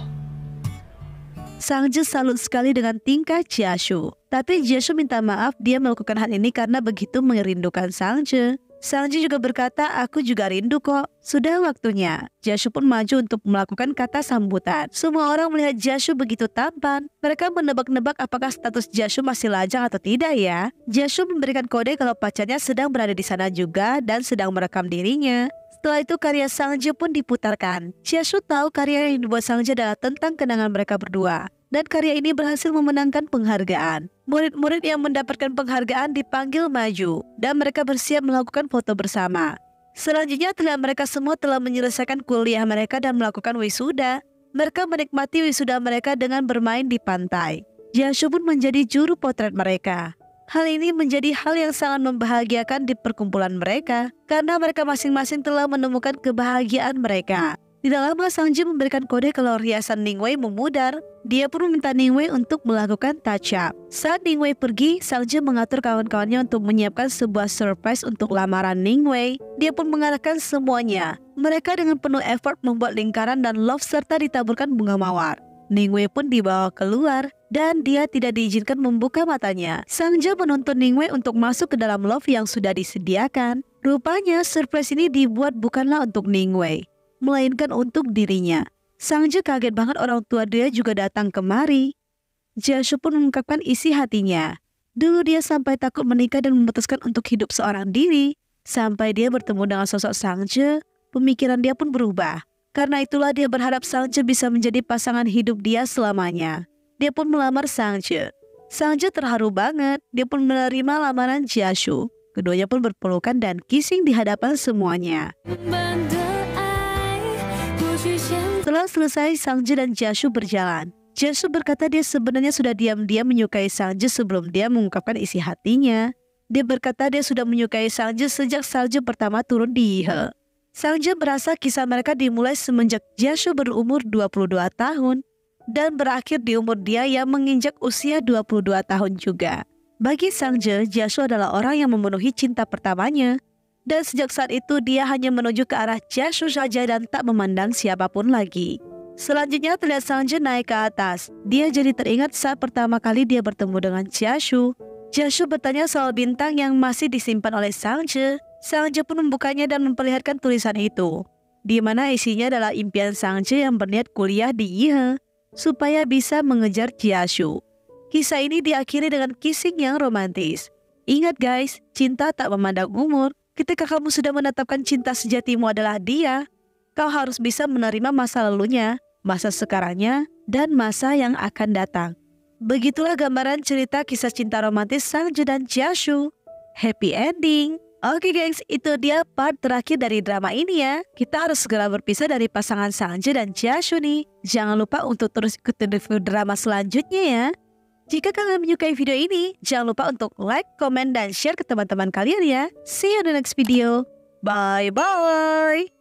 Sangju salut sekali dengan tingkah Jiashu. Tapi Jiashu minta maaf dia melakukan hal ini karena begitu merindukan Sangju. Sangju juga berkata, aku juga rindu kok. Sudah waktunya. Jiashu pun maju untuk melakukan kata sambutan. Semua orang melihat Jiashu begitu tampan. Mereka menebak-nebak apakah status Jiashu masih lajang atau tidak ya. Jiashu memberikan kode kalau pacarnya sedang berada di sana juga dan sedang merekam dirinya. Setelah itu karya Sangja pun diputarkan. Jiashu tahu karya yang dibuat Sangja adalah tentang kenangan mereka berdua. Dan karya ini berhasil memenangkan penghargaan. Murid-murid yang mendapatkan penghargaan dipanggil maju. Dan mereka bersiap melakukan foto bersama. Selanjutnya telah mereka semua telah menyelesaikan kuliah mereka dan melakukan wisuda. Mereka menikmati wisuda mereka dengan bermain di pantai. Jiashu pun menjadi juru potret mereka. Hal ini menjadi hal yang sangat membahagiakan di perkumpulan mereka karena mereka masing-masing telah menemukan kebahagiaan mereka. Tidak lama Sangji memberikan kode kalau riasan Ningwei memudar. Dia pun meminta Ningwei untuk melakukan touch up. Saat Ningwei pergi, Sangji mengatur kawan-kawannya untuk menyiapkan sebuah surprise untuk lamaran Ningwei. Dia pun mengarahkan semuanya. Mereka dengan penuh effort membuat lingkaran dan love serta ditaburkan bunga mawar. Ningwei pun dibawa keluar dan dia tidak diizinkan membuka matanya. Sangja menuntun Ningwei untuk masuk ke dalam love yang sudah disediakan. Rupanya surprise ini dibuat bukanlah untuk Ningwei, melainkan untuk dirinya. Sangja kaget banget orang tua dia juga datang kemari. Jashu pun mengungkapkan isi hatinya. Dulu dia sampai takut menikah dan memutuskan untuk hidup seorang diri. Sampai dia bertemu dengan sosok Sangja, pemikiran dia pun berubah. Karena itulah dia berharap Sangje bisa menjadi pasangan hidup dia selamanya. Dia pun melamar Sangje. Sangje terharu banget. Dia pun menerima lamaran Jiashu. Keduanya pun berpelukan dan kissing di hadapan semuanya. Setelah selesai, Sangje dan Jiashu berjalan. Jiashu berkata dia sebenarnya sudah diam-diam menyukai Sangje sebelum dia mengungkapkan isi hatinya. Dia berkata dia sudah menyukai Sangje sejak salju pertama turun di. Sangja merasa kisah mereka dimulai semenjak Jashu berumur 22 tahun dan berakhir di umur dia yang menginjak usia 22 tahun juga. Bagi Sangje, Jiashu adalah orang yang memenuhi cinta pertamanya. Dan sejak saat itu dia hanya menuju ke arah Jiashu saja dan tak memandang siapa pun lagi. Selanjutnya terlihat Sangje naik ke atas. Dia jadi teringat saat pertama kali dia bertemu dengan Jiashu. Jiashu bertanya soal bintang yang masih disimpan oleh Sangje. Sangje pun membukanya dan memperlihatkan tulisan itu. Di mana isinya adalah impian Sangje yang berniat kuliah di Yihe supaya bisa mengejar Jiashu. Kisah ini diakhiri dengan kissing yang romantis. Ingat guys, cinta tak memandang umur. Ketika kamu sudah menetapkan cinta sejatimu adalah dia, kau harus bisa menerima masa lalunya, masa sekarangnya, dan masa yang akan datang. Begitulah gambaran cerita kisah cinta romantis Sangju dan Jiashu. Happy ending! Oke gengs, itu dia part terakhir dari drama ini ya. Kita harus segera berpisah dari pasangan Sangju dan Jiashu nih. Jangan lupa untuk terus ikutin review drama selanjutnya ya. Jika kalian menyukai video ini, jangan lupa untuk like, comment, dan share ke teman-teman kalian ya. See you in the next video. Bye-bye.